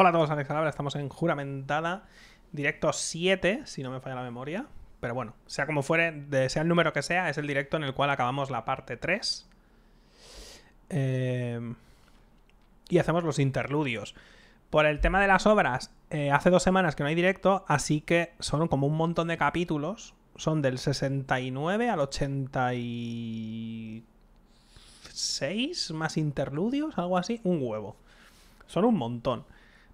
Hola a todos, Alex Alabra, estamos en Juramentada, directo 7, si no me falla la memoria. Pero bueno, sea como fuere, sea el número que sea, es el directo en el cual acabamos la parte 3. Eh, y hacemos los interludios. Por el tema de las obras, eh, hace dos semanas que no hay directo, así que son como un montón de capítulos. Son del 69 al 86 más interludios, algo así. Un huevo. Son un montón.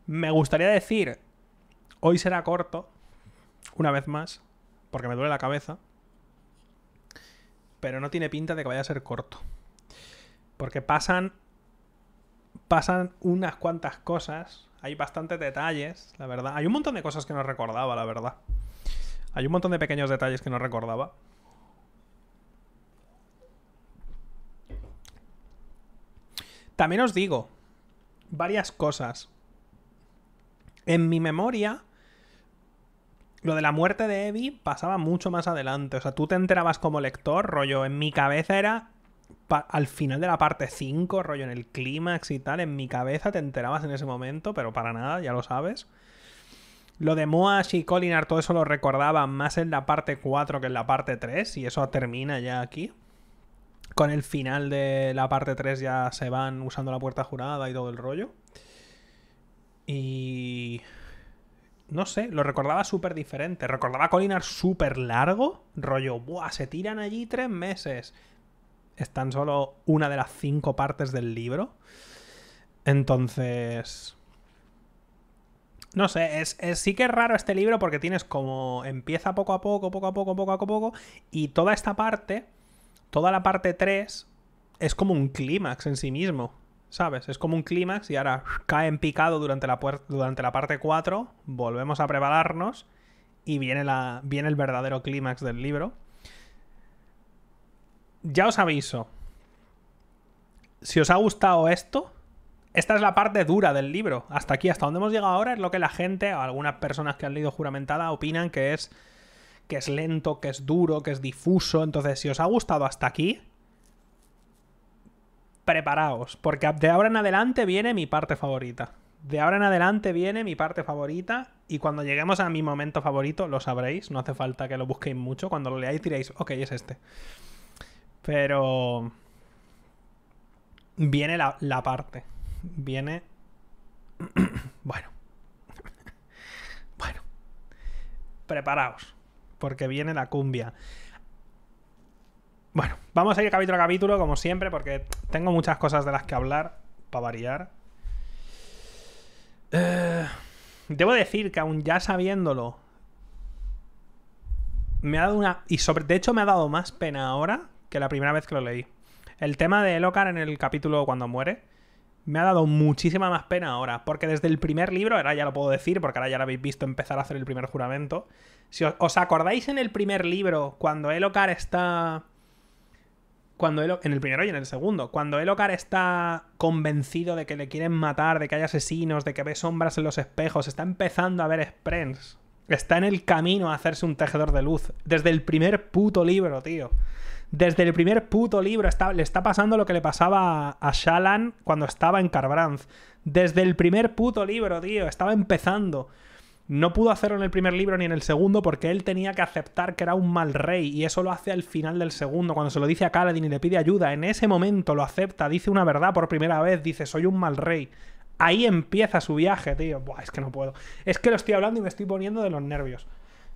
Me gustaría decir, hoy será corto, una vez más, porque me duele la cabeza. Pero no tiene pinta de que vaya a ser corto. Porque pasan. Pasan unas cuantas cosas. Hay bastantes detalles, la verdad. Hay un montón de cosas que no recordaba, la verdad. Hay un montón de pequeños detalles que no recordaba. También os digo varias cosas. En mi memoria, lo de la muerte de Evie pasaba mucho más adelante. O sea, tú te enterabas como lector, rollo, en mi cabeza era al final de la parte 5, rollo en el clímax y tal, en mi cabeza te enterabas en ese momento, pero para nada, ya lo sabes. Lo de Moash y Colinar, todo eso lo recordaba más en la parte 4 que en la parte 3, y eso termina ya aquí. Con el final de la parte 3 ya se van usando la puerta jurada y todo el rollo. Y... No sé, lo recordaba súper diferente. Recordaba Colinar súper largo. Rollo, ¡buah! Se tiran allí tres meses es tan solo una de las cinco partes del libro. Entonces... No sé, es, sí que es raro este libro porque tienes como... Empieza poco a poco, poco a poco, poco a poco, y toda esta parte, toda la parte 3, es como un clímax en sí mismo, ¿sabes? Es como un clímax y ahora cae en picado durante la, parte 4, volvemos a prepararnos y viene el verdadero clímax del libro ya os aviso. Si os ha gustado esto, esta es la parte dura del libro. Hasta aquí, hasta donde hemos llegado ahora, es lo que la gente, o algunas personas que han leído juramentada, opinan que es, que es lento, que es duro, que es difuso. Entonces, si os ha gustado hasta aquí, preparaos, porque de ahora en adelante viene mi parte favorita. De ahora en adelante viene mi parte favorita y cuando lleguemos a mi momento favorito lo sabréis, no hace falta que lo busquéis mucho, cuando lo leáis diréis, ok, es este. Pero... Viene la, parte. Viene... bueno. bueno. Preparaos. Porque viene la cumbia. Bueno, vamos a ir capítulo a capítulo, como siempre, porque tengo muchas cosas de las que hablar, para variar. Eh, debo decir que aún ya sabiéndolo, me ha dado una... Y sobre... De hecho, me ha dado más pena ahora que la primera vez que lo leí. El tema de Elocar en el capítulo cuando muere me ha dado muchísima más pena ahora, porque desde el primer libro, ahora ya lo puedo decir, porque ahora ya lo habéis visto empezar a hacer el primer juramento. Si os, acordáis en el primer libro, cuando Elocar está... Cuando en el primero y en el segundo, cuando Elocar está convencido de que le quieren matar, de que hay asesinos, de que ve sombras en los espejos, está empezando a ver Sprens, está en el camino a hacerse un tejedor de luz, desde el primer puto libro, tío. Desde el primer puto libro le está pasando lo que le pasaba a Shalan cuando estaba en Carbranz. Desde el primer puto libro, tío. Estaba empezando. No pudo hacerlo en el primer libro ni en el segundo porque él tenía que aceptar que era un mal rey y eso lo hace al final del segundo, cuando se lo dice a Kaladin y le pide ayuda. En ese momento lo acepta, dice una verdad por primera vez, dice soy un mal rey. Ahí empieza su viaje, tío. Buah, es que no puedo. Es que lo estoy hablando y me estoy poniendo de los nervios.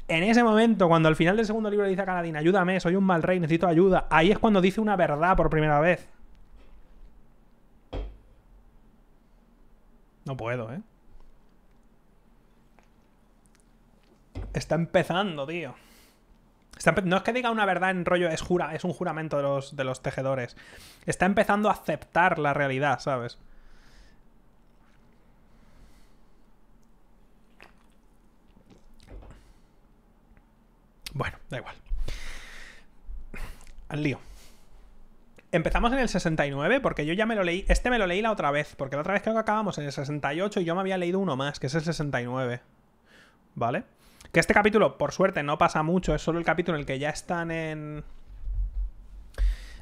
En ese momento, cuando al final del segundo libro le dice a Caladín, ayúdame, soy un mal rey, necesito ayuda, ahí es cuando dice una verdad por primera vez. No puedo, ¿eh? Está empezando, tío. no es que diga una verdad en rollo, es, jura, es un juramento de los, de los tejedores. Está empezando a aceptar la realidad, ¿sabes? Bueno, da igual. Al lío. Empezamos en el 69, porque yo ya me lo leí. Este me lo leí la otra vez, porque la otra vez creo que acabamos en el 68 y yo me había leído uno más, que es el 69. ¿Vale? Que este capítulo, por suerte, no pasa mucho, es solo el capítulo en el que ya están en.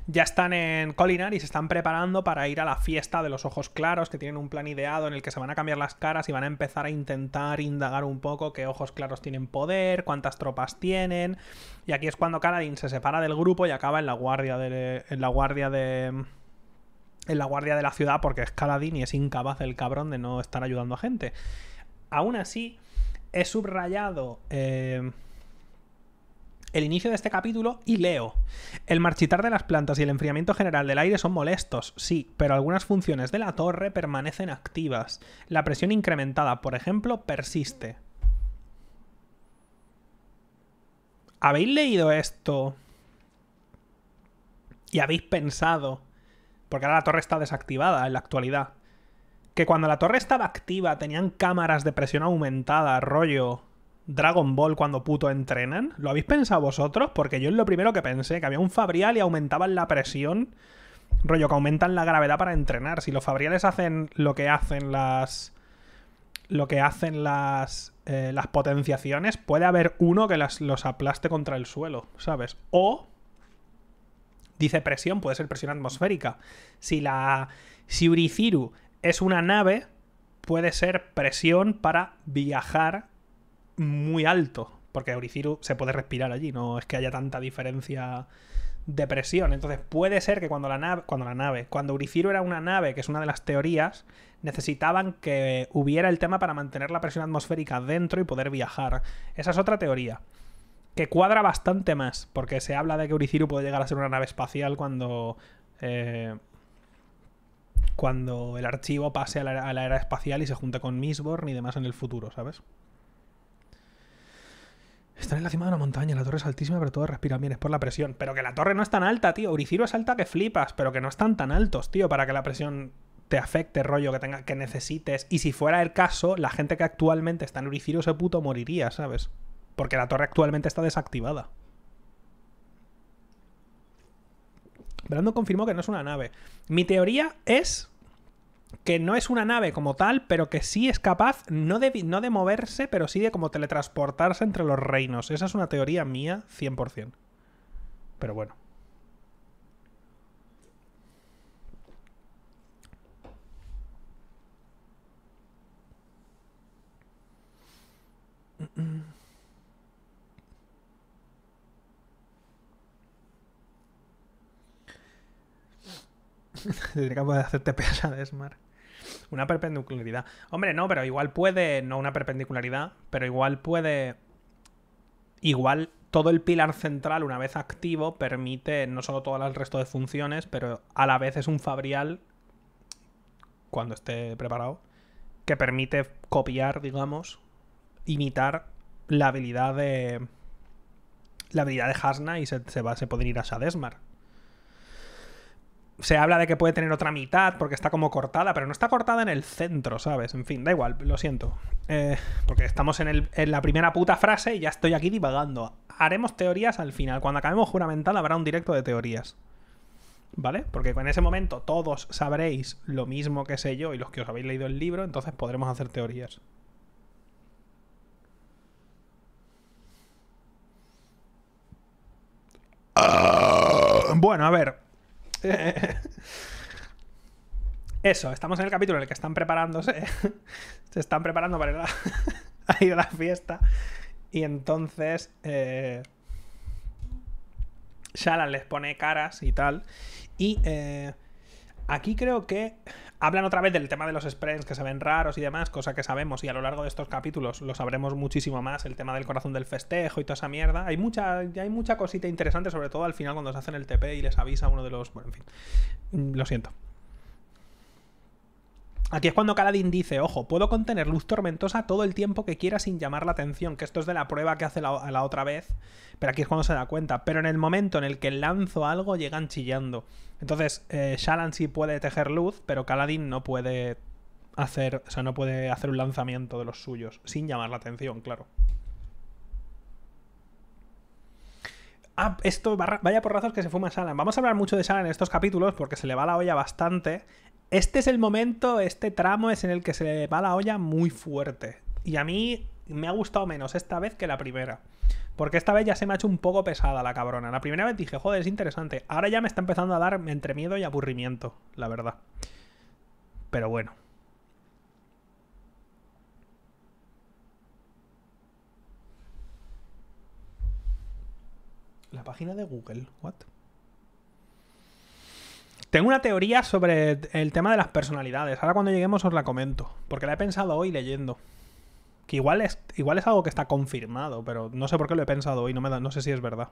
ya están en Colinar y se están preparando para ir a la fiesta de los ojos claros, que tienen un plan ideado en el que se van a cambiar las caras y van a empezar a intentar indagar un poco qué ojos claros tienen poder, cuántas tropas tienen. Y aquí es cuando Kaladin se separa del grupo y acaba en la guardia de. en la guardia de. En la guardia de la ciudad porque es Kaladin y es incapaz el cabrón de no estar ayudando a gente. Aún así, he subrayado. Eh, el inicio de este capítulo y leo. El marchitar de las plantas y el enfriamiento general del aire son molestos, sí, pero algunas funciones de la torre permanecen activas. La presión incrementada, por ejemplo, persiste. ¿Habéis leído esto? Y habéis pensado, porque ahora la torre está desactivada en la actualidad, que cuando la torre estaba activa tenían cámaras de presión aumentada, rollo Dragon Ball cuando puto entrenan? ¿Lo habéis pensado vosotros? Porque yo es lo primero que pensé, que había un fabrial y aumentaban la presión. Rollo, que aumentan la gravedad para entrenar. Si los fabriales hacen lo que hacen las. Lo que hacen las. Eh, las potenciaciones, puede haber uno que las, los aplaste contra el suelo, ¿sabes? O. Dice presión, puede ser presión atmosférica. Si la. Si Uriciru es una nave, puede ser presión para viajar muy alto, porque Auriciru se puede respirar allí, no es que haya tanta diferencia de presión. Entonces puede ser que cuando la nave, cuando la nave, cuando Auriciru era una nave, que es una de las teorías, necesitaban que hubiera el tema para mantener la presión atmosférica dentro y poder viajar. Esa es otra teoría. Que cuadra bastante más, porque se habla de que Uriciru puede llegar a ser una nave espacial cuando. Eh, cuando el archivo pase a la, era espacial y se junte con Mistborn y demás en el futuro, ¿sabes? Están en la cima de una montaña, la torre es altísima, pero todo respira bien, es por la presión. Pero que la torre no es tan alta, tío. Uriciro es alta que flipas, pero que no están tan altos, tío, para que la presión te afecte, rollo, que, tenga, que necesites. Y si fuera el caso, la gente que actualmente está en Uriciro se puto moriría, ¿sabes? Porque la torre actualmente está desactivada. Brando confirmó que no es una nave. Mi teoría es que no es una nave como tal, pero que sí es capaz, no de, no de moverse, pero sí de como teletransportarse entre los reinos. Esa es una teoría mía 100%. Pero bueno. Tendría que poder hacerte a Desmar. Una perpendicularidad. Hombre, no, pero igual puede. No una perpendicularidad, pero igual puede. Igual todo el pilar central, una vez activo, permite no solo todo el resto de funciones, pero a la vez es un fabrial, cuando esté preparado, que permite copiar, digamos, imitar la habilidad de. La habilidad de Hasna y se, va, se puede ir a Shadesmar se habla de que puede tener otra mitad porque está como cortada, pero no está cortada en el centro, ¿sabes? En fin, da igual, lo siento. Eh, porque estamos en, la primera puta frase y ya estoy aquí divagando. Haremos teorías al final. Cuando acabemos juramental habrá un directo de teorías. ¿Vale? Porque en ese momento todos sabréis lo mismo que sé yo y los que os habéis leído el libro, entonces podremos hacer teorías. Ah, bueno, a ver, Eso, estamos en el capítulo en el que están preparándose. Se están preparando para ir a, la fiesta. Y entonces. Eh, Shalan les pone caras y tal. Y eh, aquí creo que hablan otra vez del tema de los sprints que se ven raros y demás, cosa que sabemos y a lo largo de estos capítulos lo sabremos muchísimo más, el tema del corazón del festejo y toda esa mierda. Hay mucha, hay mucha cosita interesante, sobre todo al final cuando se hacen el TP y les avisa uno de los... Bueno, en fin, mm, lo siento. Aquí es cuando Kaladin dice, ojo, puedo contener luz tormentosa todo el tiempo que quiera sin llamar la atención, que esto es de la prueba que hace la, la, otra vez, pero aquí es cuando se da cuenta. Pero en el momento en el que lanzo algo, llegan chillando. Entonces, eh, Shalan sí puede tejer luz, pero Kaladin no puede hacer, o sea, no puede hacer un lanzamiento de los suyos, sin llamar la atención, claro. Ah, esto vaya porrazos que se fuma Shalan. Vamos a hablar mucho de Shalan en estos capítulos porque se le va la olla bastante este es el momento, este tramo es en el que se va la olla muy fuerte. Y a mí me ha gustado menos esta vez que la primera. Porque esta vez ya se me ha hecho un poco pesada la cabrona. La primera vez dije, joder, es interesante. Ahora ya me está empezando a dar entre miedo y aburrimiento, la verdad. Pero bueno. La página de Google, what? Tengo una teoría sobre el tema de las personalidades. Ahora cuando lleguemos os la comento. Porque la he pensado hoy leyendo. Que igual es, igual es algo que está confirmado, pero no sé por qué lo he pensado hoy. No, me no sé si es verdad.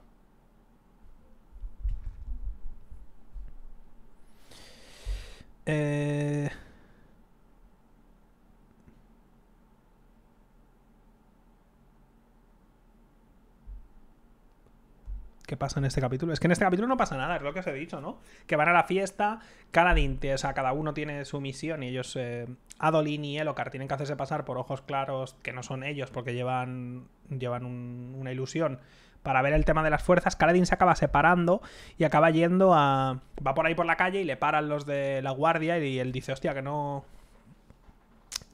Eh... ¿Qué pasa en este capítulo? Es que en este capítulo no pasa nada, es lo que os he dicho, ¿no? Que van a la fiesta, Caladín, o sea, cada uno tiene su misión y ellos, eh, Adolin y Elocar, tienen que hacerse pasar por ojos claros que no son ellos porque llevan, llevan una ilusión para ver el tema de las fuerzas. Caladín se acaba separando y acaba yendo a... Va por ahí por la calle y le paran los de la guardia y él dice, hostia, que no...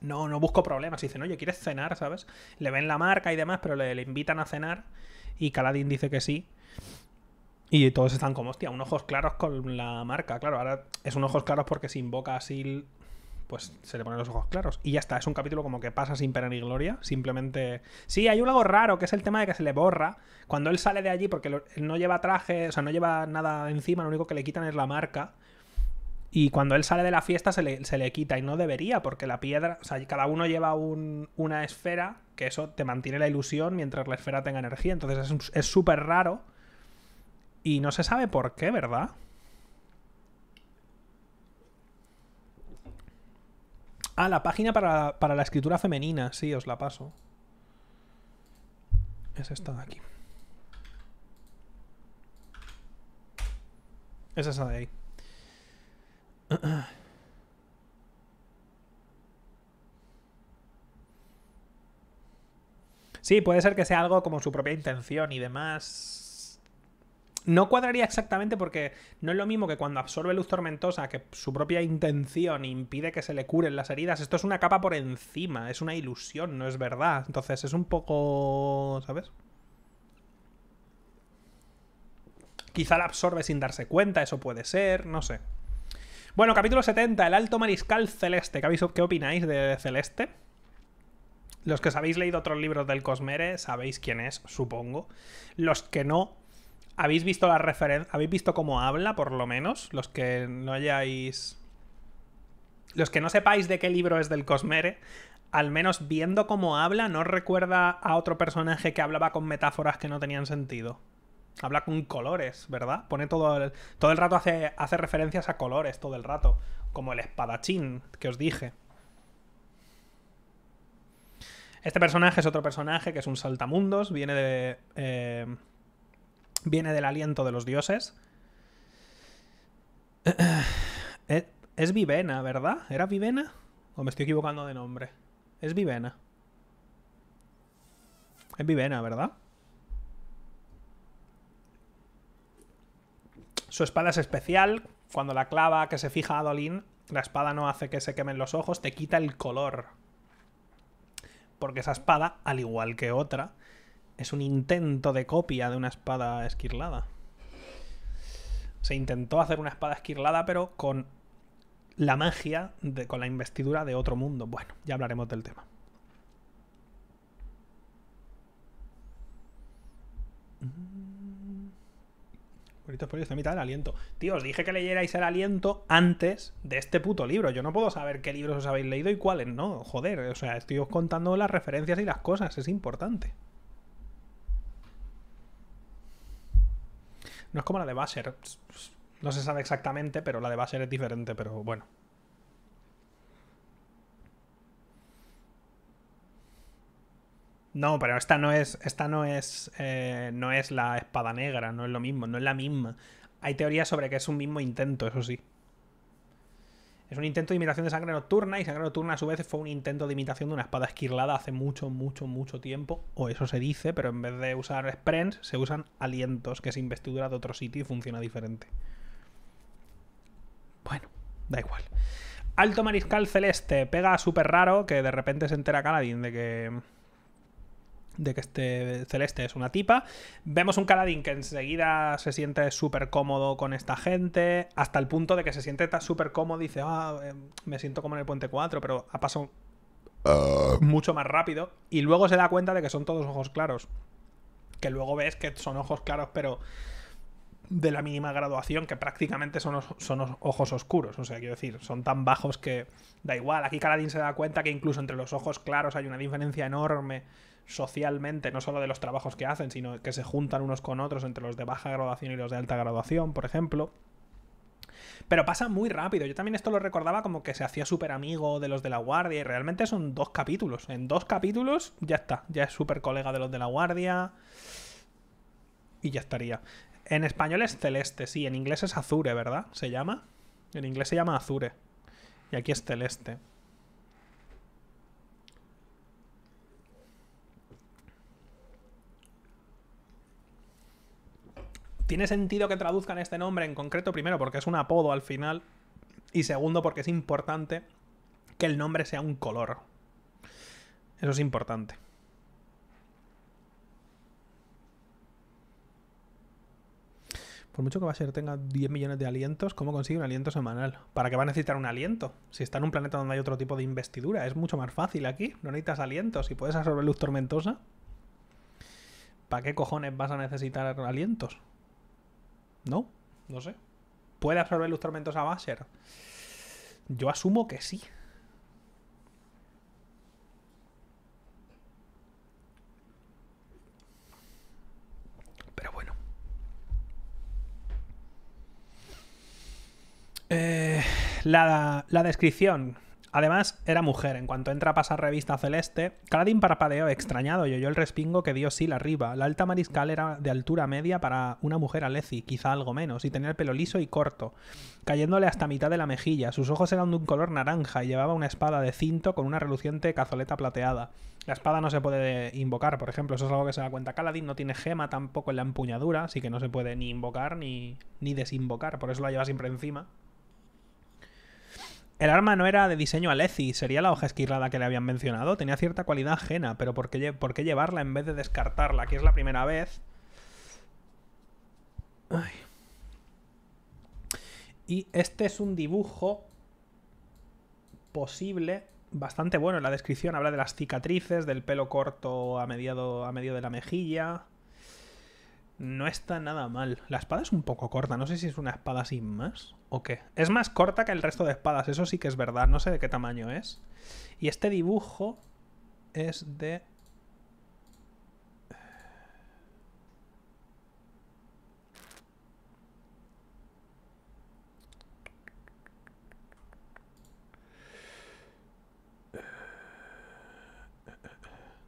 No, no busco problemas. Y dicen, oye, ¿quieres cenar, sabes? Le ven la marca y demás, pero le, le invitan a cenar y Caladín dice que sí. Y todos están como, hostia, un ojos claros con la marca. Claro, ahora es un ojos claros porque se invoca así, pues se le ponen los ojos claros. Y ya está, es un capítulo como que pasa sin pena ni gloria. Simplemente. Sí, hay algo raro que es el tema de que se le borra. Cuando él sale de allí, porque no lleva traje, o sea, no lleva nada encima, lo único que le quitan es la marca. Y cuando él sale de la fiesta se le, quita y no debería, porque la piedra, o sea, cada uno lleva una esfera, que eso te mantiene la ilusión mientras la esfera tenga energía. Entonces es súper raro y no se sabe por qué, ¿verdad? Ah, la página para, la escritura femenina. Sí, os la paso. Es esta de aquí. Es esa de ahí. Sí, puede ser que sea algo como su propia intención y demás no cuadraría exactamente porque no es lo mismo que cuando absorbe luz tormentosa, que su propia intención impide que se le curen las heridas. Esto es una capa por encima, es una ilusión, no es verdad. Entonces es un poco... ¿Sabes? Quizá la absorbe sin darse cuenta, eso puede ser, no sé. Bueno, capítulo 70, el alto mariscal celeste. ¿Qué, ¿Qué opináis de Celeste? Los que habéis leído otros libros del Cosmere sabéis quién es, supongo. Los que no, ¿Habéis visto la referencia? ¿Habéis visto cómo habla, por lo menos? Los que no hayáis. Los que no sepáis de qué libro es del Cosmere, al menos viendo cómo habla, ¿no recuerda a otro personaje que hablaba con metáforas que no tenían sentido? Habla con colores, ¿verdad? Pone todo el, todo el rato, hace, hace referencias a colores, todo el rato. Como el espadachín que os dije. Este personaje es otro personaje que es un saltamundos, viene de. Eh, viene del aliento de los dioses. Es Vivena, ¿verdad? ¿Era Vivena? ¿O me estoy equivocando de nombre? Es Vivena. Es Vivena, ¿verdad? Su espada es especial. Cuando la clava que se fija a Dolin, la espada no hace que se quemen los ojos, te quita el color. Porque esa espada, al igual que otra, es un intento de copia de una espada esquirlada. Se intentó hacer una espada esquirlada, pero con la magia, de, con la investidura de otro mundo. Bueno, ya hablaremos del tema. Bonito por de mitad del aliento. Tío, os dije que leyerais el aliento antes de este puto libro. Yo no puedo saber qué libros os habéis leído y cuáles no. Joder, o sea, estoy os contando las referencias y las cosas. Es importante. No es como la de Basher. No se sabe exactamente, pero la de Basher es diferente, pero bueno. No, pero esta no es. Esta no es. Eh, no es la espada negra, no es lo mismo, no es la misma. Hay teorías sobre que es un mismo intento, eso sí. Es un intento de imitación de sangre nocturna y sangre nocturna a su vez fue un intento de imitación de una espada esquirlada hace mucho, mucho, mucho tiempo. O eso se dice, pero en vez de usar sprints se usan alientos, que es investidura de otro sitio y funciona diferente. Bueno, da igual. Alto Mariscal Celeste pega súper raro que de repente se entera Caladín de que de que este Celeste es una tipa. Vemos un Caladín que enseguida se siente súper cómodo con esta gente, hasta el punto de que se siente súper cómodo y dice, ah, eh, me siento como en el puente 4, pero ha pasado mucho más rápido. Y luego se da cuenta de que son todos ojos claros. Que luego ves que son ojos claros, pero de la mínima graduación, que prácticamente son, son ojos oscuros. O sea, quiero decir, son tan bajos que da igual. Aquí Caladín se da cuenta que incluso entre los ojos claros hay una diferencia enorme socialmente, no solo de los trabajos que hacen, sino que se juntan unos con otros entre los de baja graduación y los de alta graduación, por ejemplo. Pero pasa muy rápido. Yo también esto lo recordaba como que se hacía súper amigo de los de la guardia y realmente son dos capítulos. En dos capítulos ya está. Ya es súper colega de los de la guardia. Y ya estaría. En español es celeste, sí. En inglés es azure, ¿verdad? ¿Se llama? En inglés se llama azure. Y aquí es celeste. Tiene sentido que traduzcan este nombre en concreto, primero porque es un apodo al final, y segundo porque es importante que el nombre sea un color. Eso es importante. Por mucho que ser tenga 10 millones de alientos, ¿cómo consigue un aliento semanal? ¿Para qué va a necesitar un aliento? Si está en un planeta donde hay otro tipo de investidura, es mucho más fácil aquí. No necesitas alientos. Si puedes absorber luz tormentosa, ¿para qué cojones vas a necesitar alientos? ¿No? No sé. ¿Puede absorber luz tormentosa Basher? Yo asumo que sí. Pero bueno. Eh, la, la descripción Además, era mujer. En cuanto entra a pasar revista celeste, Caladín parpadeó extrañado y oyó el respingo que dio Sil arriba. La alta mariscal era de altura media para una mujer alezi, quizá algo menos, y tenía el pelo liso y corto, cayéndole hasta mitad de la mejilla. Sus ojos eran de un color naranja y llevaba una espada de cinto con una reluciente cazoleta plateada. La espada no se puede invocar, por ejemplo, eso es algo que se da cuenta Caladín. No tiene gema tampoco en la empuñadura, así que no se puede ni invocar ni, ni desinvocar, por eso la lleva siempre encima. El arma no era de diseño Aleci, sería la hoja esquirlada que le habían mencionado. Tenía cierta cualidad ajena, pero ¿por qué, ¿por qué llevarla en vez de descartarla? Aquí es la primera vez. Y este es un dibujo posible, bastante bueno. En la descripción habla de las cicatrices, del pelo corto a, mediado, a medio de la mejilla. No está nada mal. La espada es un poco corta. No sé si es una espada sin más o qué. Es más corta que el resto de espadas. Eso sí que es verdad. No sé de qué tamaño es. Y este dibujo es de...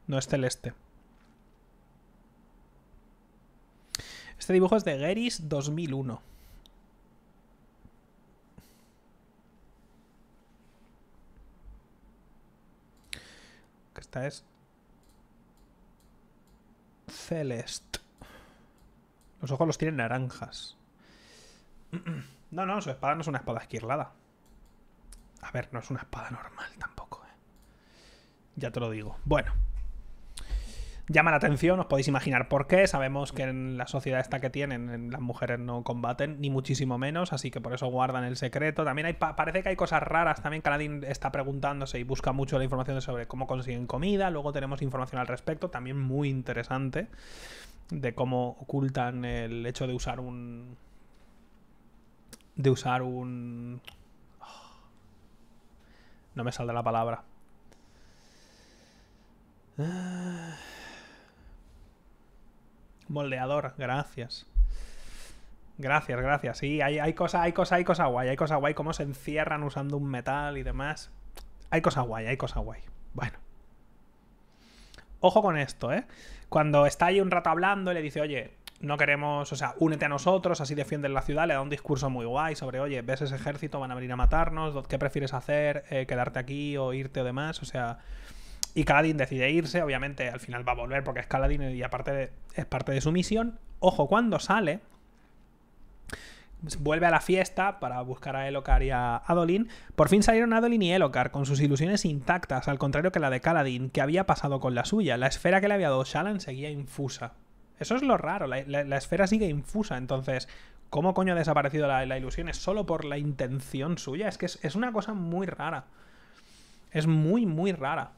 No es celeste. Este dibujo es de Geris 2001. Esta es Celeste. Los ojos los tienen naranjas. No, no, su espada no es una espada esquirlada. A ver, no es una espada normal tampoco. ¿eh? Ya te lo digo. Bueno llama la atención, os podéis imaginar por qué. Sabemos que en la sociedad esta que tienen, las mujeres no combaten, ni muchísimo menos, así que por eso guardan el secreto. También hay, parece que hay cosas raras. También Caladín está preguntándose y busca mucho la información sobre cómo consiguen comida. Luego tenemos información al respecto, también muy interesante, de cómo ocultan el hecho de usar un. De usar un. No me saldrá la palabra. Ah. Moldeador, gracias. Gracias, gracias. Sí, hay, hay cosa, hay cosa, hay cosa guay. Hay cosa guay, cómo se encierran usando un metal y demás. Hay cosa guay, hay cosa guay. Bueno. Ojo con esto, ¿eh? Cuando está ahí un rato hablando y le dice, oye, no queremos, o sea, únete a nosotros, así defienden la ciudad, le da un discurso muy guay sobre, oye, ves ese ejército, van a venir a matarnos, ¿qué prefieres hacer? Eh, ¿Quedarte aquí o irte o demás? O sea, y Kaladin decide irse, obviamente al final va a volver porque es Kaladin y aparte es parte de su misión. Ojo, cuando sale, vuelve a la fiesta para buscar a Elokar y a Adolin. Por fin salieron Adolin y Elokar con sus ilusiones intactas, al contrario que la de Kaladin, que había pasado con la suya. La esfera que le había dado Shalan seguía infusa. Eso es lo raro, la, esfera sigue infusa, entonces, ¿cómo coño ha desaparecido la, ilusión? ¿Es solo por la intención suya? Es que es una cosa muy rara. Es muy, muy rara.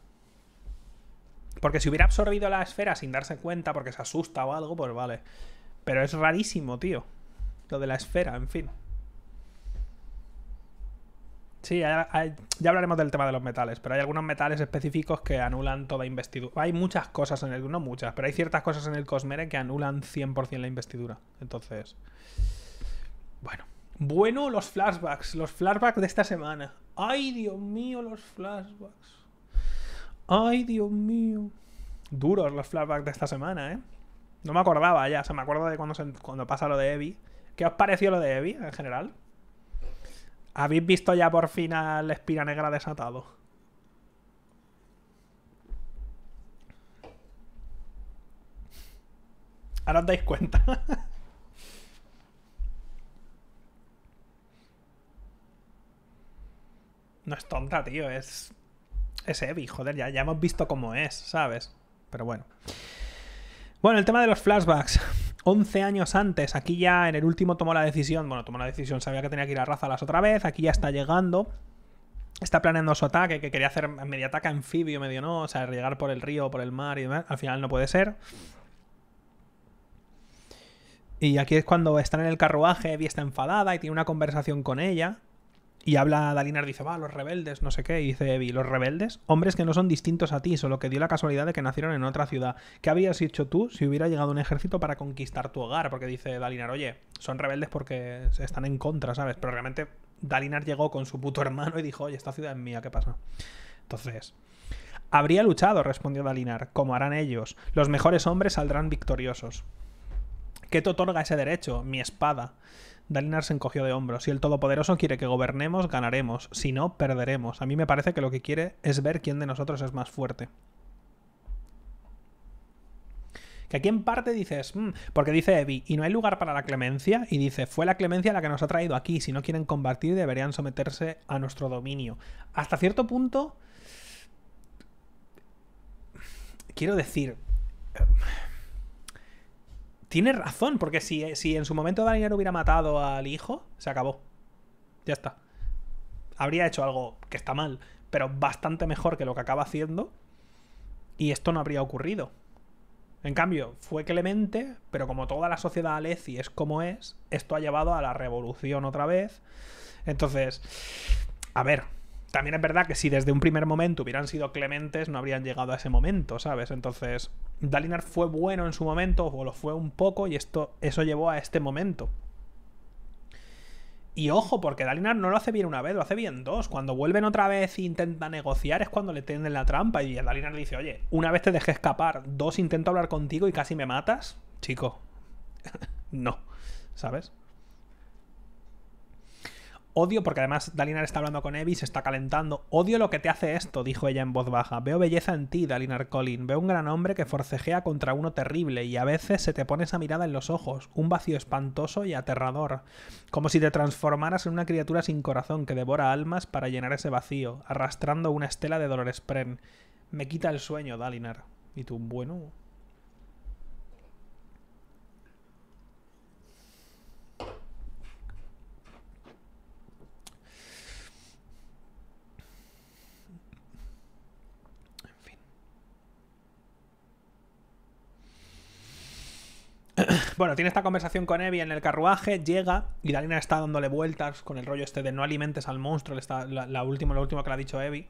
Porque si hubiera absorbido la esfera sin darse cuenta porque se asusta o algo, pues vale. Pero es rarísimo, tío. Lo de la esfera, en fin. Sí, ya, hablaremos del tema de los metales, pero hay algunos metales específicos que anulan toda investidura. Hay muchas cosas en el... No muchas, pero hay ciertas cosas en el Cosmere que anulan 100% la investidura. Entonces... Bueno. Bueno, los flashbacks. Los flashbacks de esta semana. ¡Ay, Dios mío, los flashbacks! ¡Ay, Dios mío! Duros los flashbacks de esta semana, ¿eh? No me acordaba ya, o sea, me acuerdo de cuando, cuando pasa lo de Evi. ¿Qué os pareció lo de Evi en general? ¿Habéis visto ya por fin al Espira Negra desatado? Ahora os dais cuenta. no es tonta, tío, es. Es Evi, joder, ya, ya hemos visto cómo es, ¿sabes? Pero bueno. Bueno, el tema de los flashbacks. 11 años antes, aquí ya en el último tomó la decisión, bueno, tomó la decisión, sabía que tenía que ir a Rázalas otra vez, aquí ya está llegando, está planeando su ataque, que quería hacer medio ataque anfibio, medio no, o sea, llegar por el río, por el mar y demás, al final no puede ser. Y aquí es cuando están en el carruaje, Evi está enfadada y tiene una conversación con ella. Y habla Dalinar, dice, va, los rebeldes, no sé qué. Y dice Evi, ¿los rebeldes? Hombres que no son distintos a ti, solo que dio la casualidad de que nacieron en otra ciudad. ¿Qué habrías hecho tú si hubiera llegado un ejército para conquistar tu hogar? Porque dice Dalinar, oye, son rebeldes porque están en contra, ¿sabes? Pero realmente Dalinar llegó con su puto hermano y dijo, oye, esta ciudad es mía, ¿qué pasa? Entonces, habría luchado, respondió Dalinar, como harán ellos. Los mejores hombres saldrán victoriosos. ¿Qué te otorga ese derecho? Mi espada. Dalinar se encogió de hombros. Si el Todopoderoso quiere que gobernemos, ganaremos. Si no, perderemos. A mí me parece que lo que quiere es ver quién de nosotros es más fuerte. Que aquí en parte dices, mm", porque dice Evi, y no hay lugar para la clemencia, y dice, fue la clemencia la que nos ha traído aquí, si no quieren combatir deberían someterse a nuestro dominio. Hasta cierto punto, quiero decir, tiene razón, porque si, si en su momento Daniel hubiera matado al hijo, se acabó. Ya está. Habría hecho algo que está mal, pero bastante mejor que lo que acaba haciendo. Y esto no habría ocurrido. En cambio, fue Clemente, pero como toda la sociedad Aleci es como es, esto ha llevado a la revolución otra vez. Entonces, a ver, también es verdad que si desde un primer momento hubieran sido clementes, no habrían llegado a ese momento, ¿sabes? Entonces, Dalinar fue bueno en su momento, o lo fue un poco, y esto, eso llevó a este momento. Y ojo, porque Dalinar no lo hace bien una vez, lo hace bien dos. Cuando vuelven otra vez e intenta negociar es cuando le tienden la trampa. Y Dalinar le dice, oye, una vez te dejé escapar, dos intento hablar contigo y casi me matas. Chico, no, ¿sabes? Odio, porque además Dalinar está hablando con Evi, se está calentando. Odio lo que te hace esto, dijo ella en voz baja. Veo belleza en ti, Dalinar Colin. Veo un gran hombre que forcejea contra uno terrible y a veces se te pone esa mirada en los ojos, un vacío espantoso y aterrador. Como si te transformaras en una criatura sin corazón que devora almas para llenar ese vacío, arrastrando una estela de dolores pren. Me quita el sueño, Dalinar. Y tú, bueno, bueno, tiene esta conversación con Evi en el carruaje, llega y Dalina está dándole vueltas con el rollo este de no alimentes al monstruo, la, última, lo último que le ha dicho Evi.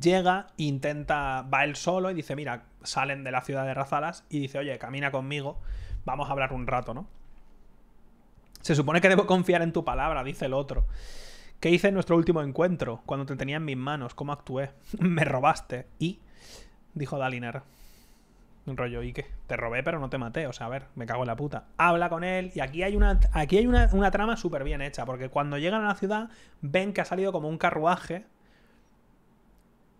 Llega, intenta, va él solo y dice, mira, salen de la ciudad de Razalas y dice, oye, camina conmigo, vamos a hablar un rato, ¿no? Se supone que debo confiar en tu palabra, dice el otro. ¿Qué hice en nuestro último encuentro? Cuando te tenía en mis manos, ¿cómo actué? Me robaste. Y, dijo Dalinar, un rollo, ¿y? Te robé, pero no te maté. O sea, a ver, me cago en la puta. Habla con él. Y aquí hay una, aquí hay una, trama súper bien hecha. Porque cuando llegan a la ciudad, ven que ha salido como un carruaje.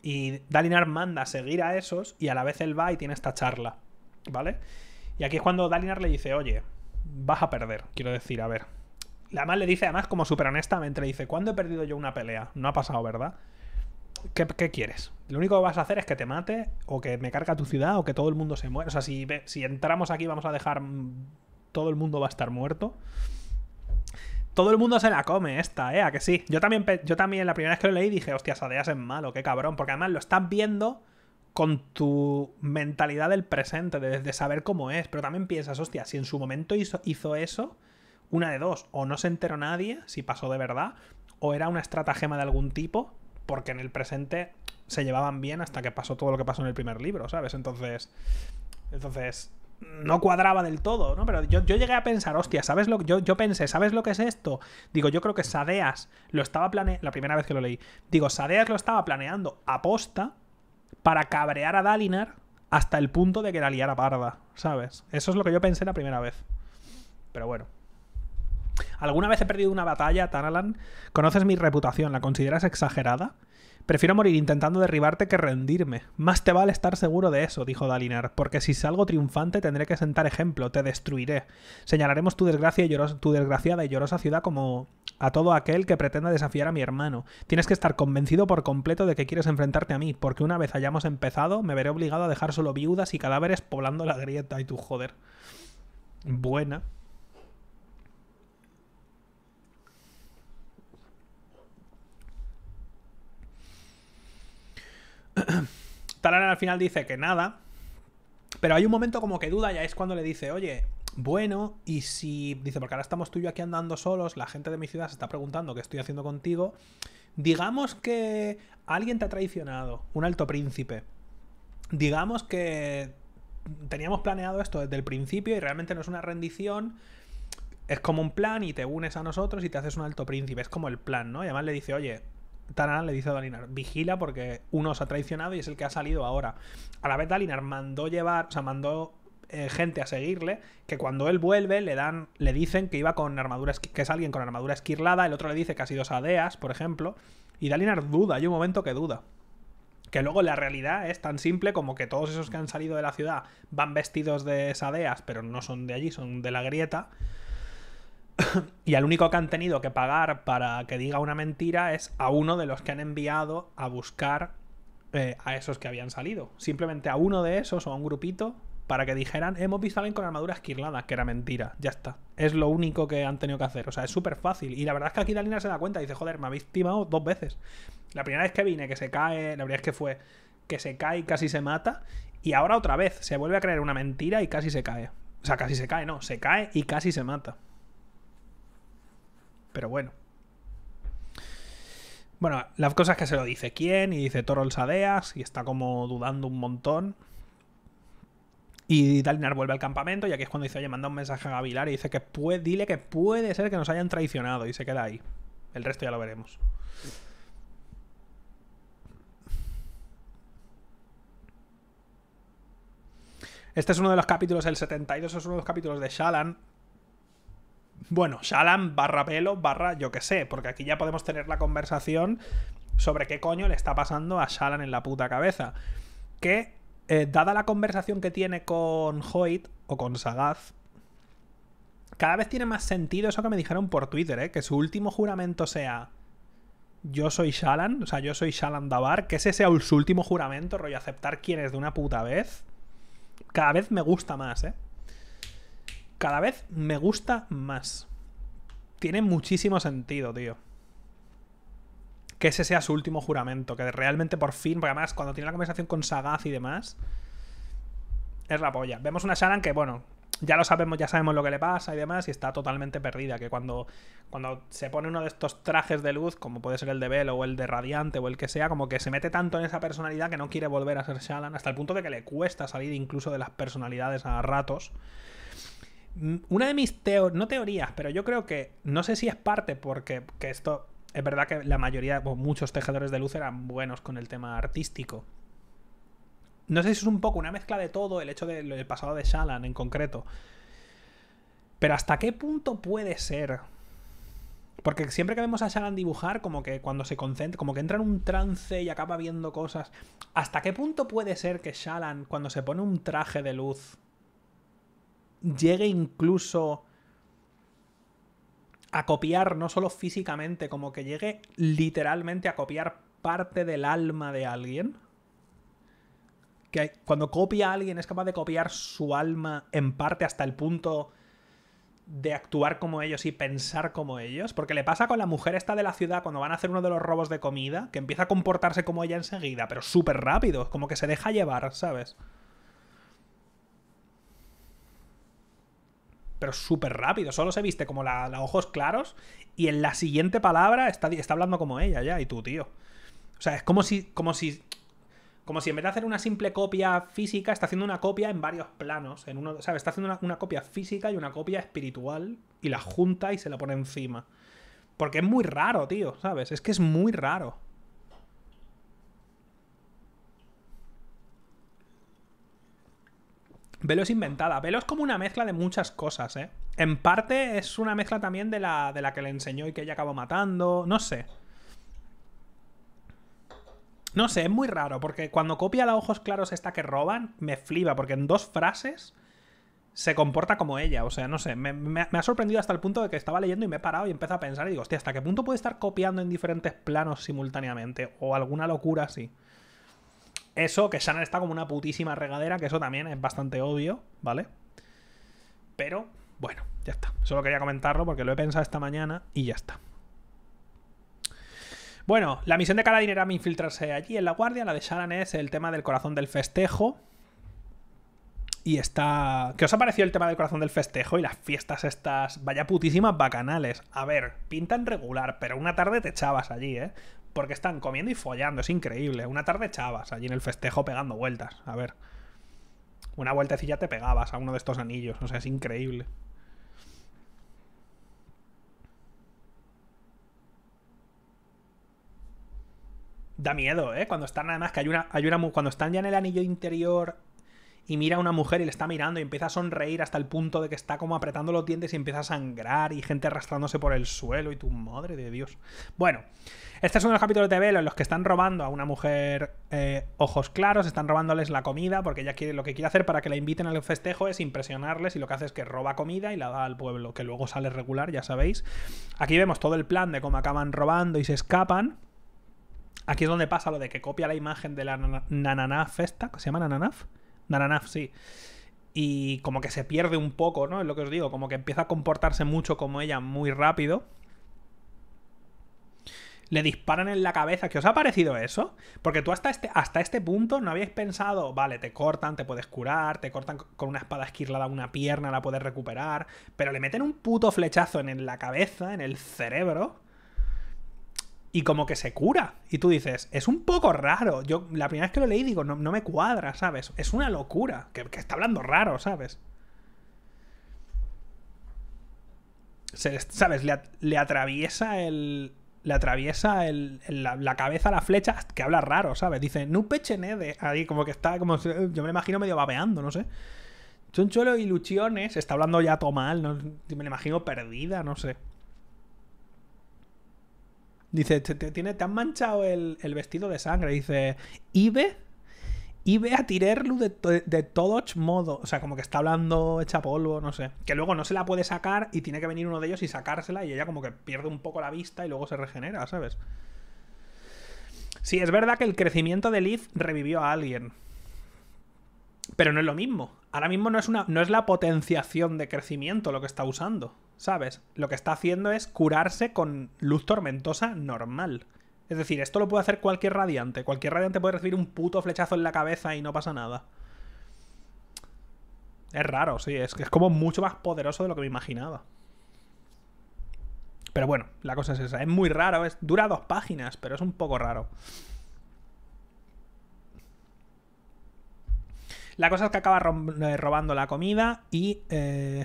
Y Dalinar manda a seguir a esos. Y a la vez él va y tiene esta charla. ¿Vale? Y aquí es cuando Dalinar le dice, oye, vas a perder. Quiero decir, a ver. Además le dice, además como súper honestamente, le dice, ¿cuándo he perdido yo una pelea? No ha pasado, ¿verdad? ¿Qué, quieres? Lo único que vas a hacer es que te mate, o que me carga tu ciudad, o que todo el mundo se muera. O sea, si, entramos aquí vamos a dejar... Mm, todo el mundo va a estar muerto. Todo el mundo se la come esta, ¿eh? ¿A que sí? Yo también, yo también la primera vez que lo leí dije, hostia, Sadeas es malo, qué cabrón. Porque además lo estás viendo con tu mentalidad del presente, de, saber cómo es. Pero también piensas, hostia, si en su momento hizo eso, una de dos, o no se enteró nadie, si pasó de verdad, o era una estratagema de algún tipo, porque en el presente se llevaban bien hasta que pasó todo lo que pasó en el primer libro, ¿sabes? Entonces, entonces no cuadraba del todo, ¿no? Pero yo, llegué a pensar, hostia, ¿sabes lo que yo, yo pensé, ¿sabes lo que es esto? Digo, yo creo que Sadeas lo estaba planeando, la primera vez que lo leí, digo, Sadeas lo estaba planeando aposta para cabrear a Dalinar hasta el punto de que la liara parda, ¿sabes? Eso es lo que yo pensé la primera vez. Pero bueno. ¿Alguna vez he perdido una batalla, Tanalan? ¿Conoces mi reputación? ¿La consideras exagerada? Prefiero morir intentando derribarte que rendirme. Más te vale estar seguro de eso, dijo Dalinar, porque si salgo triunfante tendré que sentar ejemplo, te destruiré. Señalaremos tu, desgracia y tu desgraciada y llorosa ciudad como a todo aquel que pretenda desafiar a mi hermano. Tienes que estar convencido por completo de que quieres enfrentarte a mí, porque una vez hayamos empezado me veré obligado a dejar solo viudas y cadáveres poblando la grieta. Y tu joder. Buena. Taran al final dice que nada. Pero hay un momento como que duda, ya es cuando le dice, oye, bueno, y si. Dice, porque ahora estamos tú y yo aquí andando solos, la gente de mi ciudad se está preguntando qué estoy haciendo contigo. Digamos que alguien te ha traicionado, un alto príncipe. Digamos que teníamos planeado esto desde el principio y realmente no es una rendición. Es como un plan y te unes a nosotros y te haces un alto príncipe. Es como el plan, ¿no? Y además le dice, oye, Taran le dice a Dalinar, vigila porque uno se ha traicionado y es el que ha salido ahora. A la vez Dalinar mandó llevar, o sea, mandó eh, gente a seguirle, que cuando él vuelve le dan, le dicen que iba con armadura, que es alguien con armadura esquirlada, el otro le dice que ha sido Sadeas, por ejemplo, y Dalinar duda, hay un momento que duda. Que luego la realidad es tan simple como que todos esos que han salido de la ciudad van vestidos de Sadeas, pero no son de allí, son de la grieta. y al único que han tenido que pagar para que diga una mentira es a uno de los que han enviado a buscar eh, a esos que habían salido. Simplemente a uno de esos o a un grupito para que dijeran, hemos visto a alguien con armadura esquirlada, que era mentira. Ya está. Es lo único que han tenido que hacer. O sea, es súper fácil. Y la verdad es que aquí Dalina se da cuenta y dice, joder, me habéis timado dos veces. La primera vez que vine, que se cae, la primera vez que fue, que se cae y casi se mata. Y ahora otra vez, se vuelve a creer una mentira y casi se cae. O sea, casi se cae, no, se cae y casi se mata. Pero bueno. Bueno, la cosa es que se lo dice quién y dice Torol Sadeas y está como dudando un montón. Y Dalinar vuelve al campamento y aquí es cuando dice, oye, manda un mensaje a Gavilar y dice que puede, dile que puede ser que nos hayan traicionado y se queda ahí. El resto ya lo veremos. Este es uno de los capítulos, el 72 es uno de los capítulos de Shalan, bueno, Shalan barra pelo barra yo que sé, porque aquí ya podemos tener la conversación sobre qué coño le está pasando a Shalan en la puta cabeza. Que, eh, dada la conversación que tiene con Hoyt o con Sagaz, cada vez tiene más sentido eso que me dijeron por Twitter, ¿eh? que su último juramento sea yo soy Shalan, o sea, yo soy Shalan Dabar, que ese sea su último juramento, rollo, aceptar quién es de una puta vez. Cada vez me gusta más, ¿eh? Cada vez me gusta más. Tiene muchísimo sentido, tío. Que ese sea su último juramento. Que realmente por fin, porque además cuando tiene la conversación con Sagaz y demás, es la polla. Vemos una Sharan que, bueno, ya lo sabemos, ya sabemos lo que le pasa y demás, y está totalmente perdida. Que cuando, cuando se pone uno de estos trajes de luz, como puede ser el de Velo o el de Radiante o el que sea, como que se mete tanto en esa personalidad que no quiere volver a ser Shalan, hasta el punto de que le cuesta salir incluso de las personalidades a ratos. Una de mis teorías, no teorías, pero yo creo que, no sé si es parte porque que esto, es verdad que la mayoría, o muchos tejedores de luz eran buenos con el tema artístico. No sé si es un poco una mezcla de todo, el hecho del pasado de Shalan en concreto. Pero hasta qué punto puede ser porque siempre que vemos a Shalan dibujar, como que cuando se concentra, como que entra en un trance y acaba viendo cosas. ¿Hasta qué punto puede ser que Shalan, cuando se pone un traje de luz, llegue incluso a copiar, no solo físicamente, como que llegue literalmente a copiar parte del alma de alguien. Que cuando copia a alguien es capaz de copiar su alma en parte hasta el punto de actuar como ellos y pensar como ellos. Porque le pasa con la mujer esta de la ciudad cuando van a hacer uno de los robos de comida, que empieza a comportarse como ella enseguida, pero súper rápido, como que se deja llevar, ¿sabes? Pero súper rápido. Solo se viste como la, ojos claros y en la siguiente palabra está, está hablando como ella ya, y tú, tío. O sea, es como si, como si como si en vez de hacer una simple copia física, está haciendo una copia en varios planos. En uno, ¿sabes? Está haciendo una, copia física y una copia espiritual y la junta y se la pone encima. Porque es muy raro, tío, ¿sabes? Es que es muy raro. Velo es inventada. Velo es como una mezcla de muchas cosas, ¿eh? En parte es una mezcla también de la, de la que le enseñó y que ella acabó matando. No sé. No sé, es muy raro, porque cuando copia la ojos claros esta que roban, me flipa, porque en dos frases se comporta como ella. O sea, no sé, me, ha sorprendido hasta el punto de que estaba leyendo y me he parado y empecé a pensar y digo, hostia, ¿hasta qué punto puede estar copiando en diferentes planos simultáneamente? O alguna locura así. Eso, que Shannon está como una putísima regadera, que eso también es bastante obvio, ¿vale? Pero, bueno, ya está. Solo quería comentarlo porque lo he pensado esta mañana y ya está. Bueno, la misión de Kaladin era infiltrarse allí en la guardia. La de Sharon es el tema del corazón del festejo. Y está... ¿Qué os ha parecido el tema del corazón del festejo y las fiestas estas? Vaya putísimas bacanales. A ver, pintan regular, pero una tarde te echabas allí, ¿eh? Porque están comiendo y follando, es increíble. Una tarde echabas allí en el festejo pegando vueltas. A ver. Una vueltecilla te pegabas a uno de estos anillos. O sea, es increíble. Da miedo, ¿eh? Cuando están, además, que hay una, hay una. Cuando están ya en el anillo interior y mira a una mujer y le está mirando y empieza a sonreír hasta el punto de que está como apretando los dientes y empieza a sangrar y gente arrastrándose por el suelo y tu madre de Dios. Bueno, este es uno de los capítulos de Velo en los que están robando a una mujer eh, ojos claros, están robándoles la comida porque ella quiere lo que quiere hacer para que la inviten al festejo es impresionarles y lo que hace es que roba comida y la da al pueblo, que luego sale regular, ya sabéis. Aquí vemos todo el plan de cómo acaban robando y se escapan. Aquí es donde pasa lo de que copia la imagen de la Nananaf esta, ¿se llama Nananaf? Naranaf, sí. Y como que se pierde un poco, ¿no? Es lo que os digo, como que empieza a comportarse mucho como ella muy rápido. Le disparan en la cabeza. ¿Qué os ha parecido eso? Porque tú hasta este, hasta este punto no habíais pensado, vale, te cortan, te puedes curar, te cortan con una espada esquirlada una pierna, la puedes recuperar, pero le meten un puto flechazo en la cabeza, en el cerebro y como que se cura. Y tú dices, es un poco raro. Yo la primera vez que lo leí digo, no, me cuadra, ¿sabes? Es una locura, que, está hablando raro, ¿sabes? ¿Sabes? Le, atraviesa el... Le atraviesa el, la, cabeza la flecha que habla raro, ¿sabes? Dice, no pechenede. Ahí como que está como... Yo me imagino medio babeando, no sé. Choncholo ilusiones. Está hablando ya todo mal. No, me lo imagino perdida, no sé. Dice, te, tiene, te han manchado el, vestido de sangre. Dice, Ibe, Ibe a tirarlo de, de, todos modos. O sea, como que está hablando hecha polvo, no sé. Que luego no se la puede sacar y tiene que venir uno de ellos y sacársela y ella como que pierde un poco la vista y luego se regenera, ¿sabes? Sí, es verdad que el crecimiento de Liz revivió a alguien. Pero no es lo mismo. Ahora mismo no es, una, no es la potenciación de crecimiento lo que está usando. ¿sabes? Lo que está haciendo es curarse con luz tormentosa normal. Es decir, esto lo puede hacer cualquier radiante. Cualquier radiante puede recibir un puto flechazo en la cabeza y no pasa nada. Es raro, sí, es, es como mucho más poderoso de lo que me imaginaba. Pero bueno, la cosa es esa. Es muy raro, es, dura dos páginas, pero es un poco raro. La cosa es que acaba eh, robando la comida y... Eh,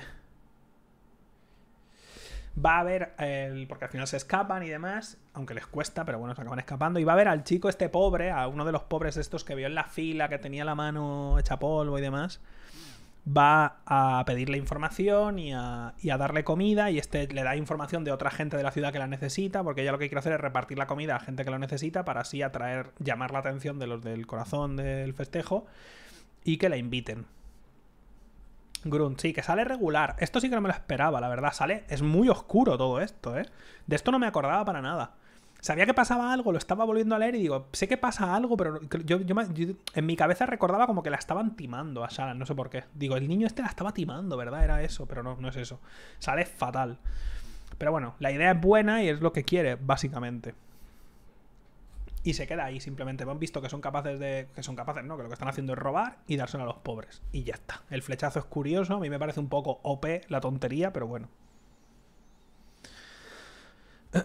va a el, porque al final se escapan y demás, aunque les cuesta, pero bueno, se acaban escapando, y va a ver al chico este pobre, a uno de los pobres estos que vio en la fila, que tenía la mano hecha polvo y demás, va a pedirle información y a, y a darle comida, y este le da información de otra gente de la ciudad que la necesita, porque ella lo que quiere hacer es repartir la comida a gente que lo necesita para así atraer, llamar la atención de los del corazón del festejo y que la inviten. Grunt, sí, que sale regular. Esto sí que no me lo esperaba, la verdad. Sale. Es muy oscuro todo esto, ¿eh? De esto no me acordaba para nada. Sabía que pasaba algo, lo estaba volviendo a leer y digo, sé que pasa algo, pero yo, en mi cabeza recordaba como que la estaban timando a Shalan, no sé por qué. Digo, el niño este la estaba timando, ¿verdad? Era eso, pero no, no es eso. Sale fatal. Pero bueno, la idea es buena y es lo que quiere, básicamente. Y se queda ahí, simplemente. Han visto que son capaces de. que son capaces, ¿no? Que lo que están haciendo es robar y dárselo a los pobres. Y ya está. El flechazo es curioso, a mí me parece un poco OP la tontería, pero bueno.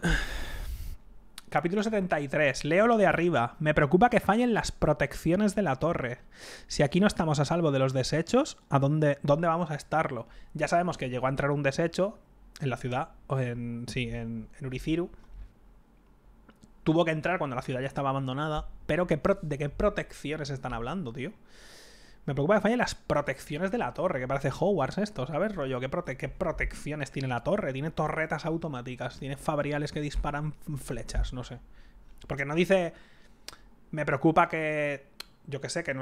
Capítulo 73. Leo lo de arriba. Me preocupa que fallen las protecciones de la torre. Si aquí no estamos a salvo de los desechos, ¿a dónde, dónde vamos a estarlo? Ya sabemos que llegó a entrar un desecho en la ciudad, o en, sí, en, en Uriciru. Tuvo que entrar cuando la ciudad ya estaba abandonada. Pero ¿de qué protecciones están hablando, tío? Me preocupa que fallen las protecciones de la torre, que parece Hogwarts esto, ¿sabes? Rollo, ¿qué, ¿qué, protecciones tiene la torre? Tiene torretas automáticas, tiene fabriales que disparan flechas, no sé. Porque no dice... Me preocupa que... Yo que sé, que,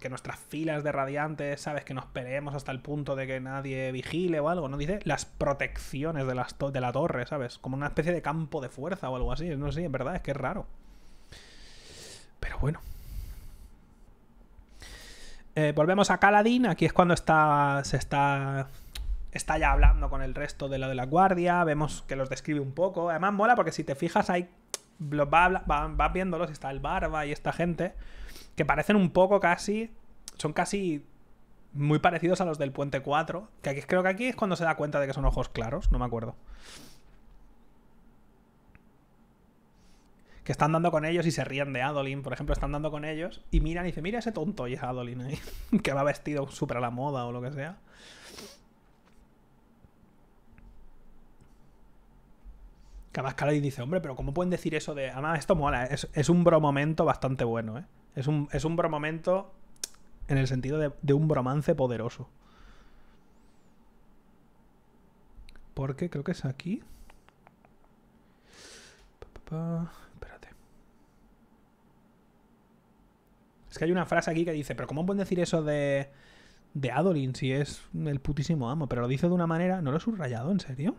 que nuestras filas de radiantes, ¿sabes? Que nos peleemos hasta el punto de que nadie vigile o algo. No dice las protecciones de, las de la torre, ¿sabes? Como una especie de campo de fuerza o algo así. No sé, en verdad, es que es raro. Pero bueno. Eh, volvemos a Caladín. Aquí es cuando está. Se está. Está ya hablando con el resto de lo de la guardia. Vemos que los describe un poco. Además, mola porque si te fijas, hay. Vas va, viéndolos. Está el barba y esta gente. Que parecen un poco casi. Son casi. Muy parecidos a los del Puente 4. Que aquí, creo que aquí es cuando se da cuenta de que son ojos claros. No me acuerdo. que están dando con ellos y se ríen de Adolin, por ejemplo, están dando con ellos y miran y dicen, mira ese tonto y es Adolin ahí, que va vestido súper a la moda o lo que sea. Que además dice, hombre, pero ¿cómo pueden decir eso de...? Además, esto mola, es, es un bromomento bastante bueno, ¿eh? Es un, es un bromomento en el sentido de, de un bromance poderoso. Porque creo que es aquí. Es que hay una frase aquí que dice, pero ¿cómo pueden decir eso de, de Adolin si es el putísimo amo? Pero lo dice de una manera... ¿No lo he subrayado? ¿En serio?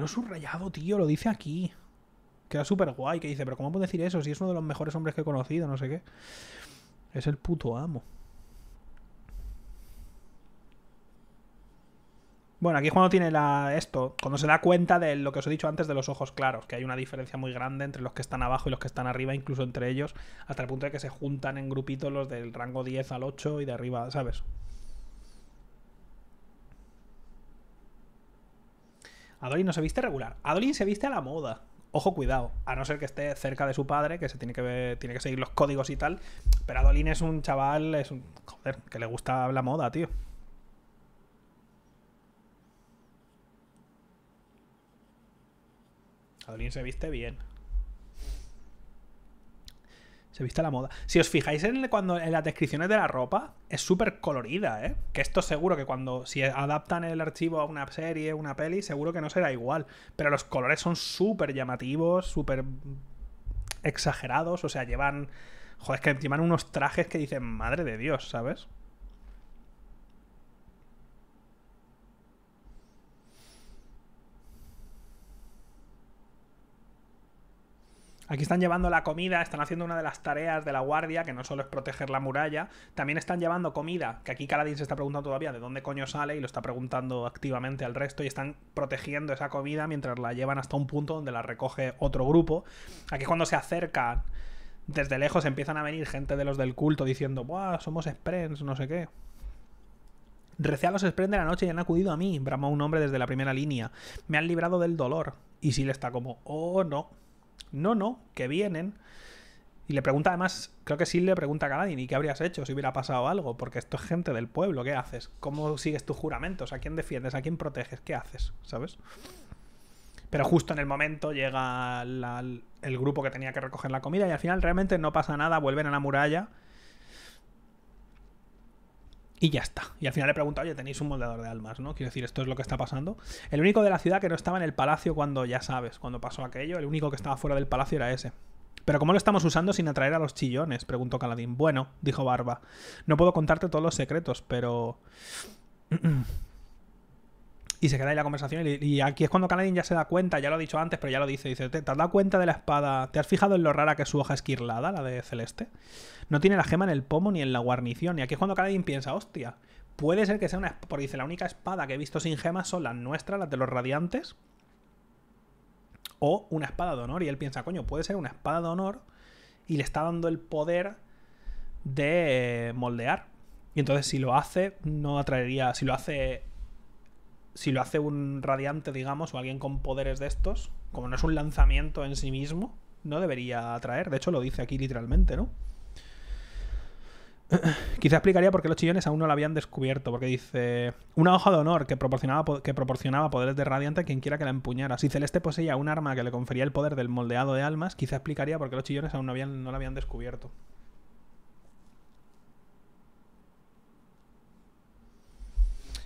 Lo he subrayado, tío, lo dice aquí. Queda súper guay, que dice, pero ¿cómo puede decir eso si es uno de los mejores hombres que he conocido? No sé qué. Es el puto amo. Bueno, aquí es cuando tiene la, esto, cuando se da cuenta de lo que os he dicho antes de los ojos claros, que hay una diferencia muy grande entre los que están abajo y los que están arriba, incluso entre ellos, hasta el punto de que se juntan en grupitos los del rango 10 al 8 y de arriba, ¿sabes? Adolin no se viste regular. Adolin se viste a la moda. Ojo, cuidado. A no ser que esté cerca de su padre, que se tiene que ver, tiene que seguir los códigos y tal. Pero Adolin es un chaval, es un. Joder, que le gusta la moda, tío. Adolin se viste bien. Se viste la moda. Si os fijáis en, cuando, en las descripciones de la ropa, es súper colorida, ¿eh? Que esto seguro que cuando. Si adaptan el archivo a una serie, una peli, seguro que no será igual. Pero los colores son súper llamativos, súper exagerados. O sea, llevan. Joder, es que llevan unos trajes que dicen, madre de Dios, ¿sabes? Aquí están llevando la comida, están haciendo una de las tareas de la guardia, que no solo es proteger la muralla, también están llevando comida, que aquí Caladín se está preguntando todavía de dónde coño sale y lo está preguntando activamente al resto y están protegiendo esa comida mientras la llevan hasta un punto donde la recoge otro grupo. Aquí cuando se acercan desde lejos empiezan a venir gente de los del culto diciendo, ¡buah! Somos Sprens, no sé qué. Recé a los de la noche y han acudido a mí, bramó un hombre desde la primera línea. Me han librado del dolor. Y le está como, oh no. No, no, que vienen. Y le pregunta además, creo que sí le pregunta a Galadin, ¿y qué habrías hecho si hubiera pasado algo? Porque esto es gente del pueblo, ¿qué haces? ¿Cómo sigues tus juramentos? ¿A quién defiendes? ¿A quién proteges? ¿Qué haces? ¿Sabes? Pero justo en el momento llega el grupo que tenía que recoger la comida y al final realmente no pasa nada, vuelven a la muralla. Y ya está. Y al final le pregunta, oye, tenéis un moldeador de almas, ¿no? Quiero decir, esto es lo que está pasando. El único de la ciudad que no estaba en el palacio cuando, ya sabes, cuando pasó aquello, el único que estaba fuera del palacio era ese. ¿Pero cómo lo estamos usando sin atraer a los chillones? preguntó Caladín. Bueno, dijo Barba. No puedo contarte todos los secretos, pero... y se queda ahí la conversación. Y, aquí es cuando Caladín ya se da cuenta, ya lo he dicho antes, pero ya lo dice. Dice, ¿te, has dado cuenta de la espada? ¿Te has fijado en lo rara que es su hoja esquirlada, la de Celeste? No tiene la gema en el pomo ni en la guarnición. Y aquí es cuando Caladín piensa, hostia, puede ser que sea una... Porque dice, la única espada que he visto sin gemas son las nuestras, las de los radiantes o una espada de honor. Y él piensa, coño, puede ser una espada de honor y le está dando el poder de moldear. Y entonces si lo hace, no atraería, si lo hace si lo hace un radiante, digamos, o alguien con poderes de estos, como no es un lanzamiento en sí mismo, no debería atraer. De hecho, lo dice aquí literalmente, ¿no? Quizá explicaría por qué los chillones aún no lo habían descubierto, porque dice una hoja de honor que proporcionaba, que proporcionaba poderes de radiante a quien quiera que la empuñara. Si Celeste poseía un arma que le confería el poder del moldeado de almas, quizá explicaría por qué los chillones aún no, habían, no la habían descubierto.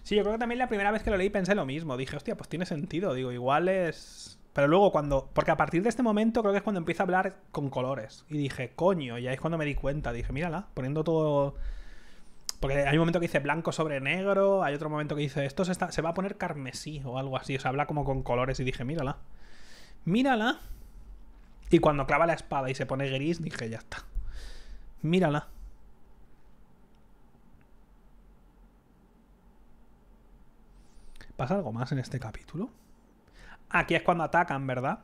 Sí, yo creo que también la primera vez que lo leí pensé lo mismo. Dije, hostia, pues tiene sentido. Digo, igual es pero luego cuando... Porque a partir de este momento creo que es cuando empieza a hablar con colores. Y dije, coño, y ahí es cuando me di cuenta. Dije, mírala, poniendo todo... Porque hay un momento que dice blanco sobre negro, hay otro momento que dice, esto se, está, se va a poner carmesí o algo así. O sea, habla como con colores y dije, mírala. Mírala. Y cuando clava la espada y se pone gris, dije, ya está. Mírala. ¿Pasa algo más en este capítulo? Aquí es cuando atacan, ¿verdad?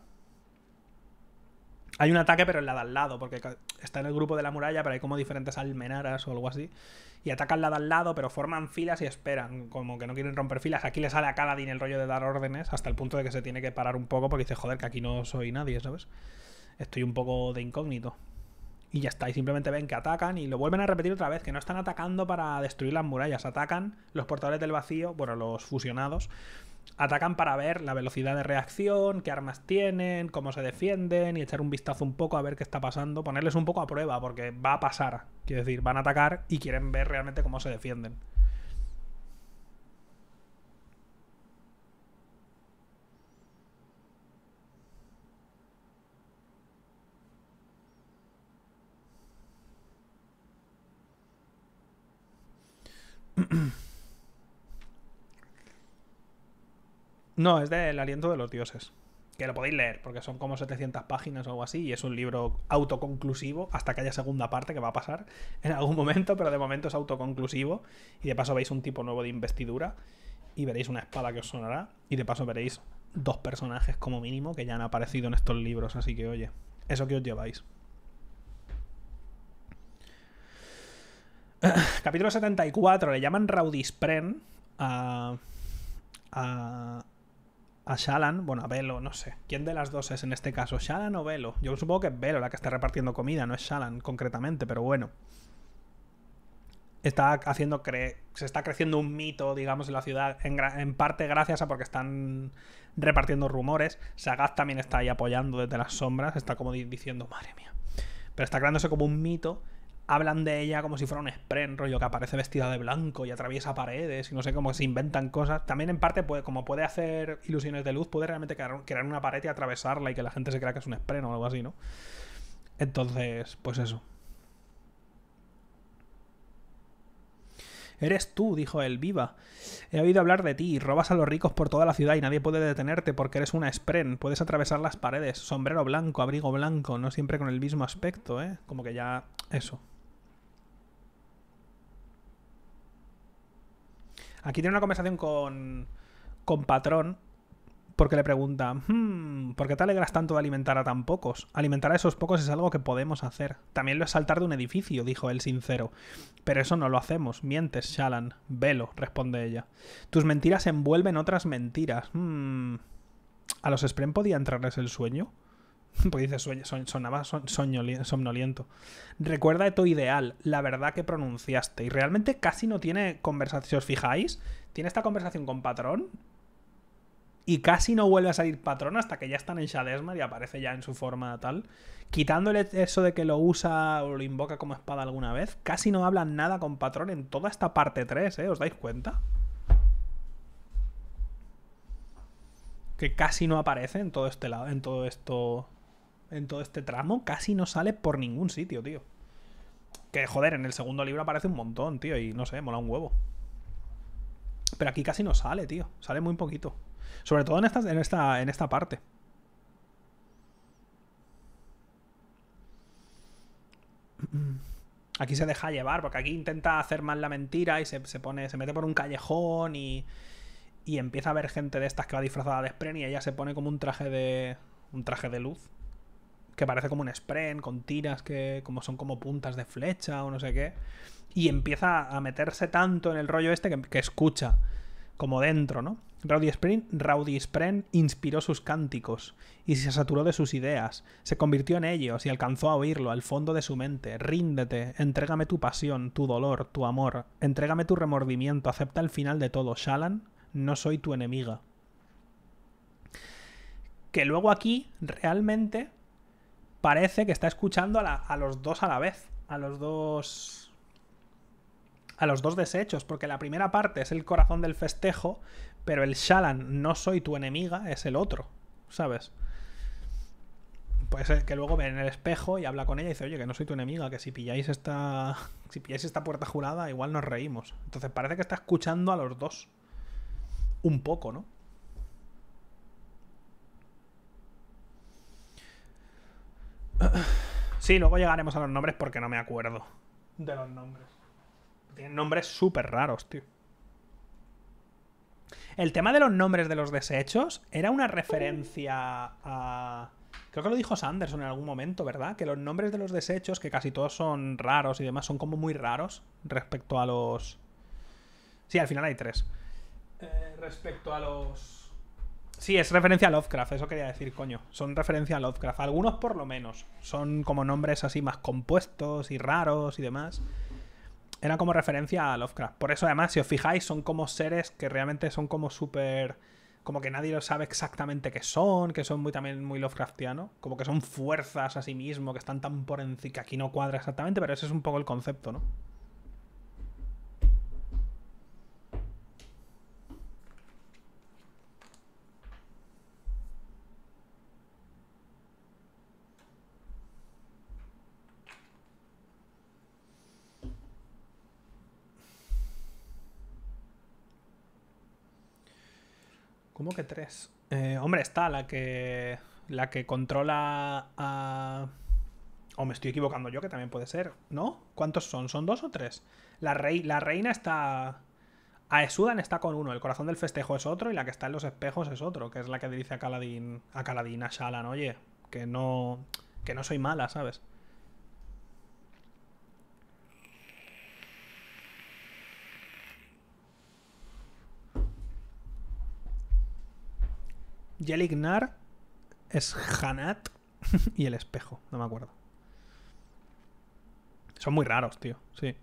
Hay un ataque, pero en la de al lado, porque está en el grupo de la muralla, pero hay como diferentes almenaras o algo así. Y atacan la de al lado, pero forman filas y esperan, como que no quieren romper filas. Aquí le sale a Caladín el rollo de dar órdenes, hasta el punto de que se tiene que parar un poco, porque dice, joder, que aquí no soy nadie, ¿sabes? Estoy un poco de incógnito. Y ya está, y simplemente ven que atacan y lo vuelven a repetir otra vez, que no están atacando para destruir las murallas, atacan los portadores del vacío, bueno, los fusionados, atacan para ver la velocidad de reacción, qué armas tienen, cómo se defienden y echar un vistazo un poco a ver qué está pasando, ponerles un poco a prueba porque va a pasar, quiero decir, van a atacar y quieren ver realmente cómo se defienden. No, es del Aliento de los Dioses. Que lo podéis leer, porque son como 700 páginas o algo así, y es un libro autoconclusivo, hasta que haya segunda parte, que va a pasar en algún momento, pero de momento es autoconclusivo. Y de paso veis un tipo nuevo de investidura, y veréis una espada que os sonará, y de paso veréis dos personajes como mínimo que ya han aparecido en estos libros, así que oye, eso que os lleváis. Capítulo 74, le llaman Raudispren a, a, a Shalan, bueno, a Velo, no sé. ¿Quién de las dos es en este caso? ¿Shalan o Velo? Yo supongo que es Velo la que está repartiendo comida, no es Shalan concretamente, pero bueno. Está haciendo se está creciendo un mito, digamos, en la ciudad, en, parte gracias a porque están repartiendo rumores. Sagat también está ahí apoyando desde las sombras, está como diciendo, madre mía. Pero está creándose como un mito hablan de ella como si fuera un spren, rollo que aparece vestida de blanco y atraviesa paredes y no sé cómo se inventan cosas. También en parte, puede, como puede hacer ilusiones de luz, puede realmente crear, una pared y atravesarla y que la gente se crea que es un spren o algo así, ¿no? Entonces, pues eso. Eres tú, dijo él, viva. He oído hablar de ti, robas a los ricos por toda la ciudad y nadie puede detenerte porque eres una spren, puedes atravesar las paredes, sombrero blanco, abrigo blanco, no siempre con el mismo aspecto, ¿eh? Como que ya... eso. Aquí tiene una conversación con, con Patrón porque le pregunta, hmm, ¿por qué te alegras tanto de alimentar a tan pocos? Alimentar a esos pocos es algo que podemos hacer. También lo es saltar de un edificio, dijo él sincero. Pero eso no lo hacemos. Mientes, Shalan. Velo, responde ella. Tus mentiras envuelven otras mentiras. Hmm. ¿A los Spren podía entrarles el sueño? Porque dice sueño, sonaba somnoliento. Recuerda tu ideal, la verdad que pronunciaste. Y realmente casi no tiene conversación. Si os fijáis, tiene esta conversación con patrón. y casi no vuelve a salir patrón hasta que ya están en Shadesmar y aparece ya en su forma tal. Quitándole eso de que lo usa o lo invoca como espada alguna vez, casi no hablan nada con patrón en toda esta parte 3, ¿eh? ¿Os dais cuenta? Que casi no aparece en todo este lado, en todo esto. En todo este tramo, casi no sale por ningún sitio, tío. Que joder, en el segundo libro aparece un montón, tío, y no sé, mola un huevo. Pero aquí casi no sale, tío. Sale muy poquito. Sobre todo en esta, en esta, en esta parte. Aquí se deja llevar, porque aquí intenta hacer mal la mentira y se, pone, se mete por un callejón y, y empieza a ver gente de estas que va disfrazada de Spren y ella se pone como un traje de un traje de luz que parece como un Spren con tiras que como son como puntas de flecha o no sé qué y empieza a meterse tanto en el rollo este que, escucha como dentro, ¿no? Rowdy Spren, inspiró sus cánticos y se saturó de sus ideas, se convirtió en ellos y alcanzó a oírlo al fondo de su mente. Ríndete, entrégame tu pasión, tu dolor, tu amor, entrégame tu remordimiento, acepta el final de todo. Shalan, no soy tu enemiga. Que luego aquí realmente parece que está escuchando a, los dos a la vez, a los dos a los dos desechos, porque la primera parte es el corazón del festejo, pero el Shalan, no soy tu enemiga, es el otro, ¿sabes? Pues que luego ve en el espejo y habla con ella y dice, oye, que no soy tu enemiga, que si pilláis esta. Si pilláis esta puerta jurada, igual nos reímos. Entonces parece que está escuchando a los dos. Un poco, ¿no? Sí, luego llegaremos a los nombres porque no me acuerdo de los nombres. Tienen nombres súper raros, tío. El tema de los nombres de los desechos era una referencia a... Creo que lo dijo Sanderson en algún momento, ¿verdad? Que los nombres de los desechos, que casi todos son raros y demás, son como muy raros respecto a los... Sí, al final hay tres. Eh, respecto a los... Sí, es referencia a Lovecraft, eso quería decir, coño. Son referencia a Lovecraft. Algunos por lo menos. Son como nombres así más compuestos y raros y demás era como referencia a Lovecraft. Por eso, además, si os fijáis, son como seres que realmente son como súper. Como que nadie lo sabe exactamente qué son, que son muy también muy Lovecraftiano. Como que son fuerzas a sí mismo, que están tan por encima. Que aquí no cuadra exactamente, pero ese es un poco el concepto, ¿no? ¿Cómo que tres? Eh, hombre, está la que. La que controla a. O me estoy equivocando yo, que también puede ser. ¿No? ¿Cuántos son? ¿Son dos o tres? La, la reina está. Aesudan está con uno, el corazón del festejo es otro y la que está en los espejos es otro, que es la que dice a Caladín, a Caladín, a Shalan, oye, que no, que no soy mala, ¿sabes? Yelignar es Hanat y el espejo, no me acuerdo. Son muy raros, tío, sí.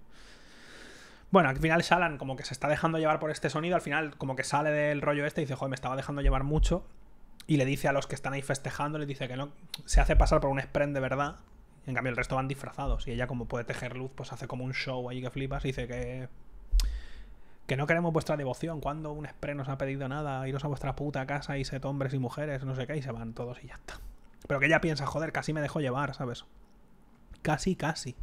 Bueno, al final Shalan como que se está dejando llevar por este sonido, al final como que sale del rollo este y dice, joder, me estaba dejando llevar mucho. Y le dice a los que están ahí festejando, le dice que no, se hace pasar por un sprint de verdad. En cambio el resto van disfrazados. Y ella como puede tejer luz, pues hace como un show ahí que flipas y dice que que no queremos vuestra devoción. Cuando un spray nos ha pedido nada, iros a vuestra puta casa y sed hombres y mujeres, no sé qué, y se van todos y ya está. Pero que ella piensa, joder, casi me dejó llevar, ¿sabes? Casi, casi.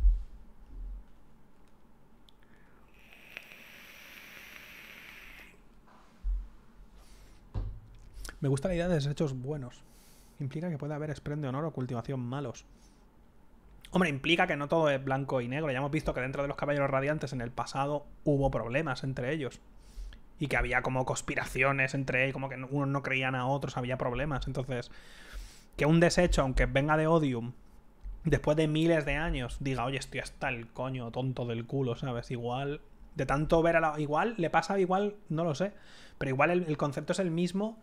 Me gusta la idea de desechos buenos. Implica que puede haber spren de honor o cultivación malos. Hombre, implica que no todo es blanco y negro. Ya hemos visto que dentro de los caballeros radiantes en el pasado hubo problemas entre ellos. Y que había como conspiraciones entre ellos, como que unos no creían a otros, había problemas. Entonces, que un desecho, aunque venga de Odium, después de miles de años, diga, oye, estoy hasta el coño tonto del culo, ¿sabes? Igual, de tanto ver a la. Igual, le pasa igual, no lo sé. Pero igual el, el concepto es el mismo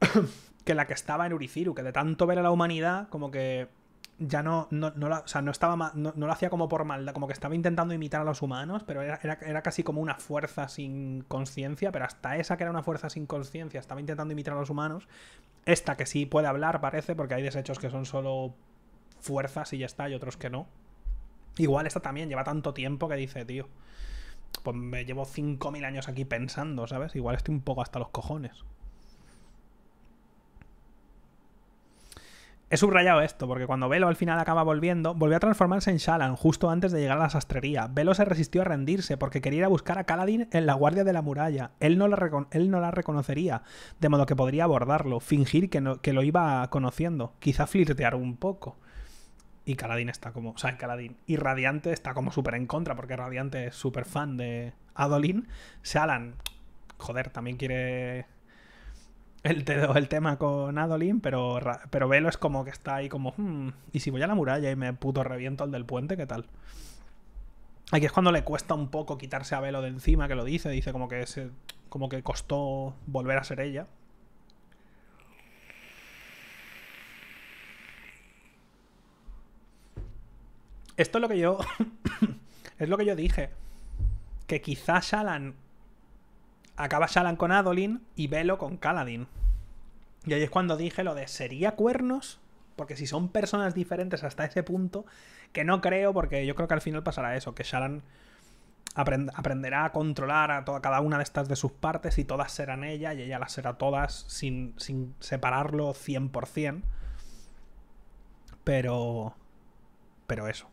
que la que estaba en Uriciru, que de tanto ver a la humanidad, como que ya no, no, no, o sea, no estaba no, lo hacía como por maldad, como que estaba intentando imitar a los humanos, pero era, era, casi como una fuerza sin conciencia, pero hasta esa que era una fuerza sin conciencia estaba intentando imitar a los humanos. Esta que sí puede hablar, parece, porque hay desechos que son solo fuerzas y ya está, y otros que no. Igual esta también lleva tanto tiempo que dice, tío, pues me llevo 5.000 años aquí pensando, ¿sabes? Igual estoy un poco hasta los cojones. He subrayado esto, porque cuando Velo al final acaba volviendo, volvió a transformarse en Shalan justo antes de llegar a la sastrería. Velo se resistió a rendirse porque quería ir a buscar a Kaladin en la guardia de la muralla. Él no la, él no la reconocería, de modo que podría abordarlo, fingir que, que lo iba conociendo, quizá flirtear un poco. Y Kaladin está como. O sea, Kaladin. Y Radiante está como súper en contra, porque Radiante es súper fan de Adolin. Shalan, joder, también quiere el, tema con Adolin, pero, pero Velo es como que está ahí como, hmm, ¿y si voy a la muralla y me puto reviento al del puente, qué tal? Aquí es cuando le cuesta un poco quitarse a Velo de encima, que lo dice, dice como que, se, como que costó volver a ser ella. Esto es lo que yo... es lo que yo dije. Que quizás Shalan acaba Shalan con Adolin y Velo con Kaladin. Y ahí es cuando dije lo de ¿sería cuernos? Porque si son personas diferentes hasta ese punto, que no creo, porque yo creo que al final pasará eso, que Shalan aprenderá a controlar a toda, cada una de estas de sus partes y todas serán ella y ella las será todas sin, sin separarlo 100%. Pero... Pero eso.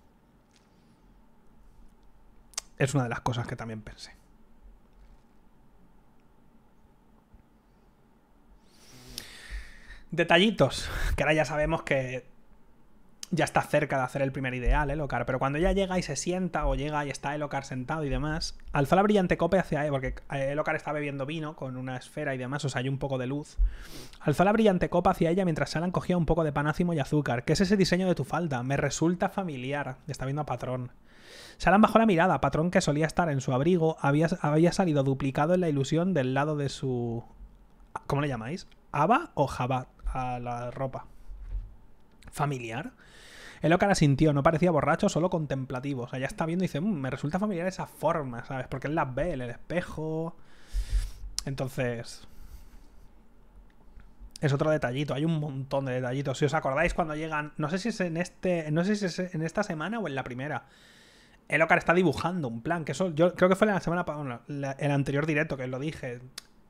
Es una de las cosas que también pensé. Detallitos, que ahora ya sabemos que ya está cerca de hacer el primer ideal, Elocar, pero cuando ella llega y se sienta, o llega y está Elocar sentado y demás, alza la brillante copa hacia él, porque Elocar está bebiendo vino con una esfera y demás, o sea, hay un poco de luz. Alzó la brillante copa hacia ella mientras Salan cogía un poco de panácimo y azúcar. ¿Qué es ese diseño de tu falda? Me resulta familiar. Está viendo a Patrón. Salan bajó la mirada. Patrón, que solía estar en su abrigo, había, había salido duplicado en la ilusión del lado de su. ¿Cómo le llamáis? ¿Aba o Jabat? A la ropa. ¿Familiar? El la sintió, no parecía borracho, solo contemplativo. O sea, ya está viendo y dice, mm, me resulta familiar esa forma, ¿sabes? Porque él las ve en el espejo. Entonces. Es otro detallito, hay un montón de detallitos. Si os acordáis cuando llegan. No sé si es en este. No sé si es en esta semana o en la primera. El Ocar está dibujando un plan. Que eso. Yo creo que fue en la semana. Bueno, el anterior directo que lo dije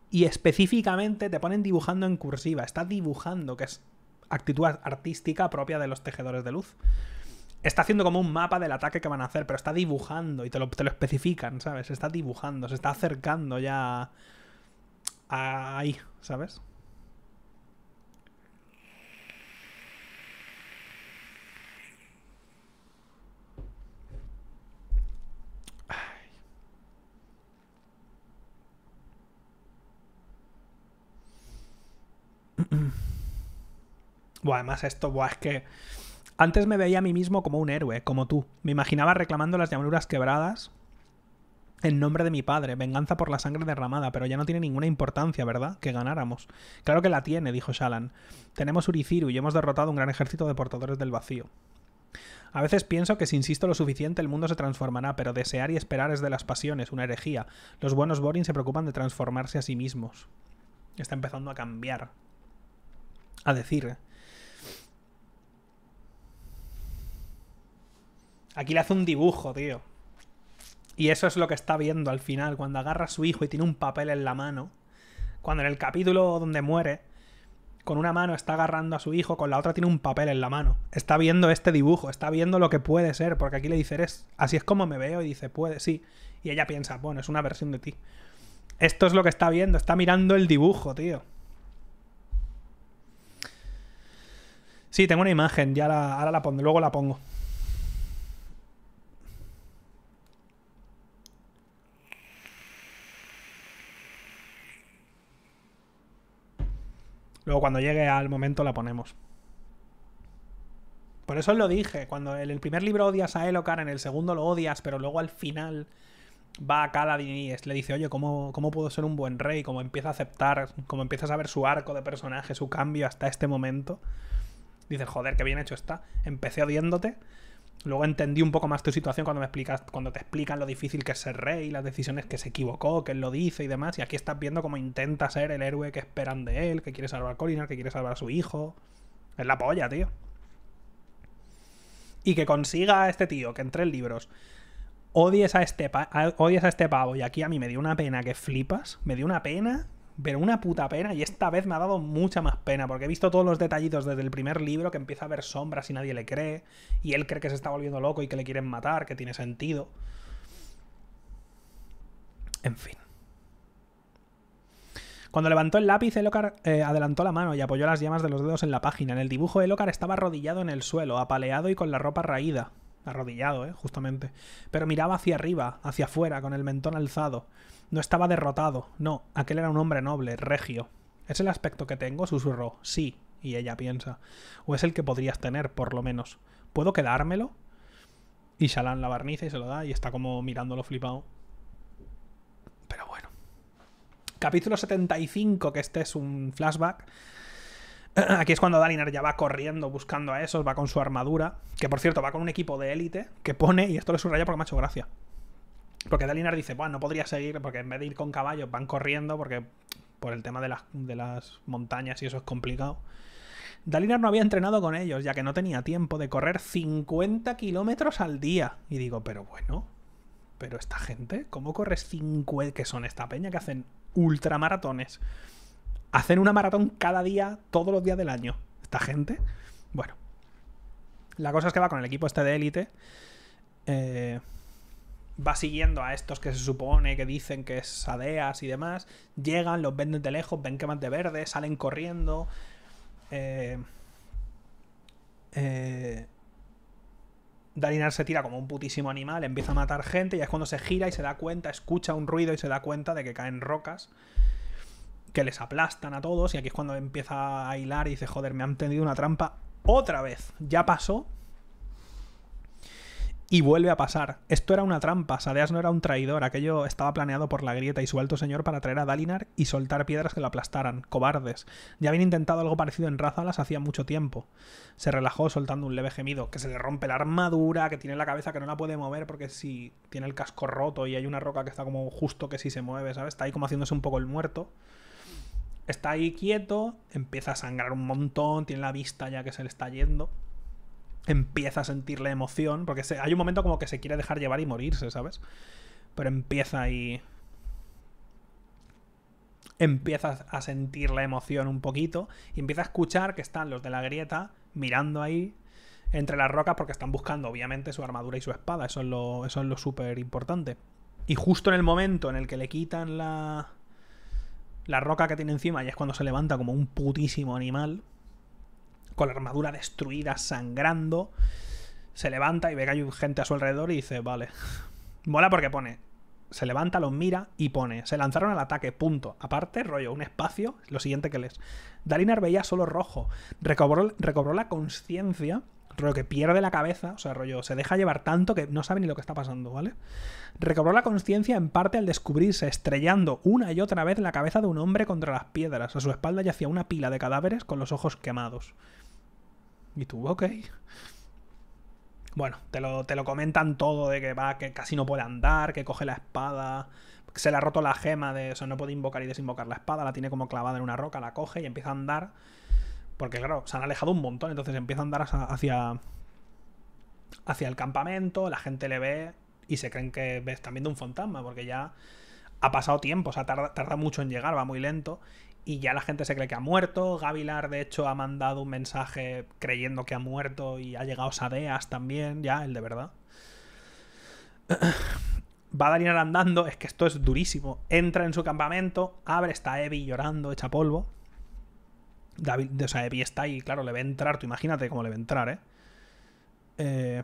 y específicamente te ponen dibujando en cursiva. Está dibujando, que es actitud artística propia de los tejedores de luz. Está haciendo como un mapa del ataque que van a hacer, pero está dibujando y te lo, te lo especifican, ¿sabes? Está dibujando, se está acercando ya ahí, ¿sabes? Bueno, además esto, buah, es que... Antes me veía a mí mismo como un héroe, como tú. Me imaginaba reclamando las llanuras quebradas en nombre de mi padre, venganza por la sangre derramada, pero ya no tiene ninguna importancia, ¿verdad? Que ganáramos. Claro que la tiene, dijo Shalan. Tenemos Uriciru y hemos derrotado un gran ejército de portadores del vacío. A veces pienso que si insisto lo suficiente el mundo se transformará, pero desear y esperar es de las pasiones, una herejía. Los buenos Borin se preocupan de transformarse a sí mismos. Está empezando a cambiar. A decir, Aquí le hace un dibujo, tío. Y eso es lo que está viendo al final, cuando agarra a su hijo y tiene un papel en la mano. Cuando en el capítulo donde muere, con una mano está agarrando a su hijo, con la otra tiene un papel en la mano. Está viendo este dibujo, está viendo lo que puede ser, porque aquí le dice, eres, así es como me veo, y dice, puede, sí. Y ella piensa, bueno, es una versión de ti. Esto es lo que está viendo, está mirando el dibujo, tío. Sí, tengo una imagen, ya la, ahora la pongo, luego la pongo. Luego cuando llegue al momento la ponemos. Por eso lo dije, cuando en el primer libro odias a Elocar, en el segundo lo odias, pero luego al final va a Kaladin y le dice, oye, ¿cómo, ¿cómo puedo ser un buen rey? Como empieza a aceptar, como empiezas a ver su arco de personaje, su cambio hasta este momento. Dices, joder, qué bien hecho está. Empecé odiándote. Luego entendí un poco más tu situación cuando me explicas, cuando te explican lo difícil que es ser rey, las decisiones que se equivocó, que él lo dice y demás. Y aquí estás viendo cómo intenta ser el héroe que esperan de él, que quiere salvar a Colinar, que quiere salvar a su hijo. Es la polla, tío. Y que consiga a este tío que entre en libros odies a este, odies a este pavo y aquí a mí me dio una pena que flipas, me dio una pena, pero una puta pena y esta vez me ha dado mucha más pena porque he visto todos los detallitos desde el primer libro que empieza a ver sombras y nadie le cree y él cree que se está volviendo loco y que le quieren matar, que tiene sentido. En fin. Cuando levantó el lápiz, Elocar eh, adelantó la mano y apoyó las llamas de los dedos en la página. En el dibujo, Elocar estaba arrodillado en el suelo, apaleado y con la ropa raída arrodillado, ¿eh? justamente. Pero miraba hacia arriba, hacia afuera, con el mentón alzado. No estaba derrotado, no, aquel era un hombre noble, regio. ¿Es el aspecto que tengo? susurró. Sí, y ella piensa. O es el que podrías tener, por lo menos. ¿Puedo quedármelo? Y Shalan la barniza y se lo da y está como mirándolo flipado. Pero bueno. Capítulo 75, que este es un flashback. Aquí es cuando Dalinar ya va corriendo buscando a esos, va con su armadura, que por cierto va con un equipo de élite que pone, y esto le subraya porque me ha hecho gracia. Porque Dalinar dice, bueno, no podría seguir, porque en vez de ir con caballos van corriendo, porque por el tema de las, de las montañas y eso es complicado. Dalinar no había entrenado con ellos, ya que no tenía tiempo de correr 50 kilómetros al día. Y digo, pero bueno, pero esta gente, ¿cómo corres 50? que son esta peña que hacen ultramaratones? Hacen una maratón cada día, todos los días del año. Esta gente. Bueno. La cosa es que va con el equipo este de élite. Eh, va siguiendo a estos que se supone que dicen que es Sadeas y demás. Llegan, los ven de lejos, ven quemas de verde, salen corriendo. Eh, eh, se tira como un putísimo animal, empieza a matar gente y es cuando se gira y se da cuenta, escucha un ruido y se da cuenta de que caen rocas que les aplastan a todos y aquí es cuando empieza a hilar y dice, joder, me han tendido una trampa otra vez. Ya pasó y vuelve a pasar. Esto era una trampa, Sadeas no era un traidor, aquello estaba planeado por la grieta y su alto señor para traer a Dalinar y soltar piedras que lo aplastaran. Cobardes. Ya habían intentado algo parecido en Rázalas hacía mucho tiempo. Se relajó soltando un leve gemido, que se le rompe la armadura, que tiene la cabeza que no la puede mover porque si tiene el casco roto y hay una roca que está como justo que si se mueve, ¿sabes? Está ahí como haciéndose un poco el muerto está ahí quieto, empieza a sangrar un montón, tiene la vista ya que se le está yendo. Empieza a sentir la emoción, porque hay un momento como que se quiere dejar llevar y morirse, ¿sabes? Pero empieza ahí... Empieza a sentir la emoción un poquito y empieza a escuchar que están los de la grieta mirando ahí entre las rocas porque están buscando obviamente su armadura y su espada, eso es lo, eso es lo súper importante. Y justo en el momento en el que le quitan la, la roca que tiene encima y es cuando se levanta como un putísimo animal, con la armadura destruida, sangrando, se levanta y ve que hay gente a su alrededor y dice, vale. Mola porque pone, se levanta, los mira y pone, se lanzaron al ataque, punto. Aparte, rollo, un espacio, lo siguiente que lees. Dalinar veía solo rojo, recobró, recobró la conciencia rollo que pierde la cabeza, o sea, rollo, se deja llevar tanto que no sabe ni lo que está pasando, ¿vale? Recobró la conciencia en parte al descubrirse estrellando una y otra vez la cabeza de un hombre contra las piedras. A su espalda yacía una pila de cadáveres con los ojos quemados. Y tú, ok. Bueno, te lo, te lo comentan todo de que va, que casi no puede andar, que coge la espada, se le ha roto la gema de eso, no puede invocar y desinvocar la espada, la tiene como clavada en una roca, la coge y empieza a andar porque claro, se han alejado un montón, entonces empieza a andar hacia, hacia el campamento, la gente le ve y se creen que están viendo un fantasma, porque ya ha pasado tiempo, o sea, tarda, mucho en llegar, va muy lento, y ya la gente se cree que ha muerto. Gavilar, de hecho, ha mandado un mensaje creyendo que ha muerto y ha llegado Sadeas también, ya, el de verdad. Va a Dalinar andando, es que esto es durísimo. Entra en su campamento, abre, está Evi llorando, hecha polvo. David, o sea, Evi está ahí, claro, le ve entrar, tú imagínate cómo le ve entrar, ¿eh? ¿eh?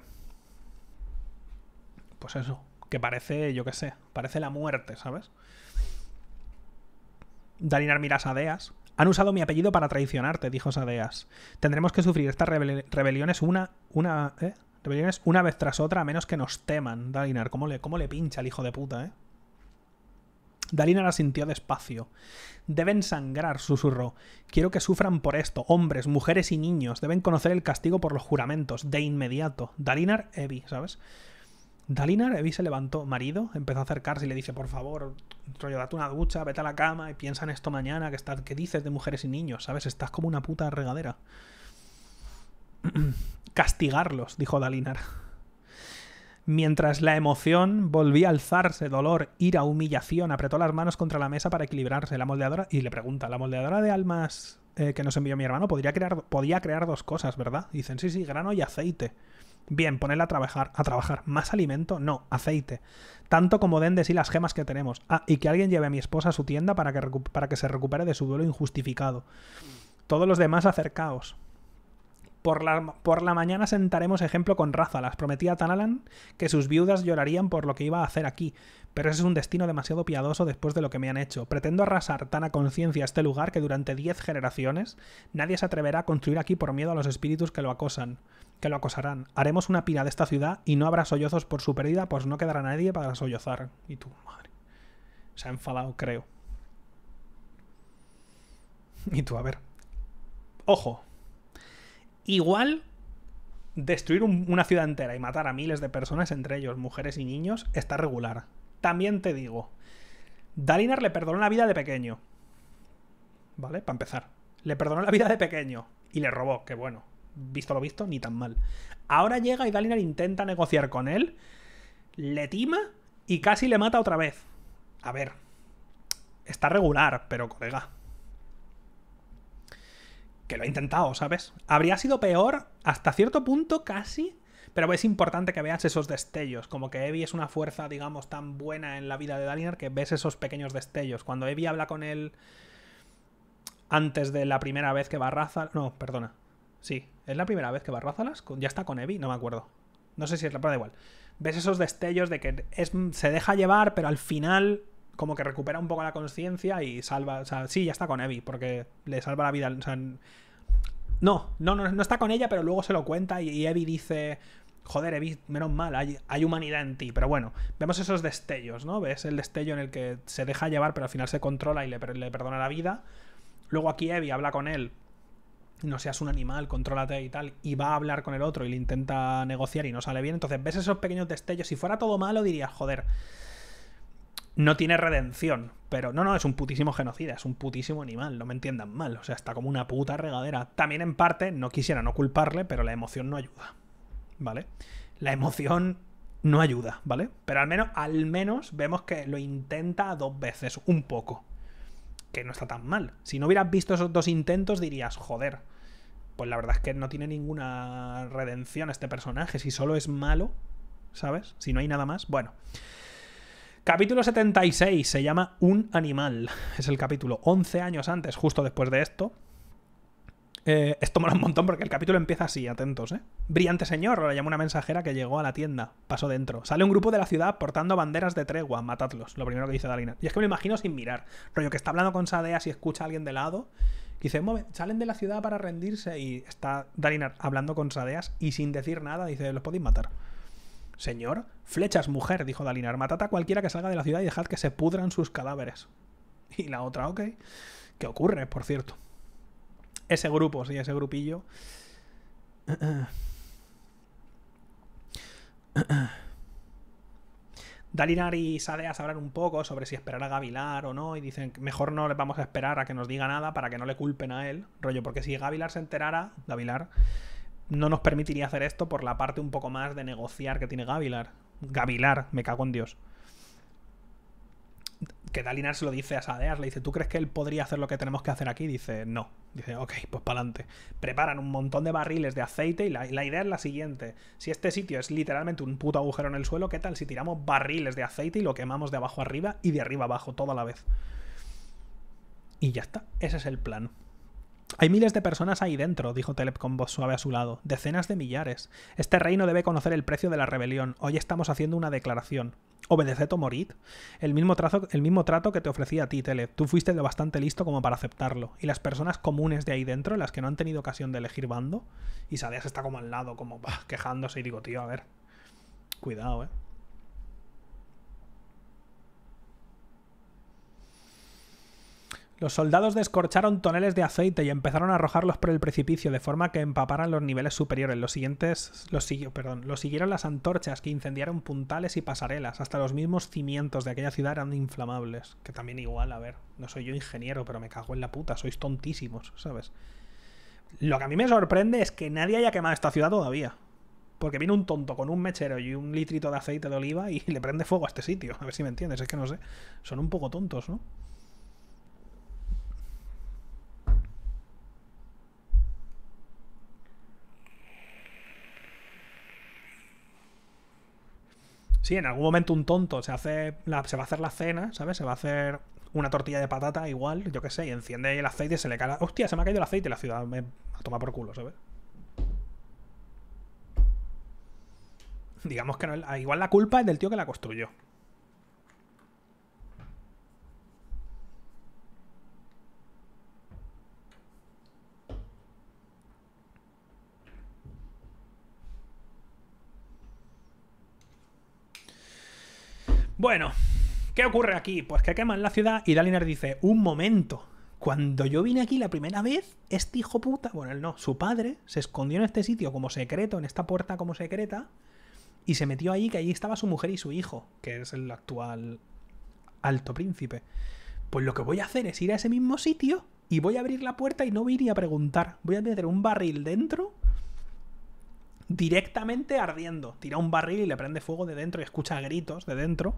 Pues eso, que parece, yo qué sé, parece la muerte, ¿sabes? Dalinar mira a Sadeas. Han usado mi apellido para traicionarte, dijo Sadeas. Tendremos que sufrir estas rebeliones una, una, ¿eh? Rebeliones una vez tras otra, a menos que nos teman, Dalinar. ¿Cómo le, cómo le pincha el hijo de puta, eh? Dalinar asintió despacio. Deben sangrar, susurró. Quiero que sufran por esto. Hombres, mujeres y niños. Deben conocer el castigo por los juramentos. De inmediato. Dalinar, Evi, ¿sabes? Dalinar, Evi se levantó. Marido empezó a acercarse y le dice, por favor, rollo, date una ducha, vete a la cama y piensa en esto mañana, que, está, que dices de mujeres y niños, ¿sabes? Estás como una puta regadera. Castigarlos, dijo Dalinar. Mientras la emoción volvía a alzarse, dolor, ira, humillación, apretó las manos contra la mesa para equilibrarse. La moldeadora. Y le pregunta: ¿La moldeadora de almas eh, que nos envió mi hermano podría crear, podía crear dos cosas, verdad? dicen: Sí, sí, grano y aceite. Bien, ponerla a trabajar. ¿A trabajar? ¿Más alimento? No, aceite. Tanto como den de sí las gemas que tenemos. Ah, y que alguien lleve a mi esposa a su tienda para que, para que se recupere de su duelo injustificado. Todos los demás acercaos. Por la, por la, mañana sentaremos ejemplo con Rázalas. Prometía Tanalan que sus viudas llorarían por lo que iba a hacer aquí, pero ese es un destino demasiado piadoso después de lo que me han hecho. Pretendo arrasar tan a conciencia este lugar que durante diez generaciones nadie se atreverá a construir aquí por miedo a los espíritus que lo acosan, que lo acosarán. Haremos una pira de esta ciudad y no habrá sollozos por su pérdida, pues no quedará nadie para sollozar. Y tú, madre. Se ha enfadado, creo. Y tú, a ver. Ojo, Igual destruir una ciudad entera y matar a miles de personas, entre ellos mujeres y niños, está regular. También te digo, Dalinar le perdonó la vida de pequeño. ¿Vale? Para empezar. Le perdonó la vida de pequeño y le robó, que bueno, visto lo visto, ni tan mal. Ahora llega y Dalinar intenta negociar con él, le tima y casi le mata otra vez. A ver, está regular, pero colega, que lo ha intentado, ¿sabes? Habría sido peor hasta cierto punto casi, pero es importante que veas esos destellos, como que Evi es una fuerza, digamos, tan buena en la vida de Dalinar que ves esos pequeños destellos. Cuando Evi habla con él antes de la primera vez que va. No, perdona. Sí, ¿es la primera vez que va a Rázalas? ¿Ya está con Evi? No me acuerdo. No sé si es la... Pero da igual. Ves esos destellos de que es, se deja llevar, pero al final como que recupera un poco la conciencia y salva. O sea, sí, ya está con Evi, porque le salva la vida. O sea, no, no, no, está con ella, pero luego se lo cuenta y, Evi dice. Joder, Evi, menos mal, hay, hay, humanidad en ti. Pero bueno, vemos esos destellos, ¿no? Ves el destello en el que se deja llevar, pero al final se controla y le, le perdona la vida. Luego aquí Evi habla con él. No seas un animal, contrólate y tal. Y va a hablar con el otro y le intenta negociar y no sale bien. Entonces ves esos pequeños destellos. Si fuera todo malo, dirías, joder, no tiene redención. Pero no, no, es un putísimo genocida, es un putísimo animal, no me entiendan mal. O sea, está como una puta regadera. También en parte, no quisiera no culparle, pero la emoción no ayuda. ¿Vale? La emoción no ayuda, ¿vale? Pero al menos, al menos vemos que lo intenta dos veces, un poco. Que no está tan mal. Si no hubieras visto esos dos intentos, dirías, joder. Pues la verdad es que no tiene ninguna redención este personaje. Si solo es malo, ¿sabes? Si no hay nada más. Bueno. Capítulo 76 se llama Un animal. Es el capítulo 11 años antes, justo después de esto. Eh, esto mola un montón porque el capítulo empieza así, atentos, ¿eh? Brillante señor, lo llama una mensajera que llegó a la tienda. Pasó dentro. Sale un grupo de la ciudad portando banderas de tregua. Matadlos, lo primero que dice Dalina. Y es que me imagino sin mirar. Rollo que está hablando con Sadeas y escucha a alguien de lado. Y dice, salen de la ciudad para rendirse. Y está Dalinar hablando con Sadeas y sin decir nada dice, los podéis matar. Señor, flechas, mujer, dijo Dalinar. Matad a cualquiera que salga de la ciudad y dejad que se pudran sus cadáveres. Y la otra, ok. ¿Qué ocurre, por cierto? Ese grupo, sí, ese grupillo. Dalinar y Sadeas hablan un poco sobre si esperar a Gavilar o no, y dicen mejor no le vamos a esperar a que nos diga nada para que no le culpen a él, rollo, porque si Gavilar se enterara, Gavilar, no nos permitiría hacer esto por la parte un poco más de negociar que tiene Gavilar. Gavilar, me cago en Dios. Que Dalinar se lo dice a Sadeas, le dice, ¿tú crees que él podría hacer lo que tenemos que hacer aquí? Dice, no. Dice, ok, pues para adelante. Preparan un montón de barriles de aceite y la, la, idea es la siguiente. Si este sitio es literalmente un puto agujero en el suelo, ¿qué tal si tiramos barriles de aceite y lo quemamos de abajo arriba y de arriba abajo, toda la vez? Y ya está, ese es el plan. Hay miles de personas ahí dentro, dijo Telep con voz suave a su lado. Decenas de millares. Este reino debe conocer el precio de la rebelión. Hoy estamos haciendo una declaración. Obedeced o morid. El mismo, trazo, el mismo trato que te ofrecía a ti, Telep. Tú fuiste lo bastante listo como para aceptarlo. Y las personas comunes de ahí dentro, las que no han tenido ocasión de elegir bando, y Sadeas está como al lado, como quejándose, y digo, tío, a ver. Cuidado, eh. Los soldados descorcharon toneles de aceite y empezaron a arrojarlos por el precipicio de forma que empaparan los niveles superiores. Los siguientes los, perdón, los siguieron las antorchas que incendiaron puntales y pasarelas. Hasta los mismos cimientos de aquella ciudad eran inflamables. Que también igual, a ver, no soy yo ingeniero, pero me cago en la puta, sois tontísimos, ¿sabes? Lo que a mí me sorprende es que nadie haya quemado esta ciudad todavía. Porque viene un tonto con un mechero y un litrito de aceite de oliva y le prende fuego a este sitio. A ver si me entiendes, es que no sé. Son un poco tontos, ¿no? Sí, en algún momento un tonto se hace se va a hacer la cena, ¿sabes? Se va a hacer una tortilla de patata igual, yo qué sé, y enciende el aceite y se le cae la... Hostia, se me ha caído el aceite y la ciudad me a tomar por culo, ¿sabes? Digamos que no, igual la culpa es del tío que la construyó. Bueno, ¿qué ocurre aquí? Pues que queman la ciudad y Dalinar dice, un momento, cuando yo vine aquí la primera vez, este hijo puta, bueno, él no, su padre se escondió en este sitio como secreto, en esta puerta como secreta, y se metió ahí, que allí estaba su mujer y su hijo, que es el actual alto príncipe. Pues lo que voy a hacer es ir a ese mismo sitio y voy a abrir la puerta y no voy a a preguntar. Voy a meter un barril dentro directamente ardiendo. Tira un barril y le prende fuego de dentro y escucha gritos de dentro.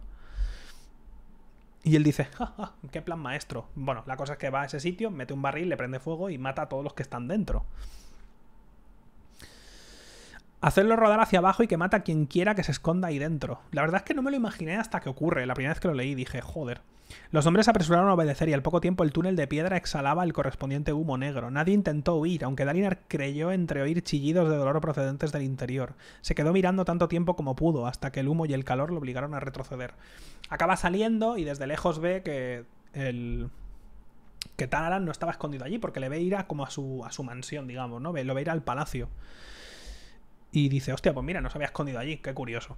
Y él dice, ja, qué plan maestro. Bueno, la cosa es que va a ese sitio, mete un barril, le prende fuego y mata a todos los que están dentro. Hacerlo rodar hacia abajo y que mata a quien quiera que se esconda ahí dentro. La verdad es que no me lo imaginé hasta que ocurre. La primera vez que lo leí dije, joder. Los hombres apresuraron a obedecer y al poco tiempo el túnel de piedra exhalaba el correspondiente humo negro. Nadie intentó huir, aunque Dalinar creyó entreoír chillidos de dolor procedentes del interior. Se quedó mirando tanto tiempo como pudo, hasta que el humo y el calor lo obligaron a retroceder. Acaba saliendo y desde lejos ve que el que Talaran no estaba escondido allí, porque le ve ir a, como a su, a su mansión, digamos, ¿no? Lo ve ir al palacio. Y dice, hostia, pues mira, no se había escondido allí, qué curioso.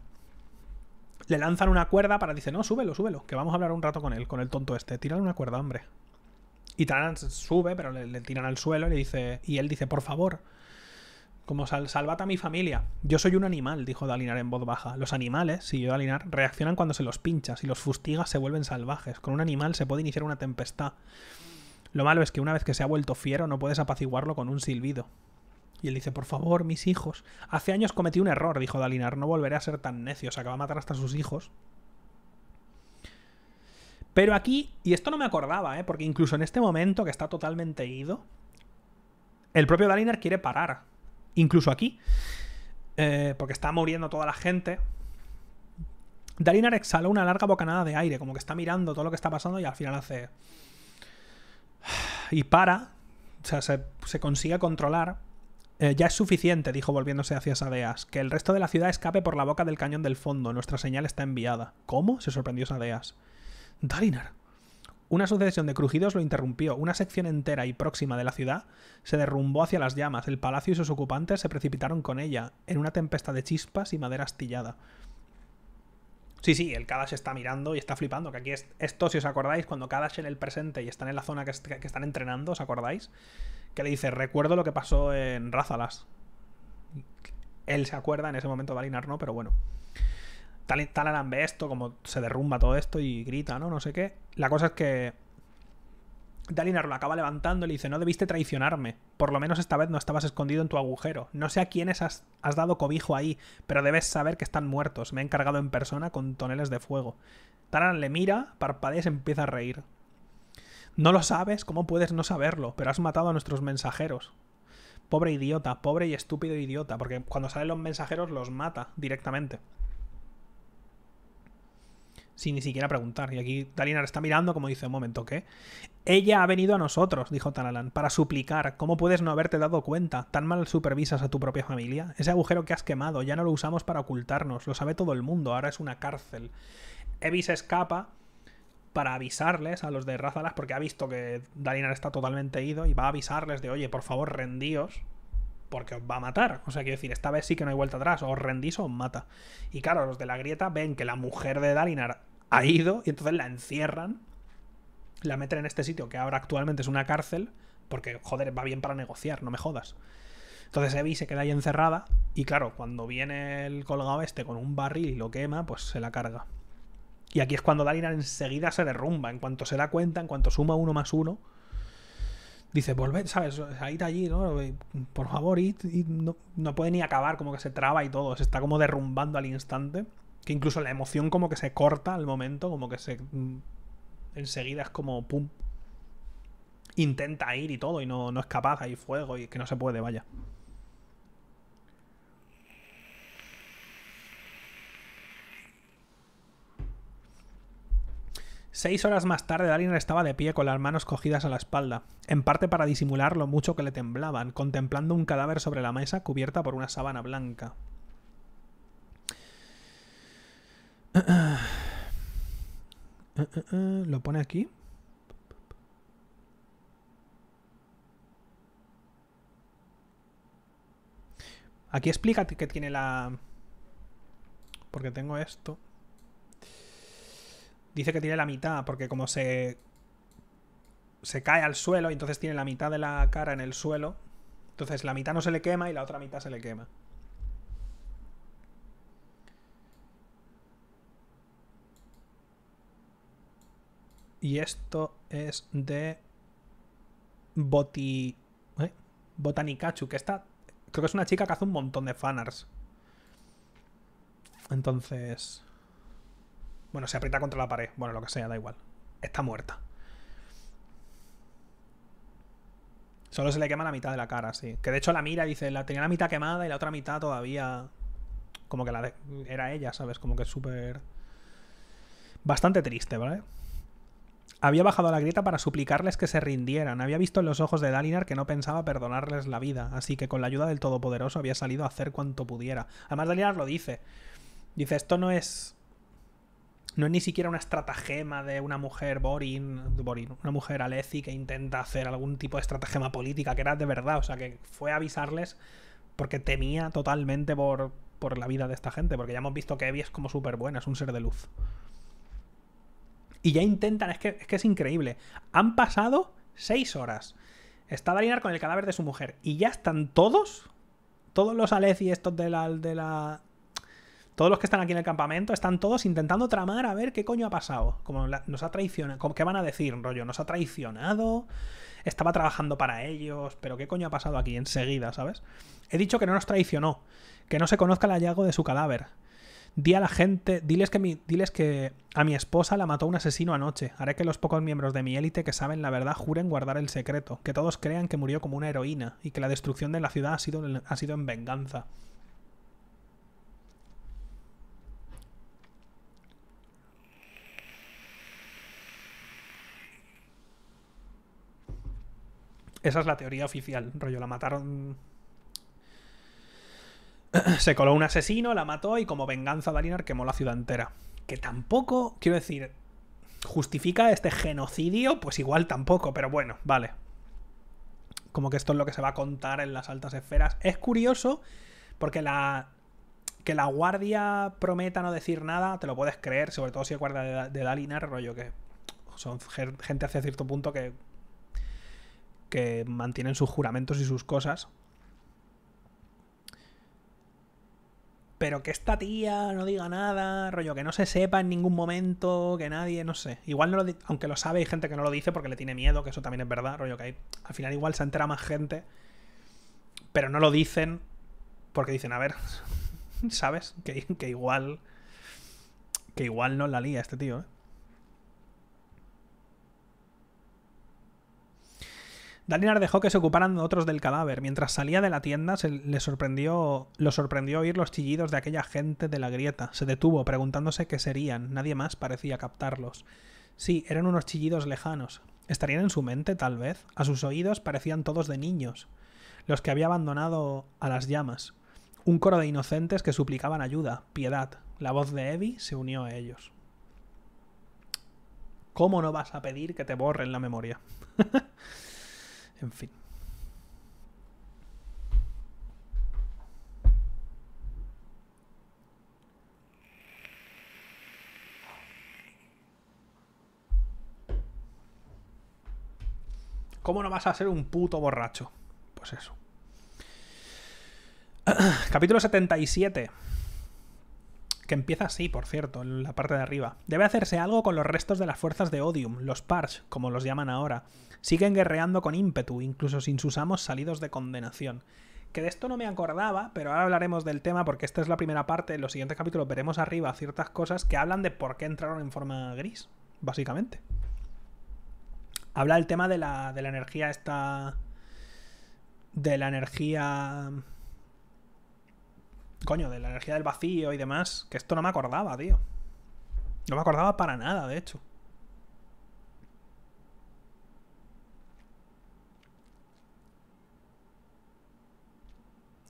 Le lanzan una cuerda para, dice, no, súbelo, súbelo, que vamos a hablar un rato con él, con el tonto este. Tírale una cuerda, hombre. Y Taran sube, pero le, tiran al suelo y le dice, y él dice, por favor, como sal, salvad a mi familia. Yo soy un animal, dijo Dalinar en voz baja. Los animales, siguió Dalinar, reaccionan cuando se los pinchas y los fustigas se vuelven salvajes. Con un animal se puede iniciar una tempestad. Lo malo es que una vez que se ha vuelto fiero no puedes apaciguarlo con un silbido. Y él dice, por favor, mis hijos. Hace años cometí un error, dijo Dalinar. No volveré a ser tan necio. Se acaba de matar hasta sus hijos. Pero aquí, y esto no me acordaba, ¿eh? porque incluso en este momento que está totalmente ido, el propio Dalinar quiere parar. Incluso aquí. Eh, porque está muriendo toda la gente. Dalinar exhala una larga bocanada de aire, como que está mirando todo lo que está pasando y al final hace... Y para. O sea, se, se consigue controlar eh, ya es suficiente, dijo volviéndose hacia Sadeas. Que el resto de la ciudad escape por la boca del cañón del fondo. Nuestra señal está enviada. ¿Cómo? se sorprendió Sadeas. Dalinar. Una sucesión de crujidos lo interrumpió. Una sección entera y próxima de la ciudad se derrumbó hacia las llamas. El palacio y sus ocupantes se precipitaron con ella, en una tempesta de chispas y madera astillada. Sí, sí, el Kadash está mirando y está flipando. Que aquí es esto, si os acordáis, cuando Kadash en el presente y están en la zona que, están entrenando, ¿os acordáis? que le dice, recuerdo lo que pasó en Rázalas. Él se acuerda, en ese momento Dalinar no, pero bueno. Talaran ve esto, como se derrumba todo esto y grita, ¿no? No sé qué. La cosa es que Dalinar lo acaba levantando y le dice, no debiste traicionarme. Por lo menos esta vez no estabas escondido en tu agujero. No sé a quiénes has, has, dado cobijo ahí, pero debes saber que están muertos. Me he encargado en persona con toneles de fuego. Talaran le mira, parpadea y empieza a reír. No lo sabes, ¿cómo puedes no saberlo? Pero has matado a nuestros mensajeros. Pobre idiota, pobre y estúpido idiota, porque cuando salen los mensajeros los mata directamente. Sin ni siquiera preguntar. Y aquí Dalinar está mirando como dice, un momento, ¿qué? Ella ha venido a nosotros, dijo Talalan, para suplicar. ¿Cómo puedes no haberte dado cuenta? ¿Tan mal supervisas a tu propia familia? Ese agujero que has quemado ya no lo usamos para ocultarnos. Lo sabe todo el mundo. Ahora es una cárcel. Evi se escapa para avisarles a los de Rázalas, porque ha visto que Dalinar está totalmente ido y va a avisarles de, oye, por favor, rendíos, porque os va a matar. O sea, quiero decir, esta vez sí que no hay vuelta atrás, os rendís o os mata. Y claro, los de la grieta ven que la mujer de Dalinar ha ido y entonces la encierran la meten en este sitio que ahora actualmente es una cárcel, porque, joder, va bien para negociar, no me jodas. Entonces Evie se queda ahí encerrada y claro, cuando viene el colgado este con un barril y lo quema, pues se la carga. Y aquí es cuando Dalinar enseguida se derrumba, en cuanto se da cuenta, en cuanto suma uno más uno, dice, volved, ¿sabes? Id allí, ¿no? Por favor, id, No, no, puede ni acabar, como que se traba y todo, se está como derrumbando al instante, que incluso la emoción como que se corta al momento, como que se... Mm, enseguida es como, ¡pum! Intenta ir y todo y no, no es capaz, hay fuego y que no se puede, vaya. Seis horas más tarde, Dalinar estaba de pie con las manos cogidas a la espalda, en parte para disimular lo mucho que le temblaban, contemplando un cadáver sobre la mesa cubierta por una sábana blanca. ¿Lo pone aquí? Aquí explica que tiene la... Porque tengo esto. Dice que tiene la mitad, porque como se. Se cae al suelo y entonces tiene la mitad de la cara en el suelo. Entonces la mitad no se le quema y la otra mitad se le quema. Y esto es de Boti... ¿eh? Botanikachu, que está... Creo que es una chica que hace un montón de fanarts. Entonces... Bueno, se aprieta contra la pared. Bueno, lo que sea, da igual. Está muerta. Solo se le quema la mitad de la cara, sí. Que de hecho la mira y dice, la tenía la mitad quemada y la otra mitad todavía. Como que la era ella, ¿sabes? Como que es súper. Bastante triste, ¿vale? Había bajado a la grieta para suplicarles que se rindieran. Había visto en los ojos de Dalinar que no pensaba perdonarles la vida, así que con la ayuda del Todopoderoso había salido a hacer cuanto pudiera. Además, Dalinar lo dice. Dice, esto no es no es ni siquiera una estratagema de una mujer boring, boring, una mujer Aleci que intenta hacer algún tipo de estratagema política, que era de verdad, o sea, que fue a avisarles porque temía totalmente por, por la vida de esta gente, porque ya hemos visto que Evie es como súper buena, es un ser de luz. Y ya intentan, es que, es que es increíble. Han pasado seis horas. Está Dalinar con el cadáver de su mujer. Y ya están todos, todos los Aleci estos de la, de la, todos los que están aquí en el campamento están todos intentando tramar a ver qué coño ha pasado. Como nos ha traicionado. ¿Qué van a decir, rollo? Nos ha traicionado. Estaba trabajando para ellos. Pero qué coño ha pasado aquí enseguida, ¿sabes? He dicho que no nos traicionó. Que no se conozca el hallazgo de su cadáver. Di a la gente, diles que, mi, diles que a mi esposa la mató un asesino anoche. Haré que los pocos miembros de mi élite que saben la verdad juren guardar el secreto. Que todos crean que murió como una heroína y que la destrucción de la ciudad ha sido, ha sido en venganza. Esa es la teoría oficial. Rollo, la mataron. Se coló un asesino, la mató y como venganza Dalinar quemó la ciudad entera. Que tampoco, quiero decir, justifica este genocidio, pues igual tampoco, pero bueno, vale. Como que esto es lo que se va a contar en las altas esferas. Es curioso porque la que la guardia prometa no decir nada, te lo puedes creer, sobre todo si es guardia de, Dalinar, rollo que son gente hacia cierto punto que que mantienen sus juramentos y sus cosas. Pero que esta tía no diga nada, rollo, que no se sepa en ningún momento, que nadie, no sé. Igual no lo aunque lo sabe, hay gente que no lo dice porque le tiene miedo, que eso también es verdad, rollo, que hay, al final igual se entera más gente, pero no lo dicen porque dicen, a ver, ¿sabes? Que, que igual, que igual no la lía este tío, ¿eh? Dalinar dejó que se ocuparan otros del cadáver. Mientras salía de la tienda, se le sorprendió, lo sorprendió oír los chillidos de aquella gente de la grieta. Se detuvo, preguntándose qué serían. Nadie más parecía captarlos. Sí, eran unos chillidos lejanos. ¿Estarían en su mente, tal vez? A sus oídos parecían todos de niños, los que había abandonado a las llamas. Un coro de inocentes que suplicaban ayuda, piedad. La voz de Evie se unió a ellos. ¿Cómo no vas a pedir que te borren la memoria? En fin. ¿Cómo no vas a ser un puto borracho? Pues eso. Capítulo 77. Que empieza así, por cierto, en la parte de arriba. Debe hacerse algo con los restos de las fuerzas de Odium, los Parch, como los llaman ahora. Siguen guerreando con ímpetu, incluso sin sus amos salidos de condenación. Que de esto no me acordaba, pero ahora hablaremos del tema porque esta es la primera parte. En los siguientes capítulos veremos arriba ciertas cosas que hablan de por qué entraron en forma gris, básicamente. Habla el tema de la, de la energía esta... De la energía Coño, de la energía del vacío y demás. Que esto no me acordaba, tío. No me acordaba para nada, de hecho.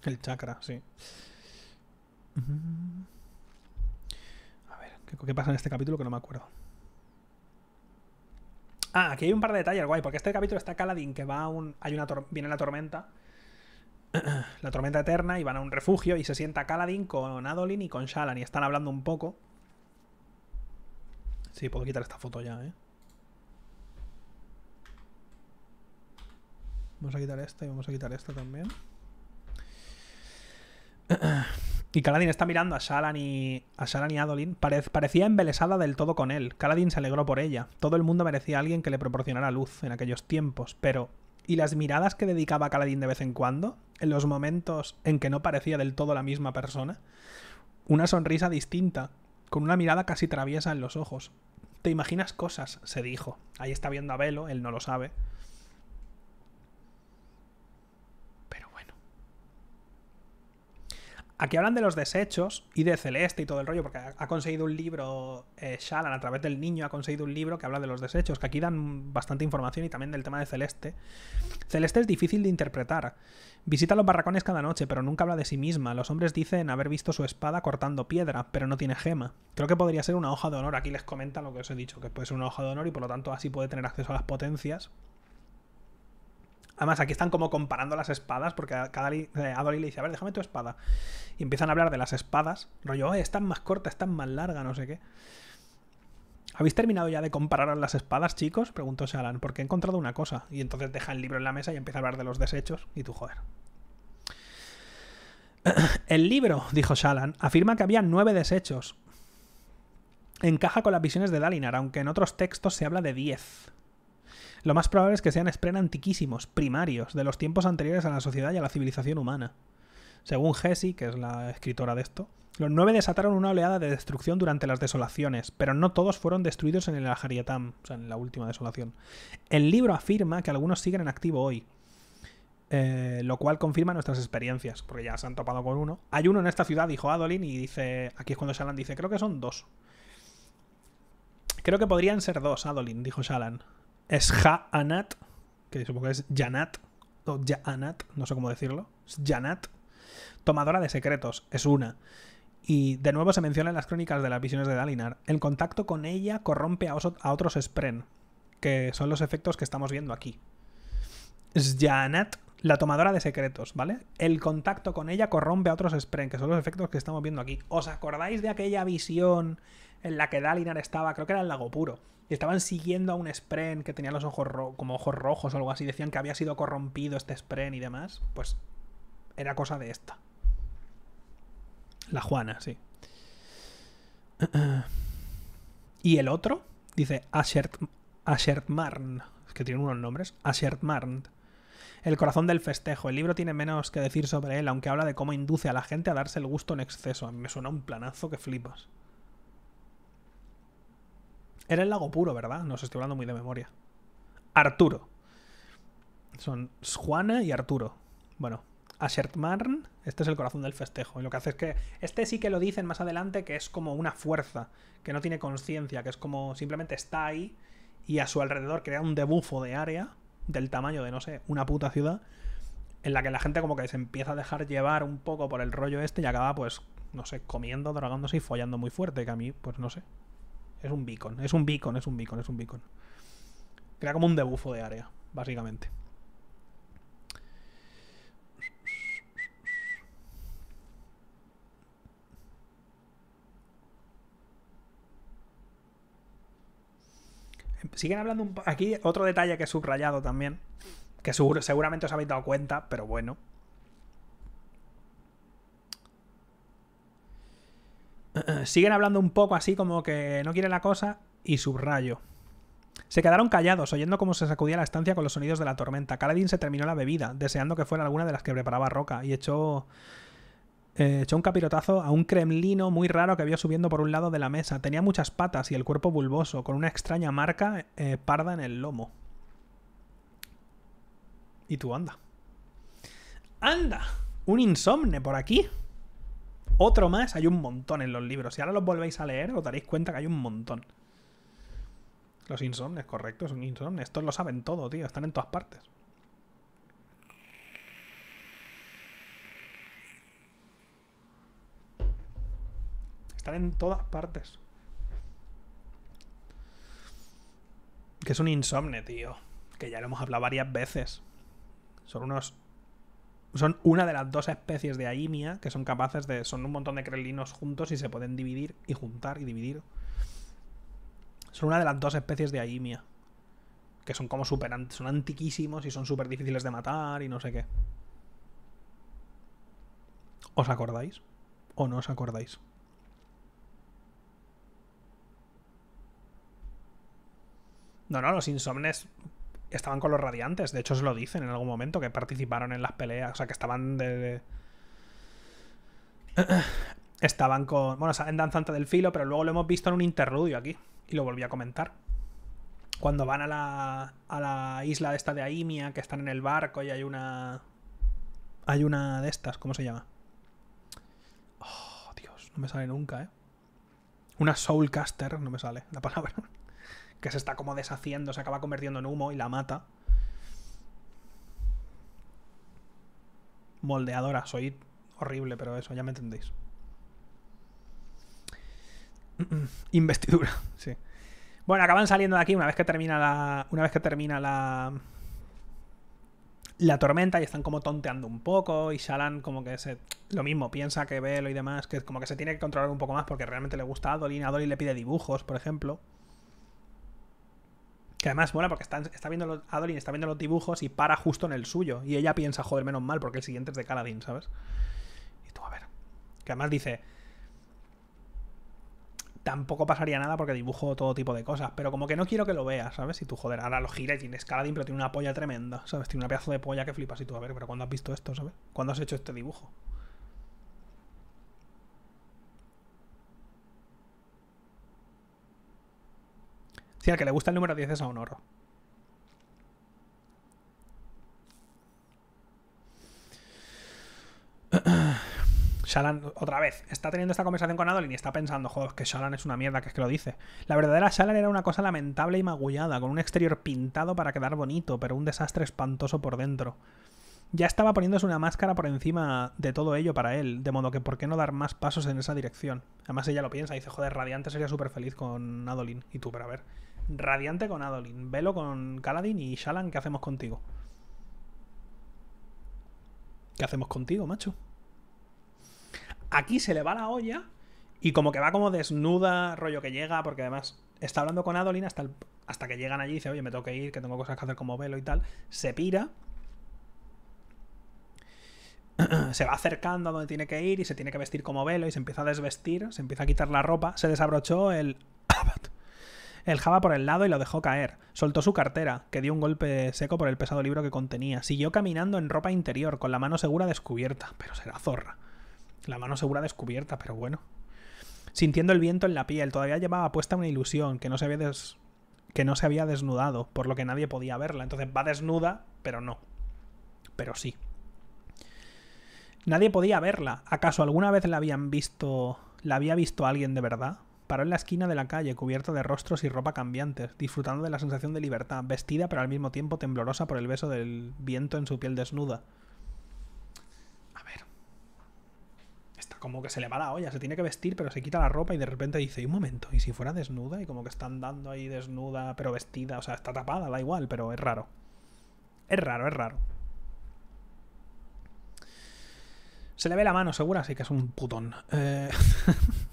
El chakra, sí. A ver, ¿qué, pasa en este capítulo que no me acuerdo? Ah, aquí hay un par de detalles guay, porque este capítulo está Caladín, que va a un. Hay una viene la tormenta la tormenta eterna y van a un refugio y se sienta Kaladin con Adolin y con Shalan y están hablando un poco. Sí, puedo quitar esta foto ya, ¿eh? Vamos a quitar esta y vamos a quitar esta también. Y Kaladin está mirando a Shalan y a Shalan y Adolin. parecía embelesada del todo con él. Kaladin se alegró por ella. Todo el mundo merecía a alguien que le proporcionara luz en aquellos tiempos, pero y las miradas que dedicaba a Kaladin de vez en cuando, en los momentos en que no parecía del todo la misma persona, una sonrisa distinta, con una mirada casi traviesa en los ojos. Te imaginas cosas, se dijo. Ahí está viendo a Velo, él no lo sabe. Aquí hablan de los desechos y de Celeste y todo el rollo, porque ha conseguido un libro, eh, Shalan, a través del niño, ha conseguido un libro que habla de los desechos, que aquí dan bastante información y también del tema de Celeste. Celeste es difícil de interpretar. Visita los barracones cada noche, pero nunca habla de sí misma. Los hombres dicen haber visto su espada cortando piedra, pero no tiene gema. Creo que podría ser una hoja de honor. Aquí les comenta lo que os he dicho, que puede ser una hoja de honor y por lo tanto así puede tener acceso a las potencias. Además, aquí están como comparando las espadas, porque eh, Adoli le dice, a ver, déjame tu espada. Y empiezan a hablar de las espadas. Rollo, eh, están más corta, están más larga, no sé qué. ¿Habéis terminado ya de comparar las espadas, chicos? Preguntó Shalan, porque he encontrado una cosa. Y entonces deja el libro en la mesa y empieza a hablar de los desechos. Y tú, joder. El libro, dijo Shalan, afirma que había nueve desechos. Encaja con las visiones de Dalinar, aunque en otros textos se habla de diez. Lo más probable es que sean Spren antiquísimos, primarios, de los tiempos anteriores a la sociedad y a la civilización humana. Según Hesi, que es la escritora de esto, los nueve desataron una oleada de destrucción durante las desolaciones, pero no todos fueron destruidos en el Ajarietam, o sea, en la última desolación. El libro afirma que algunos siguen en activo hoy, eh, lo cual confirma nuestras experiencias, porque ya se han topado con uno. Hay uno en esta ciudad, dijo Adolin, y dice, aquí es cuando Shalan dice, creo que son dos. Creo que podrían ser dos, Adolin, dijo Shalan es Ja-Anat, que supongo que es Janat, o Janat, no sé cómo decirlo, es Janat, tomadora de secretos, es una. Y de nuevo se menciona en las crónicas de las visiones de Dalinar, el contacto con ella corrompe a, otros Spren, que son los efectos que estamos viendo aquí. Janat, la tomadora de secretos, ¿vale? El contacto con ella corrompe a otros Spren, que son los efectos que estamos viendo aquí. ¿Os acordáis de aquella visión en la que Dalinar estaba? Creo que era el lago puro y estaban siguiendo a un Spren que tenía los ojos como ojos rojos o algo así. Decían que había sido corrompido este Spren y demás. Pues era cosa de esta. La Juana, sí. Y el otro dice Ashert, Ashertmarn. Es que tiene unos nombres. Ashertmarn. El corazón del festejo. El libro tiene menos que decir sobre él, aunque habla de cómo induce a la gente a darse el gusto en exceso. Me suena un planazo que flipas. Era el lago puro, ¿verdad? No os estoy hablando muy de memoria. Arturo. Son Juana y Arturo. Bueno, Ashertmarn, este es el corazón del festejo. Y lo que hace es que. Este sí que lo dicen más adelante que es como una fuerza, que no tiene conciencia, que es como simplemente está ahí y a su alrededor crea un debufo de área del tamaño de, no sé, una puta ciudad, en la que la gente como que se empieza a dejar llevar un poco por el rollo este y acaba, pues, no sé, comiendo, drogándose y follando muy fuerte, que a mí, pues no sé, es un beacon, es un beacon, es un beacon, es un beacon. Crea como un debufo de área, básicamente. siguen hablando un poco. Aquí otro detalle que he subrayado también. Que seguro, seguramente os habéis dado cuenta, pero bueno. Siguen hablando un poco así como que no quiere la cosa y subrayo. Se quedaron callados, oyendo cómo se sacudía la estancia con los sonidos de la tormenta. Kaladin se terminó la bebida, deseando que fuera alguna de las que preparaba Roca, y echó, eh, echó un capirotazo a un cremlino muy raro que vio subiendo por un lado de la mesa. Tenía muchas patas y el cuerpo bulboso, con una extraña marca eh, parda en el lomo. Y tú anda. ¡Anda! Un insomne por aquí. Otro más, hay un montón en los libros. Si ahora los volvéis a leer, os daréis cuenta que hay un montón. Los insomnes, correcto, son insomnes. Estos lo saben todo, tío. Están en todas partes. Están en todas partes. Que es un insomne, tío. Que ya lo hemos hablado varias veces. Son unos. Son una de las dos especies de aimia que son capaces de. Son un montón de crelinos juntos y se pueden dividir y juntar y dividir. Son una de las dos especies de aimia. Que son como súper. Son antiquísimos y son súper difíciles de matar y no sé qué. ¿Os acordáis? ¿O no os acordáis? No, no, los insomnes estaban con los radiantes. De hecho, se lo dicen en algún momento que participaron en las peleas. O sea, que estaban de. estaban con. Bueno, en Danzante del Filo, pero luego lo hemos visto en un interludio aquí. Y lo volví a comentar. Cuando van a la, a la isla esta de Aimia, que están en el barco y hay una. Hay una de estas, ¿cómo se llama? Oh, Dios, no me sale nunca, ¿eh? Una Soulcaster, no me sale la palabra que se está como deshaciendo, se acaba convirtiendo en humo y la mata. Moldeadora, soy horrible, pero eso, ya me entendéis. Investidura, sí. Bueno, acaban saliendo de aquí una vez que termina la. Una vez que termina la. La tormenta y están como tonteando un poco. Y Shalan como que se. Lo mismo, piensa que Velo y demás. Que como que se tiene que controlar un poco más porque realmente le gusta a Adolin. Adolin le pide dibujos, por ejemplo. Que además mola porque está, está viendo los, Adolin está viendo los dibujos y para justo en el suyo. Y ella piensa, joder, menos mal, porque el siguiente es de Caladín, ¿sabes? Y tú, a ver. Que además dice. Tampoco pasaría nada porque dibujo todo tipo de cosas. Pero como que no quiero que lo veas, ¿sabes? Y tú, joder, ahora lo gira y tienes Caladín, pero tiene una polla tremenda, ¿sabes? Tiene una pedazo de polla que flipas y tú, a ver, pero ¿cuándo has visto esto, ¿sabes? ¿Cuándo has hecho este dibujo? Que le gusta el número 10 es a Honor. Shalan, otra vez, está teniendo esta conversación con Adolin y está pensando, joder, que Shalan es una mierda, que es que lo dice. La verdadera Shalan era una cosa lamentable y magullada, con un exterior pintado para quedar bonito, pero un desastre espantoso por dentro. Ya estaba poniéndose una máscara por encima de todo ello para él, de modo que ¿por qué no dar más pasos en esa dirección? Además ella lo piensa, dice, joder, Radiante sería súper feliz con Adolin. Y tú, pero a ver, Radiante con Adolin, Velo con Kaladin y Shalan, ¿qué hacemos contigo? ¿Qué hacemos contigo, macho? Aquí se le va la olla y como que va como desnuda, rollo que llega, porque además está hablando con Adolin hasta, hasta que llegan allí y dice, oye, me tengo que ir, que tengo cosas que hacer como Velo y tal. Se pira. se va acercando a donde tiene que ir y se tiene que vestir como Velo y se empieza a desvestir, se empieza a quitar la ropa, se desabrochó el el Java por el lado y lo dejó caer. Soltó su cartera, que dio un golpe seco por el pesado libro que contenía. Siguió caminando en ropa interior, con la mano segura descubierta. Pero será zorra. La mano segura descubierta, pero bueno. Sintiendo el viento en la piel, todavía llevaba puesta una ilusión que no se había que no se había desnudado, por lo que nadie podía verla. Entonces va desnuda, pero no. Pero sí. Nadie podía verla. ¿Acaso alguna vez la habían visto. la había visto alguien de verdad? Paró en la esquina de la calle, cubierta de rostros y ropa cambiantes, disfrutando de la sensación de libertad, vestida pero al mismo tiempo temblorosa por el beso del viento en su piel desnuda. A ver. Está como que se le va la olla, se tiene que vestir, pero se quita la ropa y de repente dice, un momento, ¿y si fuera desnuda? Y como que está andando ahí desnuda, pero vestida, o sea, está tapada, da igual, pero es raro. Es raro, es raro. Se le ve la mano, segura, así que es un putón. Eh...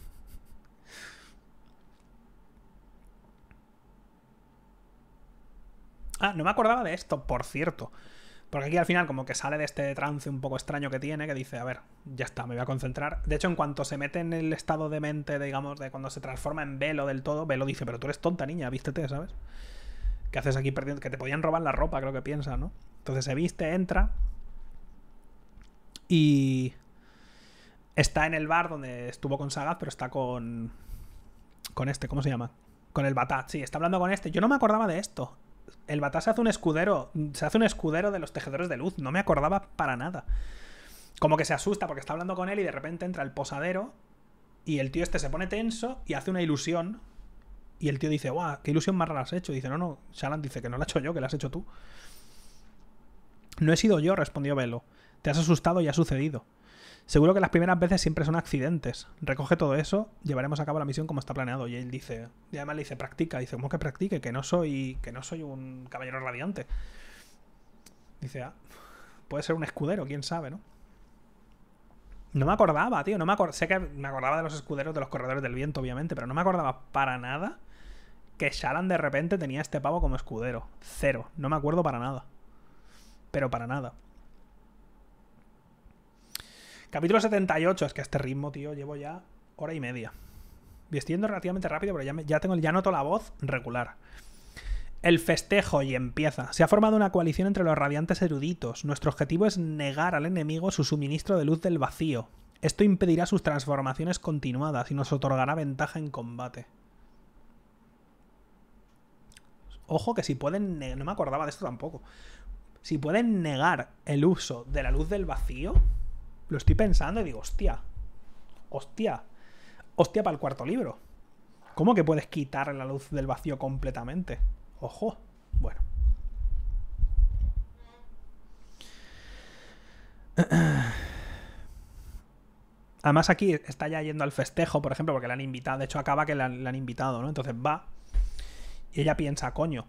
Ah, no me acordaba de esto, por cierto. Porque aquí al final como que sale de este trance un poco extraño que tiene, que dice, a ver, ya está, me voy a concentrar. De hecho, en cuanto se mete en el estado de mente, digamos, de cuando se transforma en Velo del todo, Velo dice, pero tú eres tonta, niña, vístete, ¿sabes? ¿Qué haces aquí perdiendo? Que te podían robar la ropa, creo que piensa, ¿no? Entonces se viste, entra. Y... Está en el bar donde estuvo con Sagat, pero está con... Con este, ¿cómo se llama? Con el Batat, sí, está hablando con este. Yo no me acordaba de esto el Batá se hace un escudero. Se hace un escudero de los tejedores de luz. No me acordaba para nada. Como que se asusta porque está hablando con él y de repente entra el posadero. Y el tío este se pone tenso y hace una ilusión. Y el tío dice, guau, ¿qué ilusión más rara has hecho? Y dice, no, no. Shalan dice que no la he hecho yo, que la has hecho tú. No he sido yo, respondió Velo. Te has asustado y ha sucedido. Seguro que las primeras veces siempre son accidentes. Recoge todo eso, llevaremos a cabo la misión como está planeado. Y él dice, y además le dice, practica. Dice, ¿cómo que practique? Que no soy, que no soy un caballero radiante. Dice, ah, puede ser un escudero, quién sabe, ¿no? No me acordaba, tío. No me sé que me acordaba de los escuderos de los corredores del viento, obviamente, pero no me acordaba para nada que Shalan de repente tenía este pavo como escudero. Cero. No me acuerdo para nada. Pero para nada. Capítulo 78. Es que a este ritmo, tío, llevo ya hora y media. Vistiendo relativamente rápido, pero ya, tengo, ya noto la voz regular. El festejo y empieza. Se ha formado una coalición entre los radiantes eruditos. Nuestro objetivo es negar al enemigo su suministro de luz del vacío. Esto impedirá sus transformaciones continuadas y nos otorgará ventaja en combate. Ojo que si pueden... No me acordaba de esto tampoco. Si pueden negar el uso de la luz del vacío, lo estoy pensando y digo, hostia, hostia, hostia para el cuarto libro. ¿Cómo que puedes quitar la luz del vacío completamente? Ojo, bueno. Además aquí está ya yendo al festejo, por ejemplo, porque le han invitado. De hecho, acaba que han, le han, invitado, ¿no? Entonces va. Y ella piensa, coño.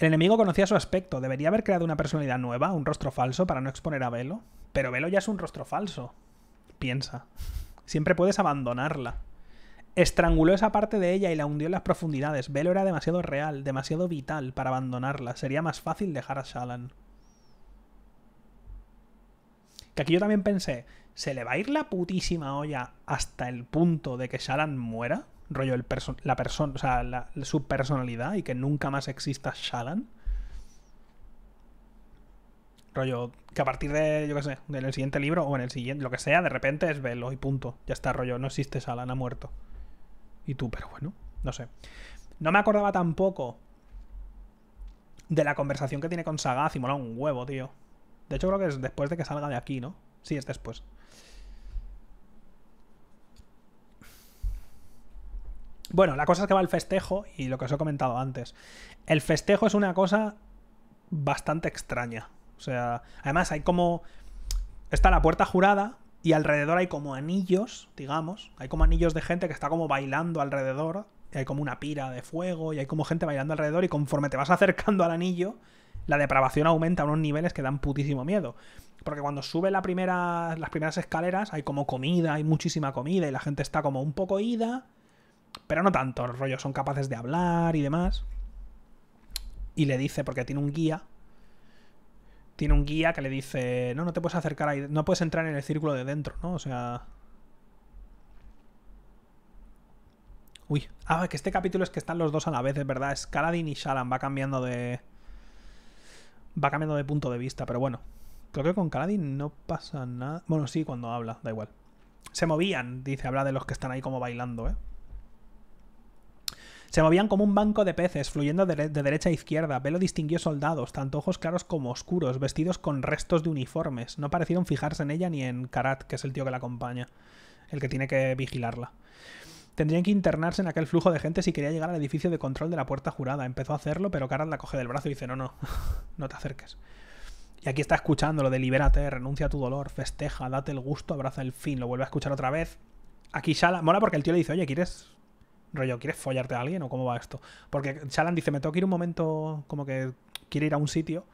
El enemigo conocía su aspecto. Debería haber creado una personalidad nueva, un rostro falso, para no exponer a Velo. Pero Velo ya es un rostro falso. Piensa. Siempre puedes abandonarla. Estranguló esa parte de ella y la hundió en las profundidades. Velo era demasiado real, demasiado vital para abandonarla. Sería más fácil dejar a Shalan. Que aquí yo también pensé, ¿se le va a ir la putísima olla hasta el punto de que Shalan muera? Rollo, el la persona, o sea, su personalidad y que nunca más exista Shalan. Rollo, que a partir de, yo qué sé, del siguiente libro o en el siguiente, lo que sea, de repente es velo y punto. Ya está, rollo, no existe Salan, ha muerto. Y tú, pero bueno, no sé. No me acordaba tampoco de la conversación que tiene con Sagaz y mola un huevo, tío. De hecho, creo que es después de que salga de aquí, ¿no? Sí, es después. Bueno, la cosa es que va el festejo y lo que os he comentado antes. El festejo es una cosa bastante extraña. O sea, además hay como... Está la puerta jurada y alrededor hay como anillos, digamos. Hay como anillos de gente que está como bailando alrededor. Y hay como una pira de fuego y hay como gente bailando alrededor y conforme te vas acercando al anillo, la depravación aumenta a unos niveles que dan putísimo miedo. Porque cuando sube la primera, las primeras escaleras hay como comida, hay muchísima comida y la gente está como un poco ida, pero no tanto, los rollos son capaces de hablar y demás. Y le dice, porque tiene un guía, tiene un guía que le dice, no, no te puedes acercar ahí, no puedes entrar en el círculo de dentro, ¿no? O sea... Uy, ah, que este capítulo es que están los dos a la vez, es verdad, es Kaladin y Shalan, va cambiando de... Va cambiando de punto de vista, pero bueno. Creo que con Kaladin no pasa nada. Bueno, sí, cuando habla, da igual. Se movían, dice, habla de los que están ahí como bailando, ¿eh? Se movían como un banco de peces, fluyendo de, derecha a izquierda. Velo distinguió soldados, tanto ojos claros como oscuros, vestidos con restos de uniformes. No parecieron fijarse en ella ni en Karat, que es el tío que la acompaña, el que tiene que vigilarla. Tendrían que internarse en aquel flujo de gente si quería llegar al edificio de control de la puerta jurada. Empezó a hacerlo, pero Karat la coge del brazo y dice, no, no, no te acerques. Y aquí está escuchando lo de renuncia a tu dolor, festeja, date el gusto, abraza el fin. Lo vuelve a escuchar otra vez. Aquí Shala, mola porque el tío le dice, oye, ¿quieres Rollo, ¿quieres follarte a alguien o cómo va esto? Porque Shalan dice, me tengo que ir un momento, como que quiere ir a un sitio.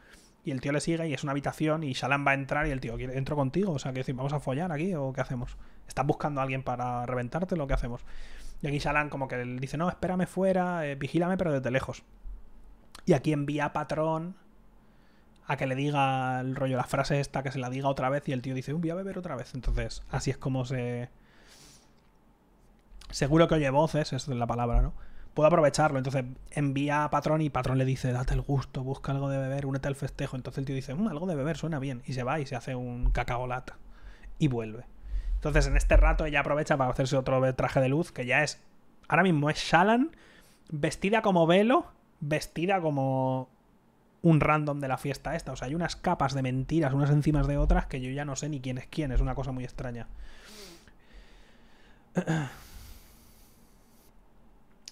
Y el tío le sigue y es una habitación y Shalan va a entrar y el tío, ¿entro contigo? O sea, que decir, ¿vamos a follar aquí o qué hacemos? ¿Estás buscando a alguien para reventarte lo que hacemos? Y aquí Shalan como que dice, no, espérame fuera, eh, vigílame pero desde lejos. Y aquí envía a Patrón a que le diga el rollo, la frase esta, que se la diga otra vez y el tío dice, voy a beber otra vez. Entonces, así es como se... Seguro que oye voces, eso es la palabra, ¿no? Puedo aprovecharlo. Entonces envía a Patrón y Patrón le dice, date el gusto, busca algo de beber, únete al festejo. Entonces el tío dice, mm, algo de beber suena bien. Y se va y se hace un cacaolata. Y vuelve. Entonces en este rato ella aprovecha para hacerse otro traje de luz, que ya es... Ahora mismo es Shalan vestida como velo, vestida como un random de la fiesta esta. O sea, hay unas capas de mentiras unas encima de otras que yo ya no sé ni quién es quién. Es una cosa muy extraña.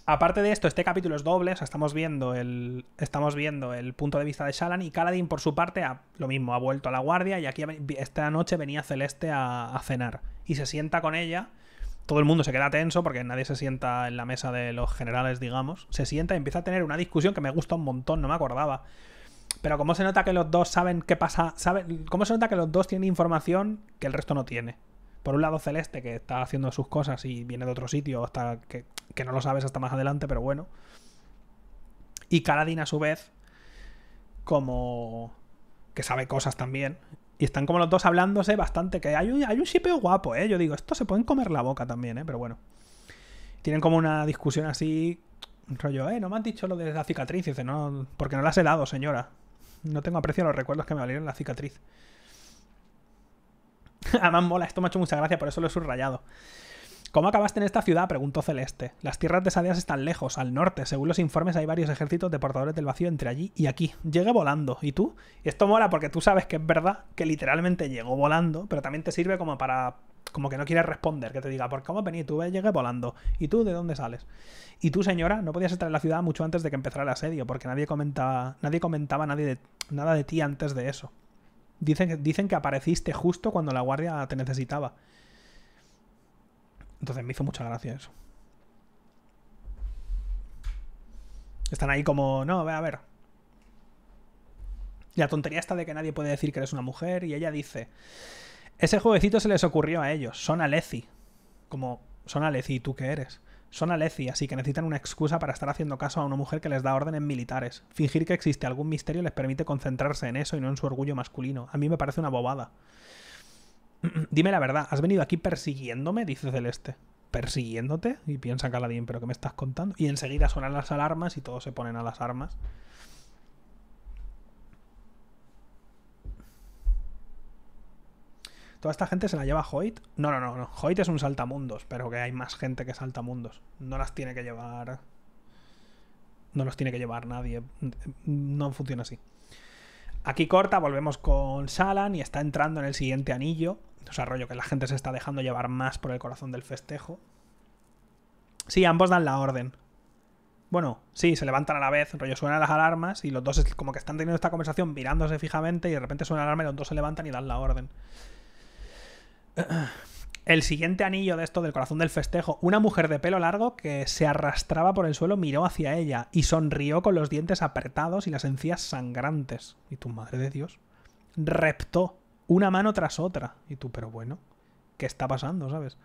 Aparte de esto, este capítulo es doble, o sea, estamos viendo el, estamos viendo el punto de vista de Shalan y Kaladin, por su parte, ha, lo mismo, ha vuelto a la guardia y aquí esta noche venía Celeste a, a, cenar y se sienta con ella. Todo el mundo se queda tenso porque nadie se sienta en la mesa de los generales, digamos. Se sienta y empieza a tener una discusión que me gusta un montón, no me acordaba. Pero cómo se nota que los dos saben qué pasa, saben, cómo se nota que los dos tienen información que el resto no tiene por un lado Celeste, que está haciendo sus cosas y viene de otro sitio, hasta que, no lo sabes hasta más adelante, pero bueno. Y Kaladin a su vez, como que sabe cosas también. Y están como los dos hablándose bastante, que hay un, hay un shipeo guapo, ¿eh? Yo digo, esto se pueden comer la boca también, ¿eh? Pero bueno. Tienen como una discusión así, rollo, ¿eh? No me han dicho lo de la cicatriz. Dice, no, porque no las he dado, señora. No tengo aprecio a los recuerdos que me valieron la cicatriz. Además mola, esto me ha hecho mucha gracia, por eso lo he subrayado. ¿Cómo acabaste en esta ciudad? preguntó Celeste. Las tierras de Sadeas están lejos, al norte. Según los informes hay varios ejércitos de portadores del vacío entre allí y aquí. Llegué volando. ¿Y tú? Esto mola porque tú sabes que es verdad que literalmente llegó volando, pero también te sirve como para... Como que no quieres responder, que te diga, ¿por cómo vení? Tú llegué volando. ¿Y tú de dónde sales? Y tú, señora, no podías estar en la ciudad mucho antes de que empezara el asedio, porque nadie comentaba, nadie comentaba nada de ti antes de eso. Dicen, dicen que apareciste justo cuando la guardia te necesitaba. Entonces me hizo mucha gracia eso. Están ahí como, no, a ver. la tontería está de que nadie puede decir que eres una mujer y ella dice, ese jueguecito se les ocurrió a ellos, son Aleci. Como, son Aleci, ¿y tú qué eres? Son Aleci, así que necesitan una excusa para estar haciendo caso a una mujer que les da órdenes militares. Fingir que existe algún misterio les permite concentrarse en eso y no en su orgullo masculino. A mí me parece una bobada. Dime la verdad, ¿has venido aquí persiguiéndome? Dice Celeste. ¿Persiguiéndote? Y piensa Caladín, ¿pero qué me estás contando? Y enseguida suenan las alarmas y todos se ponen a las armas. ¿Toda esta gente se la lleva Hoyt? No, no, no, no. Hoyt es un saltamundos, pero que hay más gente que saltamundos. No las tiene que llevar. No los tiene que llevar nadie. No funciona así. Aquí corta, volvemos con Salan y está entrando en el siguiente anillo. O sea, rollo que la gente se está dejando llevar más por el corazón del festejo. Sí, ambos dan la orden. Bueno, sí, se levantan a la vez, rollo suenan las alarmas y los dos como que están teniendo esta conversación mirándose fijamente y de repente suena la alarma y los dos se levantan y dan la orden. El siguiente anillo de esto del corazón del festejo, una mujer de pelo largo que se arrastraba por el suelo miró hacia ella y sonrió con los dientes apretados y las encías sangrantes. Y tu madre de Dios. Reptó una mano tras otra. Y tú, pero bueno, ¿qué está pasando, sabes?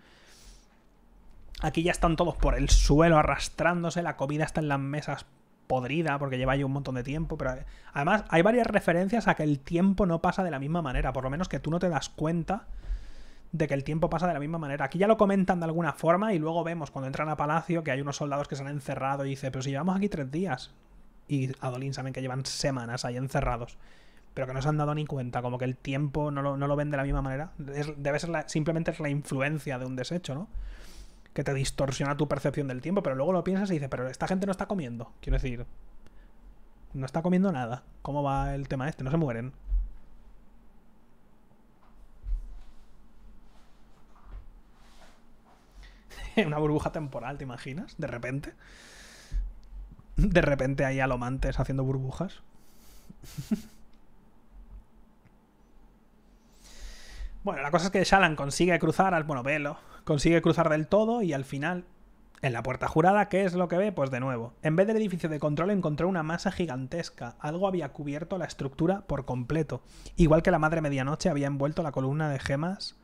Aquí ya están todos por el suelo arrastrándose, la comida está en las mesas podrida porque lleva ahí un montón de tiempo, pero además hay varias referencias a que el tiempo no pasa de la misma manera, por lo menos que tú no te das cuenta de que el tiempo pasa de la misma manera. Aquí ya lo comentan de alguna forma y luego vemos cuando entran a Palacio que hay unos soldados que se han encerrado y dice, pero si llevamos aquí tres días. Y Adolín saben que llevan semanas ahí encerrados. Pero que no se han dado ni cuenta, como que el tiempo no lo, ven de la misma manera. debe ser simplemente es la influencia de un desecho, ¿no? Que te distorsiona tu percepción del tiempo, pero luego lo piensas y dices, pero esta gente no está comiendo. Quiero decir, no está comiendo nada. ¿Cómo va el tema este? No se mueren. una burbuja temporal, ¿te imaginas? De repente. De repente hay alomantes haciendo burbujas. bueno, la cosa es que Shalan consigue cruzar al. Bueno, velo. Consigue cruzar del todo y al final. En la puerta jurada, ¿qué es lo que ve? Pues de nuevo, en vez del edificio de control encontró una masa gigantesca. Algo había cubierto la estructura por completo. Igual que la madre medianoche había envuelto la columna de gemas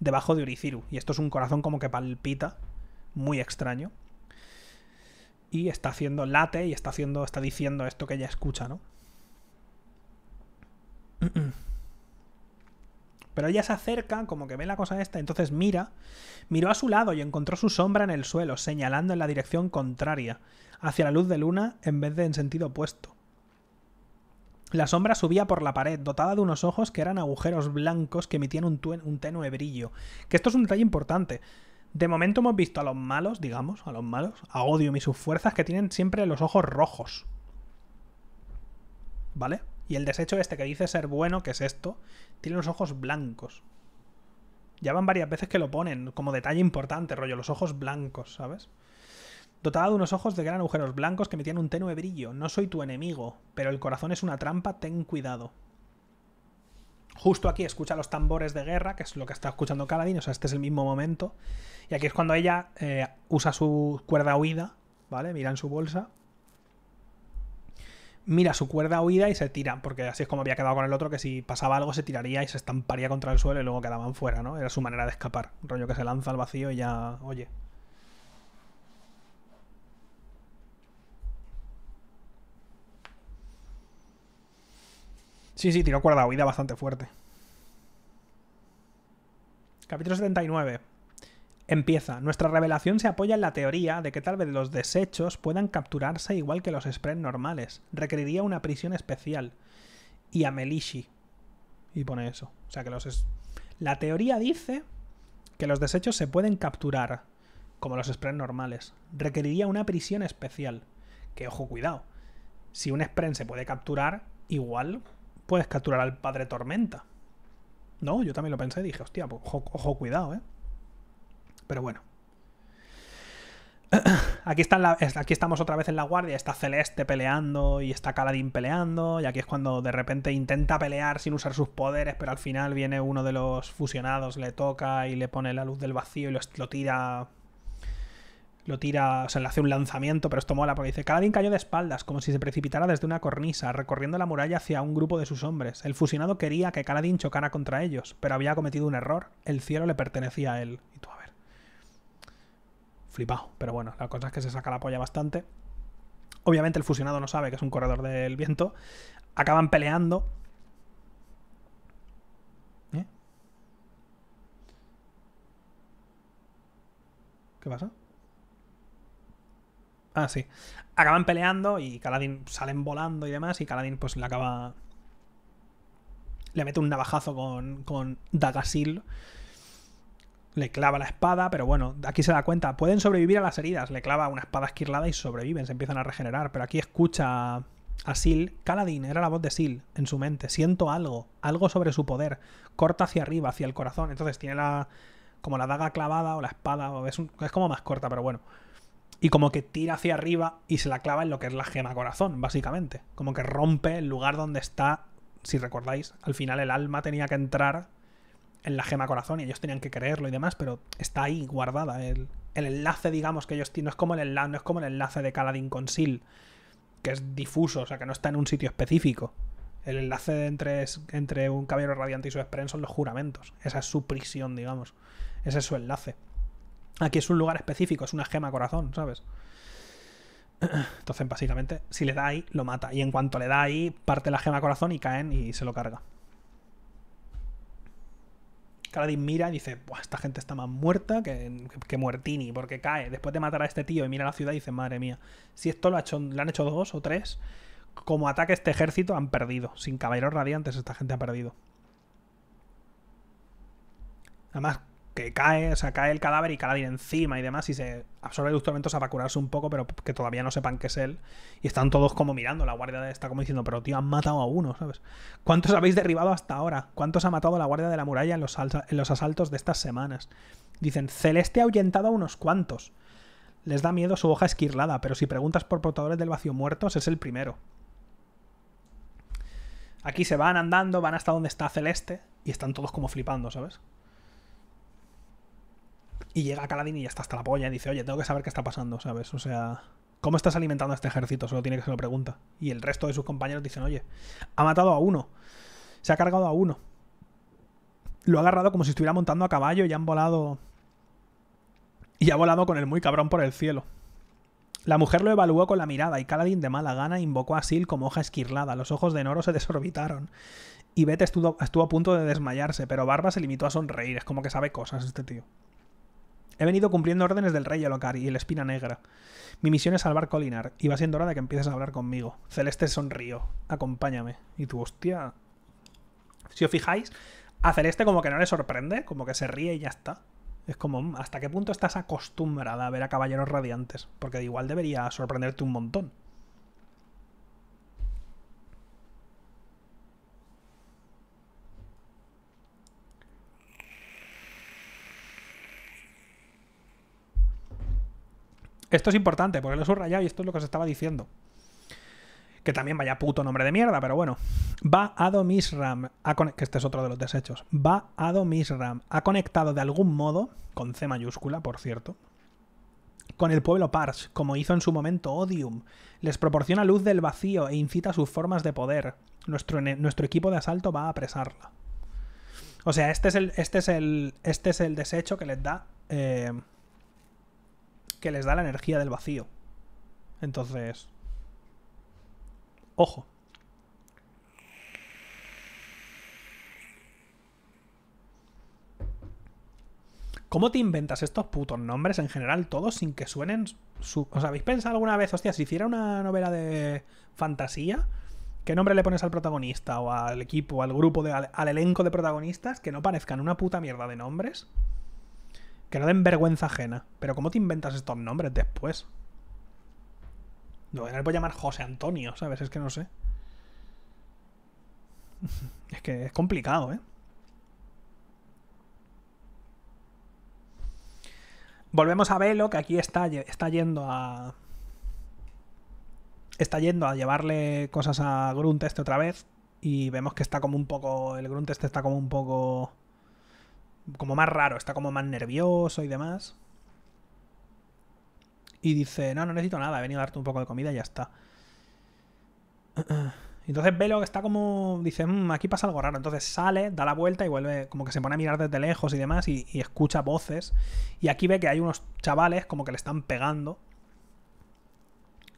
debajo de Uriciru. Y esto es un corazón como que palpita muy extraño. y está haciendo late y está haciendo, está diciendo esto que ella escucha, ¿no? Pero ella se acerca, como que ve la cosa esta, entonces mira, miró a su lado y encontró su sombra en el suelo, señalando en la dirección contraria, hacia la luz de luna en vez de en sentido opuesto. La sombra subía por la pared, dotada de unos ojos que eran agujeros blancos que emitían un, un tenue brillo. Que esto es un detalle importante. De momento hemos visto a los malos, digamos, a los malos, a Odium y sus fuerzas que tienen siempre los ojos rojos. ¿Vale? Y el desecho este que dice ser bueno, que es esto, tiene los ojos blancos. Ya van varias veces que lo ponen como detalle importante, rollo, los ojos blancos, ¿sabes? Dotada de unos ojos de gran agujeros blancos que emitían un tenue brillo. No soy tu enemigo, pero el corazón es una trampa, ten cuidado. Justo aquí escucha los tambores de guerra, que es lo que está escuchando Kaladin, o sea, este es el mismo momento. Y aquí es cuando ella eh, usa su cuerda huida, ¿vale? Mira en su bolsa. Mira su cuerda huida y se tira, porque así es como había quedado con el otro, que si pasaba algo se tiraría y se estamparía contra el suelo y luego quedaban fuera, ¿no? Era su manera de escapar. rollo que se lanza al vacío y ya, oye, Sí, sí, tiró cuerda huida bastante fuerte. Capítulo 79. Empieza. Nuestra revelación se apoya en la teoría de que tal vez los desechos puedan capturarse igual que los spreads normales. Requeriría una prisión especial. Y a Melishi. Y pone eso. O sea que los... La teoría dice que los desechos se pueden capturar como los spreads normales. Requeriría una prisión especial. Que ojo, cuidado. Si un spren se puede capturar, igual puedes capturar al padre Tormenta. No, yo también lo pensé, dije, hostia, pues, ojo, cuidado, ¿eh? Pero bueno. Aquí, aquí estamos otra vez en la guardia, está Celeste peleando y está Caladín peleando, y aquí es cuando de repente intenta pelear sin usar sus poderes, pero al final viene uno de los fusionados, le toca y le pone la luz del vacío y lo tira lo tira, o sea, le hace un lanzamiento, pero esto mola porque dice, Kaladin cayó de espaldas, como si se precipitara desde una cornisa, recorriendo la muralla hacia un grupo de sus hombres. El fusionado quería que Kaladin chocara contra ellos, pero había cometido un error. El cielo le pertenecía a él. Y tú, a ver. Flipado. Pero bueno, la cosa es que se saca la polla bastante. Obviamente el fusionado no sabe que es un corredor del viento. Acaban peleando. ¿Eh? ¿Qué pasa? Ah, sí. Acaban peleando y Kaladin salen volando y demás. Y Kaladin pues le acaba. Le mete un navajazo con, con Dagasil. Le clava la espada, pero bueno, aquí se da cuenta. Pueden sobrevivir a las heridas. Le clava una espada esquirlada y sobreviven, se empiezan a regenerar. Pero aquí escucha a Sil. Kaladin, era la voz de Sil en su mente. Siento algo, algo sobre su poder. Corta hacia arriba, hacia el corazón. Entonces tiene la. como la daga clavada o la espada. O es, es como más corta, pero bueno y como que tira hacia arriba y se la clava en lo que es la gema corazón, básicamente. Como que rompe el lugar donde está, si recordáis, al final el alma tenía que entrar en la gema corazón y ellos tenían que creerlo y demás, pero está ahí guardada. El, enlace, digamos, que ellos tienen, no es como el enlace, no es como el enlace de Caladín con Sil, que es difuso, o sea, que no está en un sitio específico. El enlace entre, entre un caballero radiante y su Spren son los juramentos. Esa es su prisión, digamos. Ese es su enlace. Aquí es un lugar específico, es una gema corazón, ¿sabes? Entonces, básicamente, si le da ahí, lo mata. Y en cuanto le da ahí, parte la gema corazón y caen y se lo carga. Kaladin mira y dice, Buah, esta gente está más muerta que, que, muertini, porque cae. Después de matar a este tío y mira la ciudad y dice, madre mía, si esto lo, ha hecho, han hecho dos o tres, como ataque este ejército han perdido. Sin caballeros radiantes esta gente ha perdido. Además, que cae, o sea, cae el cadáver y Caladín encima y demás, y se absorbe el tormentosa para curarse un poco, pero que todavía no sepan que es él. Y están todos como mirando, la guardia está como diciendo, pero tío, han matado a uno, ¿sabes? ¿Cuántos habéis derribado hasta ahora? ¿Cuántos ha matado la guardia de la muralla en los, en los asaltos de estas semanas? Dicen, Celeste ha ahuyentado a unos cuantos. Les da miedo su hoja esquirlada, pero si preguntas por portadores del vacío muertos, es el primero. Aquí se van andando, van hasta donde está Celeste, y están todos como flipando, ¿sabes? Y llega Caladín y ya está hasta la polla y dice, oye, tengo que saber qué está pasando, ¿sabes? O sea, ¿cómo estás alimentando a este ejército? Solo tiene que se lo pregunta. Y el resto de sus compañeros dicen, oye, ha matado a uno. Se ha cargado a uno. Lo ha agarrado como si estuviera montando a caballo y han volado... Y ha volado con el muy cabrón por el cielo. La mujer lo evaluó con la mirada y Caladín de mala gana invocó a Sil como hoja esquirlada. Los ojos de Noro se desorbitaron. Y Beth estuvo, estuvo a punto de desmayarse, pero Barba se limitó a sonreír. Es como que sabe cosas este tío. He venido cumpliendo órdenes del rey Yolocar y el Espina Negra. Mi misión es salvar Colinar y va siendo hora de que empieces a hablar conmigo. Celeste sonrío. Acompáñame. Y tu hostia. Si os fijáis, a Celeste como que no le sorprende, como que se ríe y ya está. Es como, ¿hasta qué punto estás acostumbrada a ver a caballeros radiantes? Porque igual debería sorprenderte un montón. Esto es importante, porque lo he subrayado y esto es lo que os estaba diciendo. Que también vaya puto nombre de mierda, pero bueno. Va Ado Misram, que este es otro de los desechos. Va Ado Misram ha conectado de algún modo, con C mayúscula, por cierto, con el pueblo Parch, como hizo en su momento Odium. Les proporciona luz del vacío e incita sus formas de poder. Nuestro, nuestro equipo de asalto va a apresarla. O sea, este es el, este es el, este es el desecho que les da. Eh, que les da la energía del vacío. Entonces... Ojo. ¿Cómo te inventas estos putos nombres en general todos sin que suenen... ¿Os habéis pensado alguna vez, hostia, si hiciera una novela de fantasía, ¿qué nombre le pones al protagonista o al equipo, al grupo, de, al elenco de protagonistas que no parezcan una puta mierda de nombres? Que no den vergüenza ajena. Pero ¿cómo te inventas estos nombres después? No, le puedo llamar José Antonio, ¿sabes? Es que no sé. es que es complicado, ¿eh? Volvemos a Velo, que aquí está, está yendo a. Está yendo a llevarle cosas a Grunt este otra vez. Y vemos que está como un poco. El Grunt este está como un poco como más raro, está como más nervioso y demás. Y dice, no, no necesito nada, he venido a darte un poco de comida y ya está. Entonces Velo está como, dice, mm, aquí pasa algo raro. Entonces sale, da la vuelta y vuelve, como que se pone a mirar desde lejos y demás y, y escucha voces. Y aquí ve que hay unos chavales como que le están pegando.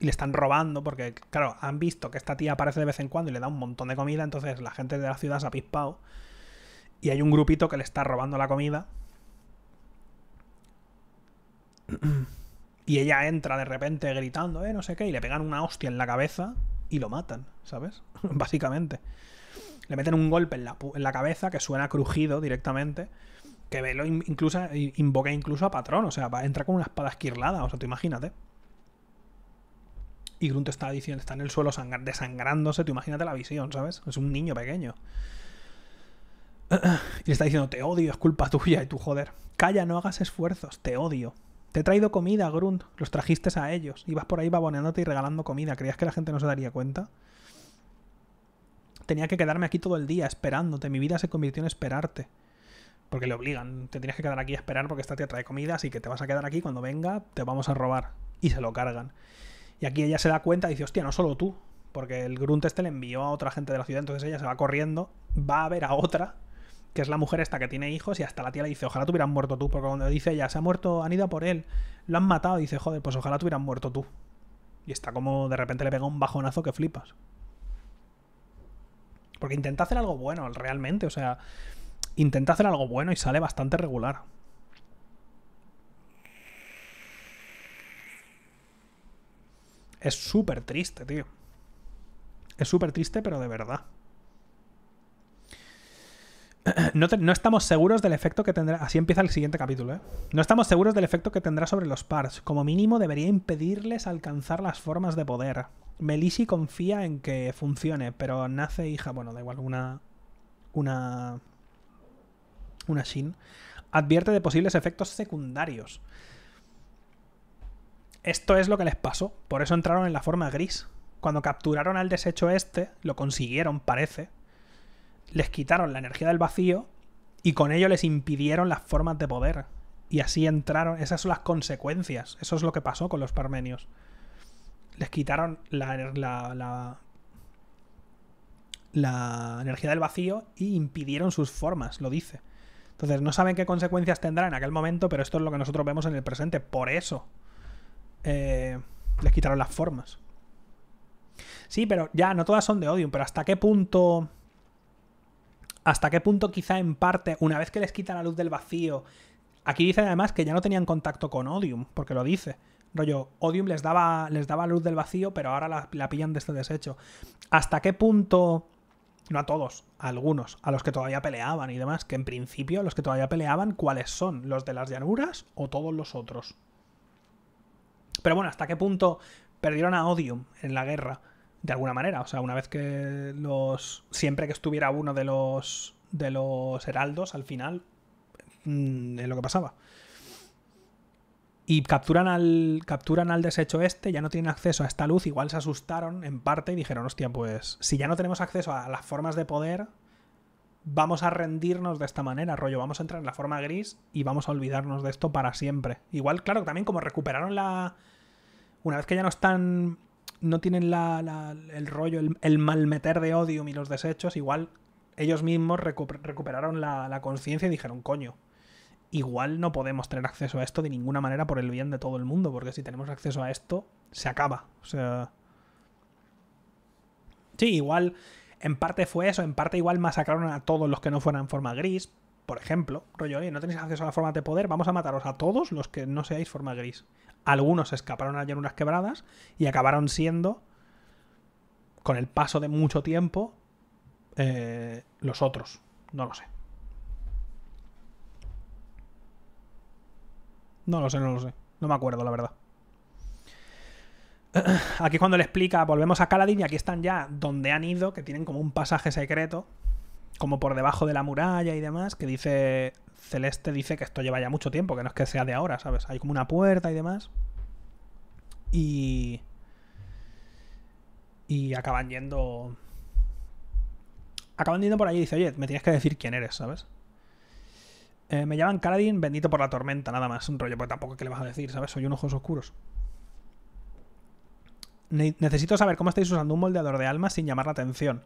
Y le están robando porque, claro, han visto que esta tía aparece de vez en cuando y le da un montón de comida. Entonces la gente de la ciudad se ha pispado y hay un grupito que le está robando la comida. Y ella entra de repente gritando, eh, no sé qué, y le pegan una hostia en la cabeza y lo matan, ¿sabes? Básicamente. Le meten un golpe en la, en la, cabeza que suena crujido directamente. Que Velo incluso, invoca incluso a Patrón, o sea, entra con una espada esquirlada, o sea, tú imagínate. Y Grunt está diciendo, está en el suelo desangrándose, tú imagínate la visión, ¿sabes? Es un niño pequeño. Y le está diciendo, te odio, es culpa tuya. Y tú, joder, calla, no hagas esfuerzos, te odio. Te he traído comida, Grunt. Los trajiste a ellos. Ibas por ahí baboneándote y regalando comida. ¿Creías que la gente no se daría cuenta? Tenía que quedarme aquí todo el día esperándote. Mi vida se convirtió en esperarte. Porque le obligan. Te tienes que quedar aquí a esperar porque esta tía trae comida, así que te vas a quedar aquí. Cuando venga, te vamos a robar. Y se lo cargan. Y aquí ella se da cuenta y dice, hostia, no solo tú. Porque el Grunt este le envió a otra gente de la ciudad. Entonces ella se va corriendo, va a ver a otra que es la mujer esta que tiene hijos, y hasta la tía le dice, ojalá te hubieran muerto tú, porque cuando dice ella, se ha muerto, han ido por él, lo han matado, dice, joder, pues ojalá te hubieran muerto tú. Y está como de repente le pega un bajonazo que flipas. Porque intenta hacer algo bueno, realmente, o sea, intenta hacer algo bueno y sale bastante regular. Es súper triste, tío. Es súper triste, pero de verdad. No, estamos seguros del efecto que tendrá. Así empieza el siguiente capítulo, ¿eh? No estamos seguros del efecto que tendrá sobre los Parts. Como mínimo, debería impedirles alcanzar las formas de poder. Melishi confía en que funcione, pero nace hija. Bueno, da igual, una. Una. Una Shin. Advierte de posibles efectos secundarios. Esto es lo que les pasó. Por eso entraron en la forma gris. Cuando capturaron al desecho este, lo consiguieron, parece les quitaron la energía del vacío y con ello les impidieron las formas de poder. Y así entraron, esas son las consecuencias, eso es lo que pasó con los parmenios. Les quitaron la, la, la, energía del vacío y impidieron sus formas, lo dice. Entonces no saben qué consecuencias tendrá en aquel momento, pero esto es lo que nosotros vemos en el presente. Por eso. Eh, Les quitaron las formas. Sí, pero ya, no todas son de Odium, pero ¿hasta qué punto... ¿Hasta qué punto quizá en parte, una vez que les quita la luz del vacío... Aquí dice además que ya no tenían contacto con Odium, porque lo dice. Rollo, Odium les daba, les daba luz del vacío, pero ahora la, la pillan de este desecho. ¿Hasta qué punto no a todos, a algunos, a los que todavía peleaban y demás, que en principio los que todavía peleaban, ¿cuáles son? ¿Los de las llanuras o todos los otros? Pero bueno, ¿hasta qué punto perdieron a Odium en la guerra? De alguna manera, o sea, una vez que los... Siempre que estuviera uno de los... de los heraldos, al final, mm, es lo que pasaba y capturan al, capturan al desecho este, ya no tienen acceso a esta luz, igual se asustaron en parte y dijeron, hostia, pues si ya no tenemos acceso a las formas de poder, vamos a rendirnos de esta manera, rollo, vamos a entrar en la forma gris y vamos a olvidarnos de esto para siempre. Igual, claro, también como recuperaron la... Una vez que ya no están... No tienen la, el rollo, el, el, malmeter de odium y los desechos, igual ellos mismos recuperaron la, conciencia y dijeron, coño, igual no podemos tener acceso a esto de ninguna manera por el bien de todo el mundo, porque si tenemos acceso a esto, se acaba. O sea... Sí, igual en parte fue eso, en parte igual masacraron a todos los que no fueran forma gris, por ejemplo, rollo, oye, no tenéis acceso a la forma de poder, vamos a mataros a todos los que no seáis forma gris. Algunos escaparon a unas quebradas y acabaron siendo, con el paso de mucho tiempo, eh, los otros. No lo sé. No lo sé, no lo sé. No me acuerdo, la verdad. Aquí cuando le explica, volvemos a Caladín y aquí están ya donde han ido, que tienen como un pasaje secreto, como por debajo de la muralla y demás, que dice, Celeste dice que esto lleva ya mucho tiempo, que no es que sea de ahora, ¿sabes? Hay como una puerta y demás. Y... Y acaban yendo... Acaban yendo por allí y dice, oye, me tienes que decir quién eres, ¿sabes? Eh, me llaman Kaladin, bendito por la tormenta, nada más. Un rollo, pues tampoco que le vas a decir, ¿sabes? Soy un ojos oscuros. necesito saber cómo estáis usando un moldeador de almas sin llamar la atención.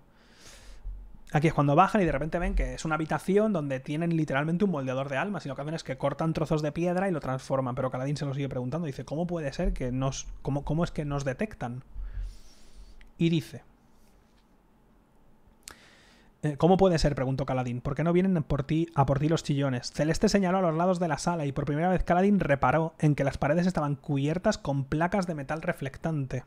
Aquí es cuando bajan y de repente ven que es una habitación donde tienen literalmente un moldeador de almas y lo que hacen es que cortan trozos de piedra y lo transforman. Pero Kaladin se lo sigue preguntando. Dice, ¿cómo puede ser que nos... ¿Cómo, cómo es que nos detectan? Y dice... Eh, ¿Cómo puede ser? preguntó Caladín. ¿Por qué no vienen por ti, a por ti los chillones? Celeste señaló a los lados de la sala y por primera vez Caladín reparó en que las paredes estaban cubiertas con placas de metal reflectante.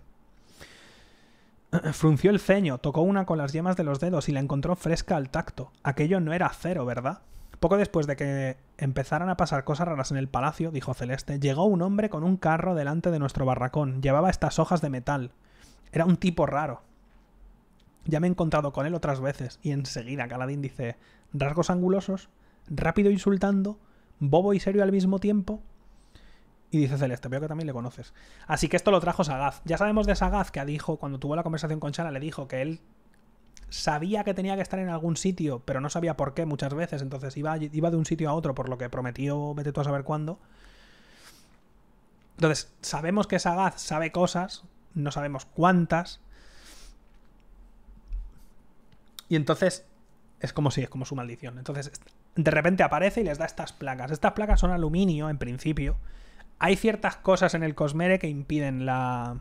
Frunció el ceño, tocó una con las yemas de los dedos y la encontró fresca al tacto. Aquello no era acero, ¿verdad? Poco después de que empezaran a pasar cosas raras en el palacio, dijo Celeste, llegó un hombre con un carro delante de nuestro barracón. Llevaba estas hojas de metal. Era un tipo raro. Ya me he encontrado con él otras veces y enseguida Caladín dice rasgos angulosos, rápido insultando, bobo y serio al mismo tiempo. Y dice Celeste, veo que también le conoces. Así que esto lo trajo Sagaz. Ya sabemos de Sagaz que dijo, cuando tuvo la conversación con Chana, le dijo que él sabía que tenía que estar en algún sitio, pero no sabía por qué muchas veces. Entonces iba, iba de un sitio a otro, por lo que prometió, vete tú a saber cuándo. Entonces, sabemos que Sagaz sabe cosas, no sabemos cuántas, y entonces es como si es como su maldición. Entonces, de repente aparece y les da estas placas. Estas placas son aluminio, en principio. Hay ciertas cosas en el Cosmere que impiden la.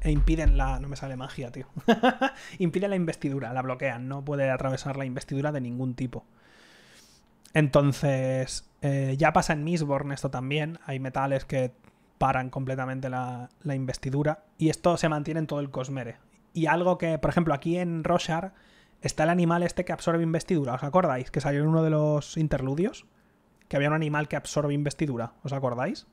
e impiden la. No me sale magia, tío. impiden la investidura, la bloquean. No puede atravesar la investidura de ningún tipo. Entonces, eh, ya pasa en Mistborn esto también. Hay metales que paran completamente la, la investidura. Y esto se mantiene en todo el Cosmere. Y algo que, por ejemplo, aquí en Roshar está el animal este que absorbe investidura. ¿Os acordáis? Que salió en uno de los interludios. Que había un animal que absorbe investidura. ¿Os acordáis?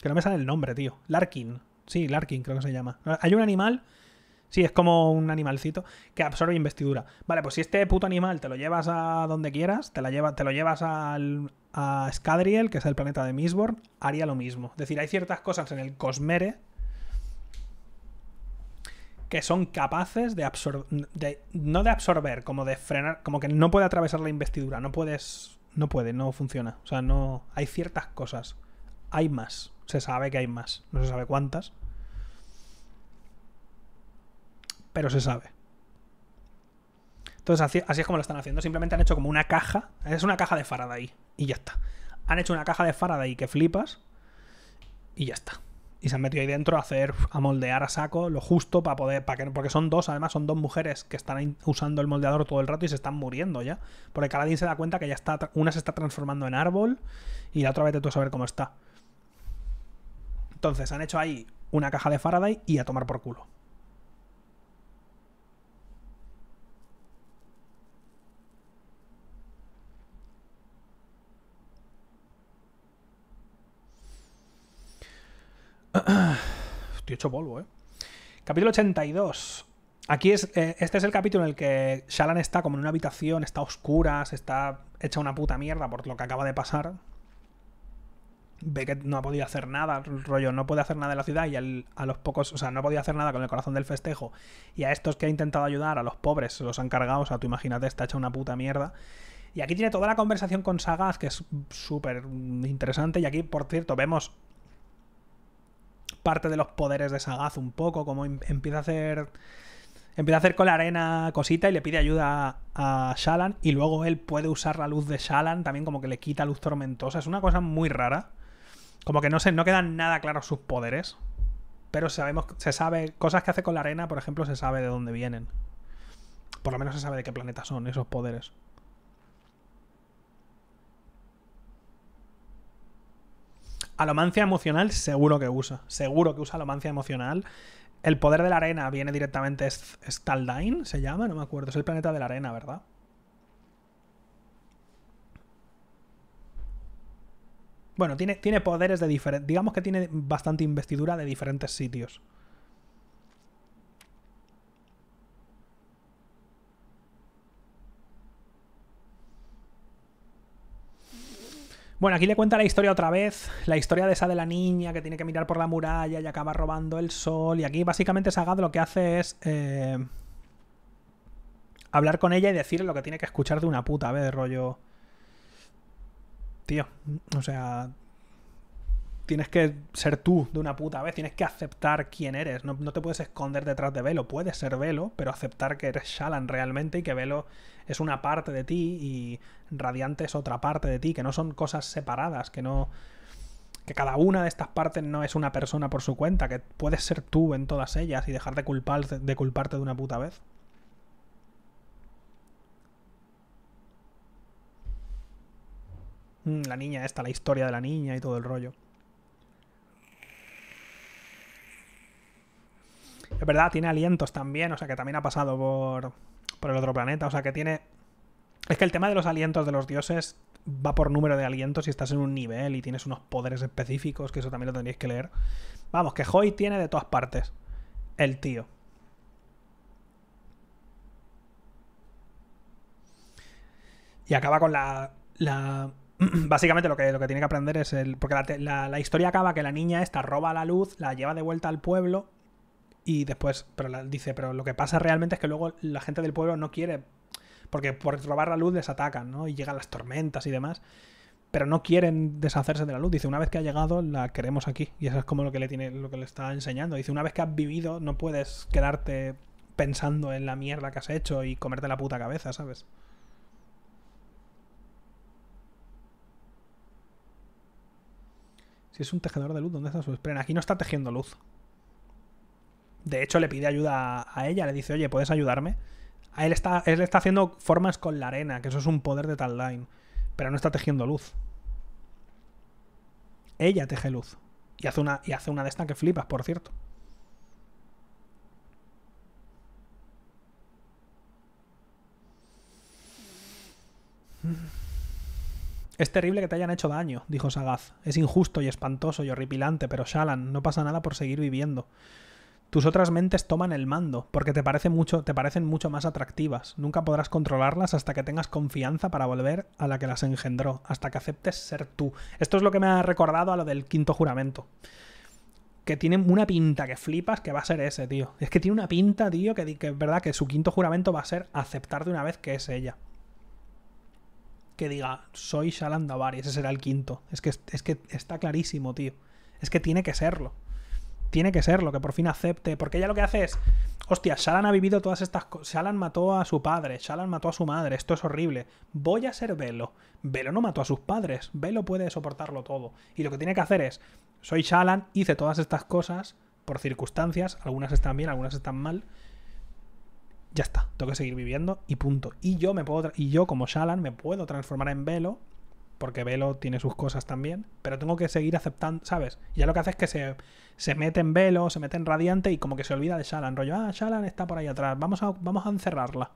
Que no me sale el nombre, tío. Larkin. Sí, Larkin creo que se llama. Hay un animal... Sí, es como un animalcito que absorbe investidura. Vale, pues si este puto animal te lo llevas a donde quieras, te, la lleva, te lo llevas al, a Scadriel, que es el planeta de Mistborn, haría lo mismo. Es decir, hay ciertas cosas en el Cosmere que son capaces de absorber. No de absorber, como de frenar. Como que no puede atravesar la investidura. No puedes. No puede, no funciona. O sea, no. Hay ciertas cosas. Hay más. Se sabe que hay más. No se sabe cuántas. Pero se sabe. Entonces así, así es como lo están haciendo. Simplemente han hecho como una caja. Es una caja de Faraday. Y ya está. Han hecho una caja de Faraday que flipas. Y ya está. Y se han metido ahí dentro a hacer, a moldear a saco lo justo para poder, para que, porque son dos, además son dos mujeres que están usando el moldeador todo el rato y se están muriendo ya. Porque Caladín se da cuenta que ya está, una se está transformando en árbol y la otra vez tú a saber cómo está. Entonces han hecho ahí una caja de Faraday y a tomar por culo. Estoy hecho polvo, ¿eh? Capítulo 82. Aquí es. eh, este es el capítulo en el que Shalan está como en una habitación, está a oscuras, está hecha una puta mierda por lo que acaba de pasar. Que no ha podido hacer nada, rollo, no puede hacer nada en la ciudad y al- a los pocos, o sea, no ha podido hacer nada con el corazón del festejo. Y a estos que ha intentado ayudar, a los pobres, los han cargado, o sea, tú imagínate, está hecha una puta mierda. Y aquí tiene toda la conversación con Sagaz, que es súper interesante. Y aquí, por cierto, vemos parte de los poderes de Sagaz un poco, como em- empieza a hacer. Empieza a hacer con la arena cosita y le pide ayuda a Shalan. Y luego él puede usar la luz de Shalan, también como que le quita luz tormentosa. Es una cosa muy rara. Como que no se, no quedan nada claros sus poderes. Pero sabemos, se sabe. Cosas que hace con la arena, por ejemplo, se sabe de dónde vienen. Por lo menos se sabe de qué planeta son esos poderes. Alomancia emocional seguro que usa. Seguro que usa alomancia emocional. El poder de la arena viene directamente. Es Staldine, se llama, no me acuerdo. Es el planeta de la arena, ¿verdad? Bueno, tiene, tiene poderes de diferentes. Digamos que tiene bastante investidura de diferentes sitios. Bueno, aquí le cuenta la historia otra vez, la historia de esa de la niña que tiene que mirar por la muralla y acaba robando el sol. Y aquí básicamente Sagad lo que hace es eh, hablar con ella y decirle lo que tiene que escuchar de una puta vez, rollo. Tío, o sea, tienes que ser tú de una puta vez, tienes que aceptar quién eres, no, no te puedes esconder detrás de Velo, puedes ser Velo, pero aceptar que eres Shalan realmente y que Velo es una parte de ti y Radiante es otra parte de ti, que no son cosas separadas, que no que cada una de estas partes no es una persona por su cuenta, que puedes ser tú en todas ellas y dejar de, culpar, de culparte de una puta vez. Mm, La niña esta, la historia de la niña y todo el rollo. Es verdad, tiene alientos también, o sea que también ha pasado por, por el otro planeta, o sea que tiene... Es que el tema de los alientos de los dioses va por número de alientos y estás en un nivel y tienes unos poderes específicos, que eso también lo tendríais que leer. Vamos, que Hoy tiene de todas partes. El tío. Y acaba con la... la básicamente lo que, lo que tiene que aprender es el... Porque la, la, la historia acaba que la niña esta roba la luz, la lleva de vuelta al pueblo y después, pero dice, pero lo que pasa realmente es que luego la gente del pueblo no quiere, porque por robar la luz les atacan, ¿no? Y llegan las tormentas y demás, pero no quieren deshacerse de la luz. Dice, una vez que ha llegado, la queremos aquí. Y eso es como lo que le tiene, lo que le está enseñando. Dice, una vez que has vivido, no puedes quedarte pensando en la mierda que has hecho y comerte la puta cabeza, ¿sabes? Si es un tejedor de luz, ¿dónde está su espren? Aquí no está tejiendo luz. De hecho, le pide ayuda a ella, le dice, oye, ¿puedes ayudarme? A él está, él está haciendo formas con la arena, que eso es un poder de Taldain. Pero no está tejiendo luz. Ella teje luz. Y hace una, y hace una de estas que flipas, por cierto. Es terrible que te hayan hecho daño, dijo Sagaz. Es injusto y espantoso y horripilante, pero Shalan, no pasa nada por seguir viviendo. Tus otras mentes toman el mando, porque te, parece mucho, te parecen mucho más atractivas. Nunca podrás controlarlas hasta que tengas confianza para volver a la que las engendró, hasta que aceptes ser tú. Esto es lo que me ha recordado a lo del quinto juramento. Que tiene una pinta que flipas que va a ser ese, tío. Es que tiene una pinta, tío, que, que es verdad que su quinto juramento va a ser aceptar de una vez que es ella. Que diga, soy Shalan Davari, ese será el quinto. Es que, es que está clarísimo, tío. Es que tiene que serlo. Tiene que ser lo que por fin acepte. Porque ella lo que hace es. Hostia, Shalan ha vivido todas estas cosas. Shalan mató a su padre. Shalan mató a su madre. Esto es horrible. Voy a ser Velo. Velo no mató a sus padres. Velo puede soportarlo todo. Y lo que tiene que hacer es. Soy Shalan, hice todas estas cosas por circunstancias. Algunas están bien, algunas están mal. Ya está. Tengo que seguir viviendo y punto. Y yo me puedo. Y yo, como Shalan, me puedo transformar en Velo porque Velo tiene sus cosas también, pero tengo que seguir aceptando, ¿sabes? Y ya lo que hace es que se, se mete en Velo, se mete en Radiante y como que se olvida de Shalan, rollo, ah, Shalan está por ahí atrás, vamos a, vamos a encerrarla.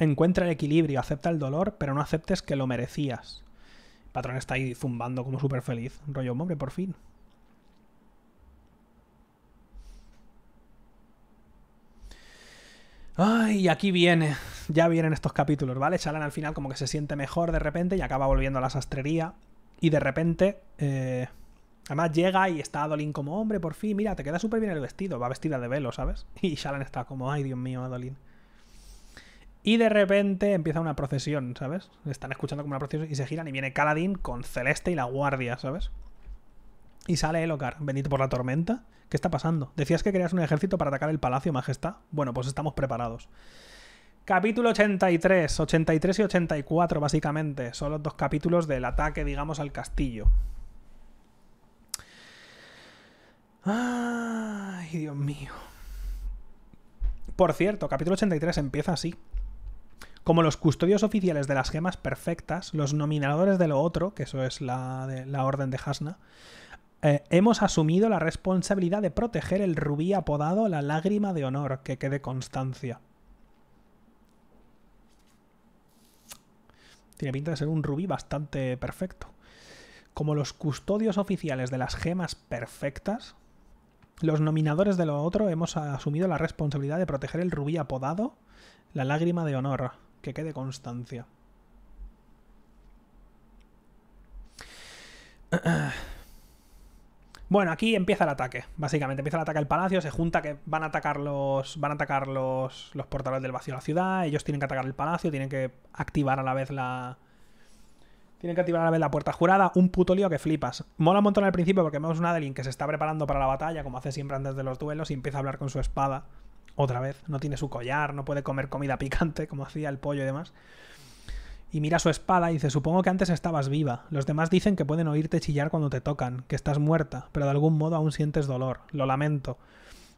Encuentra el equilibrio, acepta el dolor, pero no aceptes que lo merecías. El patrón está ahí zumbando como súper feliz. Rollo, hombre, por fin. Ay, aquí viene, ya vienen estos capítulos, ¿vale? Chalan al final como que se siente mejor de repente y acaba volviendo a la sastrería. Y de repente, eh, además llega y está Adolin como, hombre, por fin, mira, te queda súper bien el vestido. Va vestida de velo, ¿sabes? Y Shalan está como, ay, Dios mío, Adolin. Y de repente empieza una procesión, ¿sabes? Están escuchando como una procesión y se giran y viene Kaladin con Celeste y la guardia, ¿sabes? Y sale Elocar, bendito por la tormenta. ¿Qué está pasando? Decías que querías un ejército para atacar el palacio, Majestad. Bueno, pues estamos preparados. Capítulo 83, 83 y 84 básicamente. Son los dos capítulos del ataque, digamos, al castillo. Ay, Dios mío. Por cierto, capítulo 83 empieza así. Como los custodios oficiales de las gemas perfectas, los nominadores de lo otro, que eso es la, de, la orden de Hasna, eh, hemos asumido la responsabilidad de proteger el rubí apodado la lágrima de honor, que quede constancia. Tiene pinta de ser un rubí bastante perfecto. Como los custodios oficiales de las gemas perfectas, los nominadores de lo otro hemos asumido la responsabilidad de proteger el rubí apodado la lágrima de honor, que quede constancia. Bueno, aquí empieza el ataque, básicamente. Empieza el ataque al palacio, se junta que van a atacar los. Van a atacar los, los portadores del vacío a la ciudad. Ellos tienen que atacar el palacio, tienen que activar a la vez la. Tienen que activar a la vez la puerta jurada. Un puto lío que flipas. Mola un montón al principio porque vemos un Adeline que se está preparando para la batalla, como hace siempre antes de los duelos, y empieza a hablar con su espada. Otra vez. No tiene su collar, no puede comer comida picante, como hacía el pollo y demás y mira su espada y dice, supongo que antes estabas viva. Los demás dicen que pueden oírte chillar cuando te tocan, que estás muerta, pero de algún modo aún sientes dolor. Lo lamento.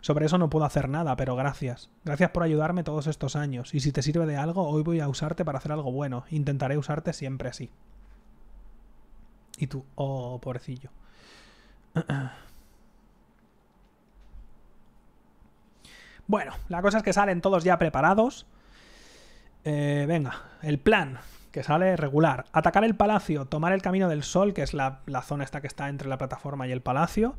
Sobre eso no puedo hacer nada, pero gracias. Gracias por ayudarme todos estos años, y si te sirve de algo, hoy voy a usarte para hacer algo bueno. Intentaré usarte siempre así. Y tú, oh, pobrecillo. Bueno, la cosa es que salen todos ya preparados. Eh, venga, el plan que sale regular. Atacar el palacio, tomar el camino del sol, que es la, zona esta que está entre la plataforma y el palacio,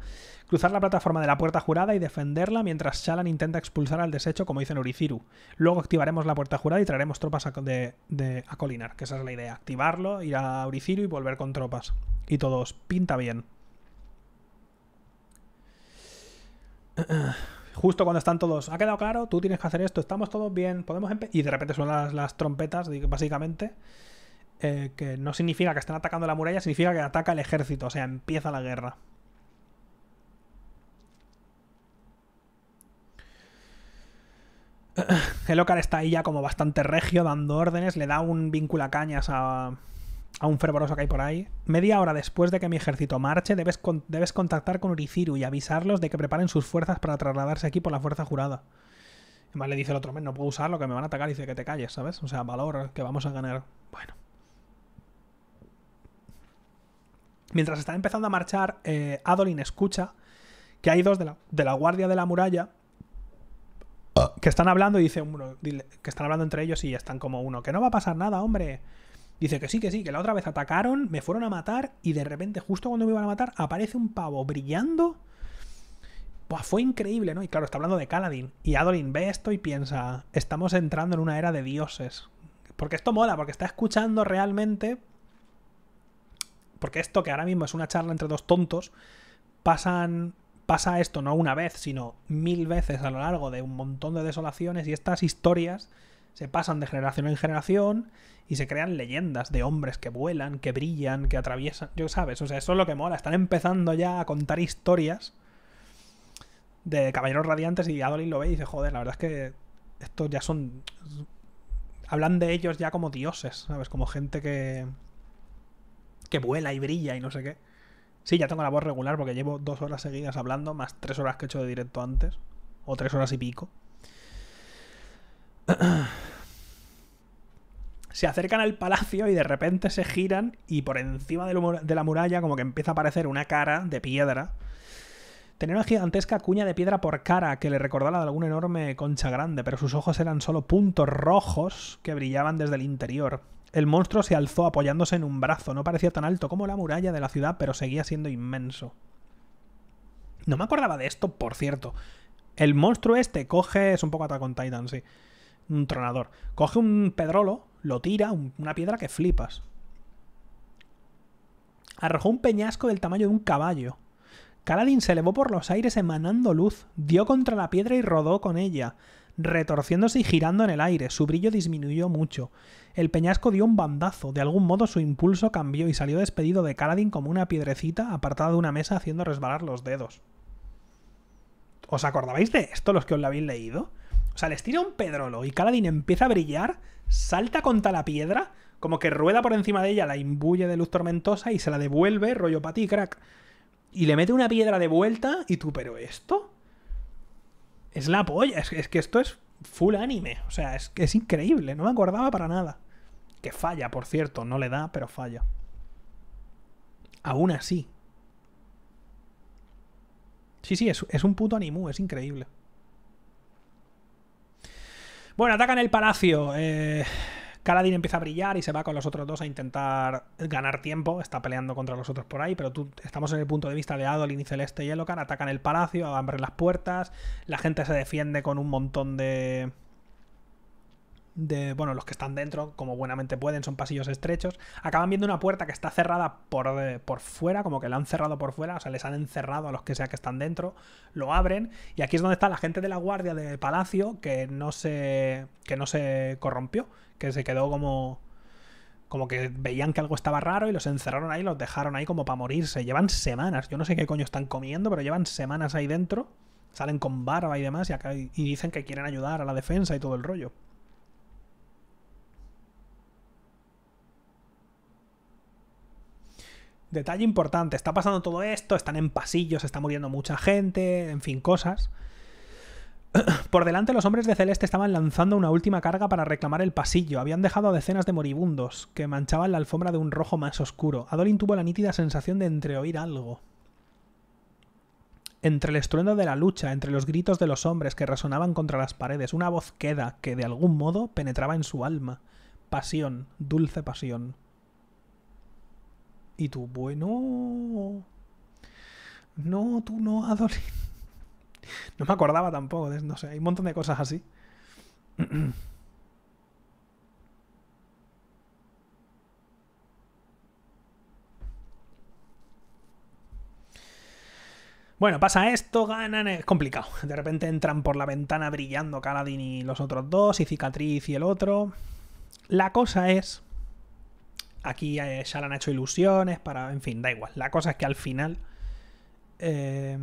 cruzar la plataforma de la puerta jurada y defenderla mientras Shalan intenta expulsar al desecho, como dice Noriciru. Luego activaremos la puerta jurada y traeremos tropas a, de, a Colinar, que esa es la idea. Activarlo, ir a Uriciru y volver con tropas. Y todos, pinta bien. Justo cuando están todos, ha quedado claro, tú tienes que hacer esto, estamos todos bien, podemos Y de repente suenan las, las trompetas, básicamente. Eh, que no significa que estén atacando la muralla, significa que ataca el ejército, o sea, empieza la guerra. El Ocar está ahí ya como bastante regio, dando órdenes, le da un vínculo a cañas a, a un fervoroso que hay por ahí. Media hora después de que mi ejército marche, debes, debes contactar con Uriciru y avisarlos de que preparen sus fuerzas para trasladarse aquí por la fuerza jurada. Además le dice el otro, no puedo usarlo, que me van a atacar. Y dice que te calles, ¿sabes? O sea, valor, que vamos a ganar. Bueno. Mientras está empezando a marchar, eh, Adolin escucha que hay dos de la, guardia de la muralla que están hablando y dice que están hablando entre ellos y están como uno, que no va a pasar nada, hombre. Dice que sí, que sí, que la otra vez atacaron, me fueron a matar y de repente, justo cuando me iban a matar, aparece un pavo brillando. Buah, fue increíble, ¿no? Y claro, está hablando de Kaladin. Y Adolin ve esto y piensa, estamos entrando en una era de dioses. Porque esto mola, porque está escuchando realmente porque esto que ahora mismo es una charla entre dos tontos, pasan pasa esto no una vez, sino mil veces a lo largo de un montón de desolaciones y estas historias se pasan de generación en generación y se crean leyendas de hombres que vuelan, que brillan, que atraviesan. Yo sabes, o sea, eso es lo que mola. Están empezando ya a contar historias de caballeros radiantes y Adolin lo ve y dice, joder, la verdad es que estos ya son. Hablan de ellos ya como dioses, ¿sabes? Como gente que. que vuela y brilla y no sé qué. Sí, ya tengo la voz regular porque llevo dos horas seguidas hablando, más tres horas que he hecho de directo antes. O tres horas y pico. se acercan al palacio y de repente se giran y por encima de la muralla como que empieza a aparecer una cara de piedra. Tenía una gigantesca cuña de piedra por cara que le recordaba de alguna enorme concha grande, pero sus ojos eran solo puntos rojos que brillaban desde el interior. El monstruo se alzó apoyándose en un brazo, no parecía tan alto como la muralla de la ciudad, pero seguía siendo inmenso. No me acordaba de esto, por cierto. El monstruo este coge... Es un poco Attack on Titan, sí. Un tronador. Coge un pedrolo, lo tira, una piedra que flipas. Arrojó un peñasco del tamaño de un caballo. Kaladin se elevó por los aires emanando luz, dio contra la piedra y rodó con ella, retorciéndose y girando en el aire. Su brillo disminuyó mucho. El peñasco dio un bandazo, de algún modo su impulso cambió y salió despedido de Kaladin como una piedrecita apartada de una mesa haciendo resbalar los dedos. ¿Os acordabais de esto los que os lo habéis leído? O sea, les tira un pedrolo y Kaladin empieza a brillar salta contra la piedra, como que rueda por encima de ella, la imbuye de luz tormentosa y se la devuelve, rollo para ti, crack. Y le mete una piedra de vuelta y tú, pero esto es la polla, es, que esto es full anime, o sea, es es increíble, no me acordaba para nada. Que falla, por cierto, no le da, pero falla. Aún así. Sí, sí, es, es un puto animu, es increíble. Bueno, atacan el palacio. Eh, Kaladin empieza a brillar y se va con los otros dos a intentar ganar tiempo. Está peleando contra los otros por ahí, pero tú estamos en el punto de vista de Adolin y Celeste y Elokan. Atacan el palacio, abren las puertas. La gente se defiende con un montón de de, bueno, los que están dentro, como buenamente pueden, son pasillos estrechos, acaban viendo una puerta que está cerrada por, eh, por fuera, como que la han cerrado por fuera, o sea, les han encerrado a los que sea que están dentro, lo abren, y aquí es donde está la gente de la guardia del palacio que no se, que no se corrompió, que se quedó como, como que veían que algo estaba raro y los encerraron ahí, los dejaron ahí como para morirse. Llevan semanas, yo no sé qué coño están comiendo, pero llevan semanas ahí dentro, salen con barba y demás, y, acá, y dicen que quieren ayudar a la defensa y todo el rollo. Detalle importante, está pasando todo esto, están en pasillos, está muriendo mucha gente, en fin, cosas. Por delante los hombres de Celeste estaban lanzando una última carga para reclamar el pasillo. Habían dejado a decenas de moribundos, que manchaban la alfombra de un rojo más oscuro. Adolin tuvo la nítida sensación de entreoír algo. Entre el estruendo de la lucha, entre los gritos de los hombres que resonaban contra las paredes, una voz queda que de algún modo penetraba en su alma. Pasión, dulce pasión. Y tú, bueno... No, tú no, Adolin. No me acordaba tampoco, de, no sé, hay un montón de cosas así. Bueno, pasa esto, ganan, es complicado. De repente entran por la ventana brillando Kaladin y los otros dos, y Cicatriz y el otro. La cosa es Aquí eh, Shalan ha hecho ilusiones para. En fin, da igual. La cosa es que al final. Eh,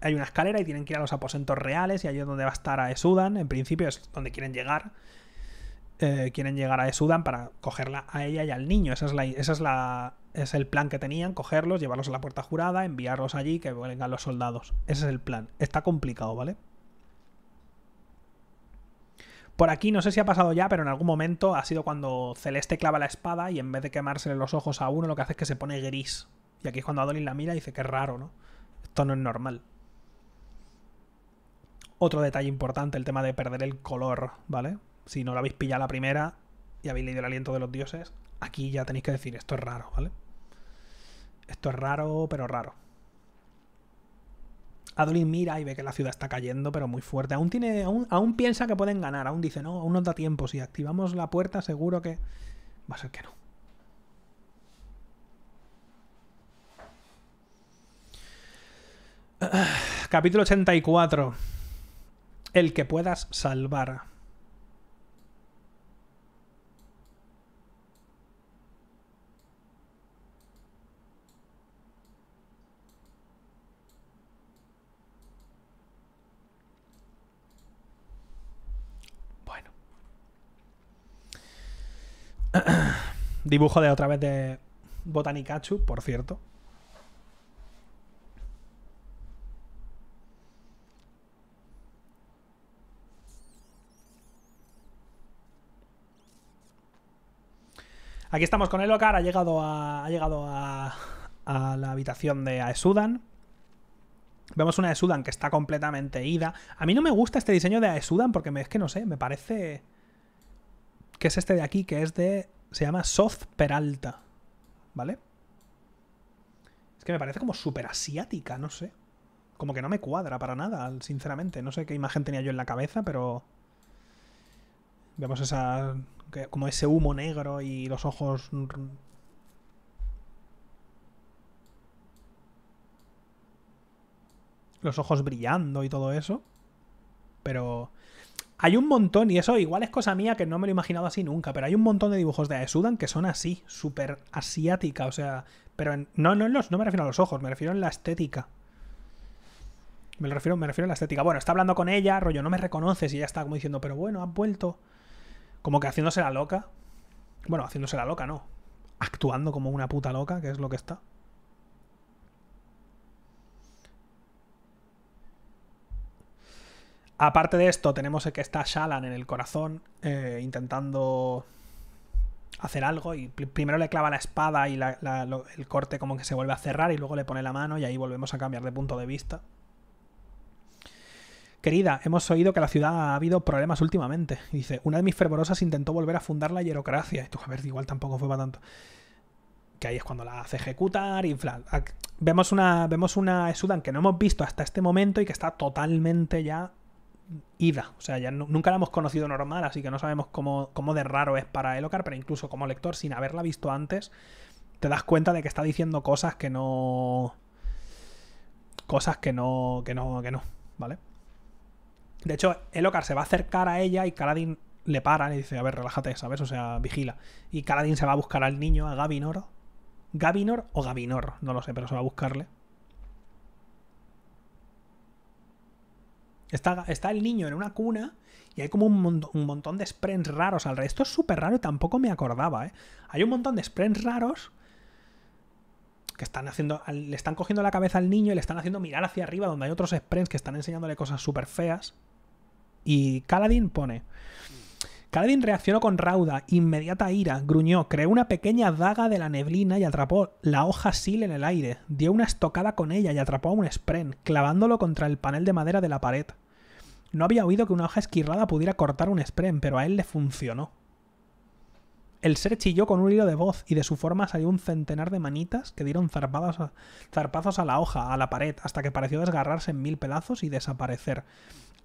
hay una escalera y tienen que ir a los aposentos reales y ahí es donde va a estar a Esudan. En principio es donde quieren llegar. Eh, quieren llegar a Esudan para cogerla a ella y al niño. Esa es la, esa es la, es el plan que tenían, cogerlos, llevarlos a la puerta jurada, enviarlos allí, que vengan los soldados. Ese es el plan. Está complicado, ¿vale? Por aquí no sé si ha pasado ya, pero en algún momento ha sido cuando Celeste clava la espada y en vez de quemársele los ojos a uno, lo que hace es que se pone gris. Y aquí es cuando Adolin la mira y dice que raro, ¿no? Esto no es normal. Otro detalle importante, el tema de perder el color, ¿vale? Si no lo habéis pillado la primera y habéis leído el aliento de los dioses, aquí ya tenéis que decir, esto es raro, ¿vale? Esto es raro, pero raro. Adolin mira y ve que la ciudad está cayendo, pero muy fuerte. Aún, tiene, aún, piensa que pueden ganar. Aún dice, no, aún nos da tiempo. Si activamos la puerta, seguro que... Va a ser que no. Capítulo 84. El que puedas salvar. Dibujo de otra vez de Botanikachu, por cierto. Aquí estamos con el Ocar, ha llegado a, ha llegado a, la habitación de Aesudan. Vemos una Aesudan que está completamente ida. A mí no me gusta este diseño de Aesudan porque es que no sé, me parece... que es este de aquí? Que es de... se llama Soft Peralta. ¿Vale? Es que me parece como súper asiática, no sé. Como que no me cuadra para nada, sinceramente. No sé qué imagen tenía yo en la cabeza, pero... Vemos esa como ese humo negro y los ojos los ojos brillando y todo eso. Pero hay un montón, y eso igual es cosa mía que no me lo he imaginado así nunca, pero hay un montón de dibujos de Aesudan que son así, súper asiática, o sea, pero no, no, los, no me refiero a los ojos, me refiero a la estética. Me, refiero, me refiero a la estética. Bueno, está hablando con ella, rollo, no me reconoces y ya está como diciendo, pero bueno, has vuelto. Como que haciéndose la loca. Bueno, haciéndose la loca, no. Actuando como una puta loca, que es lo que está. Aparte de esto, tenemos que está Shalan en el corazón, eh, intentando hacer algo. Y primero le clava la espada y el corte como que se vuelve a cerrar y luego le pone la mano y ahí volvemos a cambiar de punto de vista. Querida, hemos oído que la ciudad ha habido problemas últimamente. dice, una de mis fervorosas intentó volver a fundar la hierocracia. Y tú, a ver, igual tampoco fue para tanto. Que ahí es cuando la hace ejecutar Vemos una, vemos una Sudan que no hemos visto hasta este momento y que está totalmente ya ida. O sea, ya nunca la hemos conocido normal, así que no sabemos cómo, cómo de raro es para Elocar, pero incluso como lector, sin haberla visto antes, te das cuenta de que está diciendo cosas que no... Cosas que no... que no... que no, ¿vale? De hecho, Elocar se va a acercar a ella y Kaladin le para y dice, a ver, relájate, ¿sabes? O sea, vigila. Y Kaladin se va a buscar al niño, a Gavinor. ¿Gavinor o Gavinor? No lo sé, pero se va a buscarle. Está, el niño en una cuna y hay como un, montón de sprints raros alrededor. Esto es súper raro y tampoco me acordaba, ¿eh? Hay un montón de sprints raros que están haciendo. Le están cogiendo la cabeza al niño y le están haciendo mirar hacia arriba donde hay otros sprints que están enseñándole cosas súper feas. Y Kaladin pone. Kaladin reaccionó con rauda, inmediata ira, gruñó, creó una pequeña daga de la neblina y atrapó la hoja sil en el aire, dio una estocada con ella y atrapó a un spren, clavándolo contra el panel de madera de la pared. No había oído que una hoja esquirrada pudiera cortar un spren, pero a él le funcionó. El ser chilló con un hilo de voz y de su forma salió un centenar de manitas que dieron zarpazos a, zarpazos a la hoja, a la pared, hasta que pareció desgarrarse en mil pedazos y desaparecer.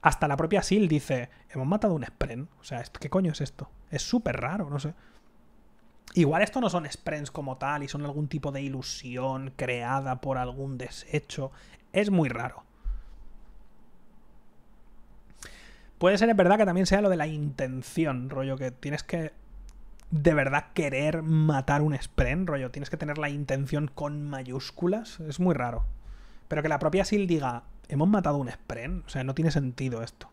Hasta la propia Sil dice, hemos matado un Spren. O sea, ¿qué coño es esto? Es súper raro, no sé. Igual esto no son Sprens como tal y son algún tipo de ilusión creada por algún desecho. Es muy raro. Puede ser en verdad que también sea lo de la intención, rollo, que tienes que de verdad querer matar un Spren, rollo, tienes que tener la intención con mayúsculas. Es muy raro. Pero que la propia Sil diga, hemos matado un Spren. O sea, no tiene sentido esto.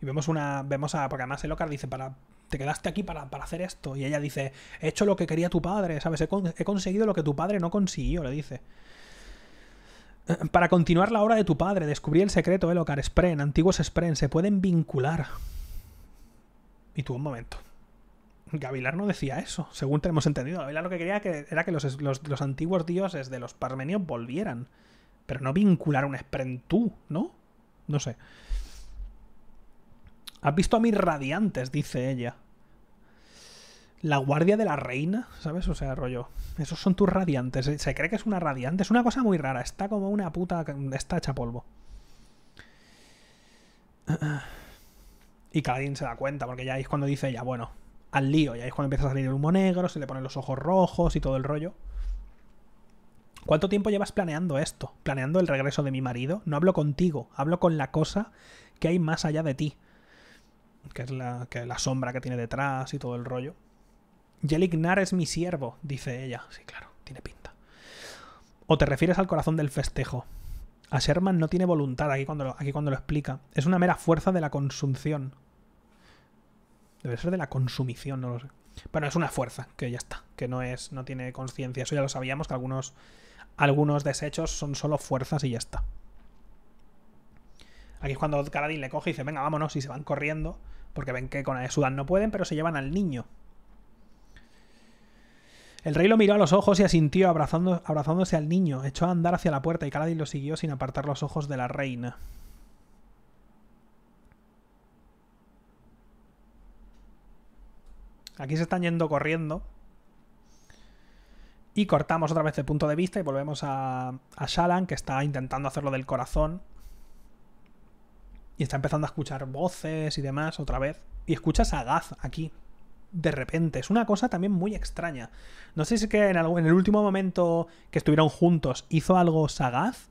Y vemos una. Vemos a. Porque además Elocar dice, para. Te quedaste aquí para, hacer esto. Y ella dice, he hecho lo que quería tu padre, ¿sabes? He, he conseguido lo que tu padre no consiguió, le dice. Eh, para continuar la obra de tu padre, descubrí el secreto, Elocar, Spren, antiguos Spren, se pueden vincular. Y tú, un momento. Gavilar no decía eso, según tenemos entendido. Gavilar lo que quería era que los, antiguos dioses de los parmenios volvieran. Pero no vincular un Sprentú, ¿no? No sé. ¿Has visto a mis radiantes? Dice ella. La guardia de la reina, ¿sabes? O sea, rollo. Esos son tus radiantes. Se cree que es una radiante. Es una cosa muy rara. Está como una puta. Está hecha polvo. Y Kaladin se da cuenta, porque ya es cuando dice ya, bueno, al lío. Y ahí es cuando empieza a salir el humo negro, se le ponen los ojos rojos y todo el rollo. ¿Cuánto tiempo llevas planeando esto? ¿Planeando el regreso de mi marido? No hablo contigo, hablo con la cosa que hay más allá de ti. Que es la, que la sombra que tiene detrás y todo el rollo. Yelignar es mi siervo, dice ella. Sí, claro, tiene pinta. ¿O te refieres al corazón del festejo? A Sherman no tiene voluntad aquí cuando, aquí cuando lo explica. Es una mera fuerza de la consunción Debe ser de la consumición, no lo sé. Bueno, es una fuerza, que ya está, que no es, no tiene conciencia. Eso ya lo sabíamos, que algunos, algunos desechos son solo fuerzas y ya está. Aquí es cuando Kaladin le coge y dice, venga, vámonos, y se van corriendo, porque ven que con el Sudán no pueden, pero se llevan al niño. El rey lo miró a los ojos y asintió abrazando, abrazándose al niño. Echó a andar hacia la puerta y Kaladin lo siguió sin apartar los ojos de la reina. Aquí se están yendo corriendo. Y cortamos otra vez el punto de vista y volvemos a, a Shalan, que está intentando hacerlo del corazón. Y está empezando a escuchar voces y demás otra vez. Y escuchas a Gaz aquí. De repente. Es una cosa también muy extraña. No sé si es que en, en el último momento que estuvieron juntos hizo algo sagaz.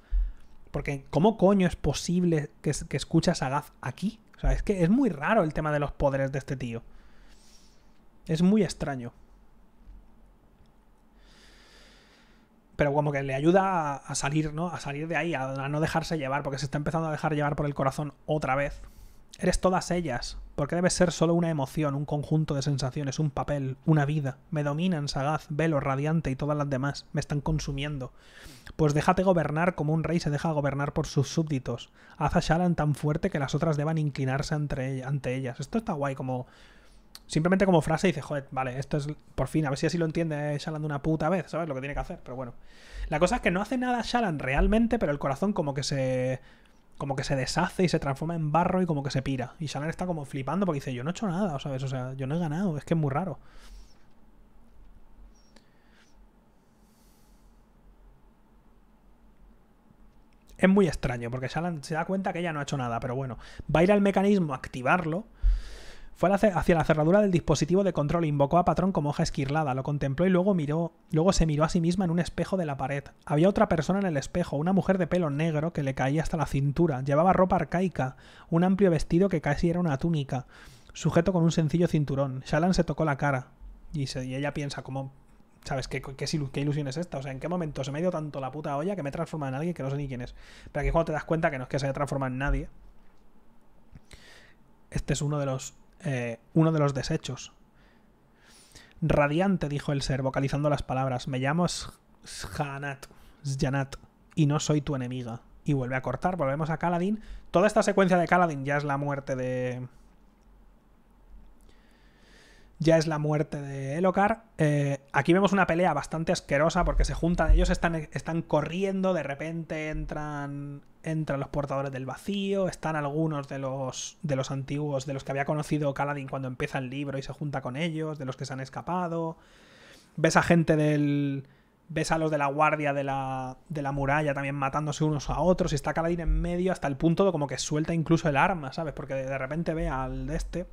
Porque ¿cómo coño es posible que, que escucha Sagaz aquí? O sea, es que es muy raro el tema de los poderes de este tío. Es muy extraño. Pero como que le ayuda a, salir, ¿no? A salir de ahí, a, no dejarse llevar, porque se está empezando a dejar llevar por el corazón otra vez. Eres todas ellas, porque debes ser solo una emoción, un conjunto de sensaciones, un papel, una vida. Me dominan, sagaz, velo, radiante y todas las demás. Me están consumiendo. Pues déjate gobernar como un rey se deja gobernar por sus súbditos. Haz a Shalan tan fuerte que las otras deban inclinarse ante, ante ellas. Esto está guay, como Simplemente como frase dice, joder, vale, esto es por fin, a ver si así lo entiende Shalan de una puta vez, ¿sabes? Lo que tiene que hacer, pero bueno. La cosa es que no hace nada Shalan realmente, pero el corazón como que se. Como que se deshace y se transforma en barro y como que se pira. Y Shalan está como flipando porque dice, yo no he hecho nada, ¿sabes? O sea, yo no he ganado, es que es muy raro. Es muy extraño, porque Shalan se da cuenta que ella no ha hecho nada, pero bueno, va a ir al mecanismo a activarlo fue hacia la cerradura del dispositivo de control, invocó a Patrón como hoja esquirlada, lo contempló y luego miró, luego se miró a sí misma en un espejo de la pared. Había otra persona en el espejo, una mujer de pelo negro que le caía hasta la cintura, llevaba ropa arcaica, un amplio vestido que casi era una túnica, sujeto con un sencillo cinturón. Shalan se tocó la cara y, ella piensa como ¿Sabes ¿Qué, qué, ilusión es esta? O sea, ¿en qué momento se me dio tanto la puta olla que me transforma en alguien que no sé ni quién es? Pero aquí cuando te das cuenta que no es que se haya transformado en nadie. Este es uno de los eh, uno de los desechos. Radiante, dijo el ser, vocalizando las palabras. Me llamo Sjanat, Sjanat, y no soy tu enemiga. Y vuelve a cortar, volvemos a Kaladin. Toda esta secuencia de Kaladin ya es la muerte de, ya es la muerte de Elokar. Eh, aquí vemos una pelea bastante asquerosa porque se juntan, ellos están, están corriendo, de repente entran, entran los portadores del vacío, están algunos de los, de los antiguos, de los que había conocido Kaladin cuando empieza el libro y se junta con ellos, de los que se han escapado. Ves a gente del... Ves a los de la guardia de la, de la muralla también matándose unos a otros y está Kaladin en medio hasta el punto de como que suelta incluso el arma, ¿sabes? Porque de repente ve al de este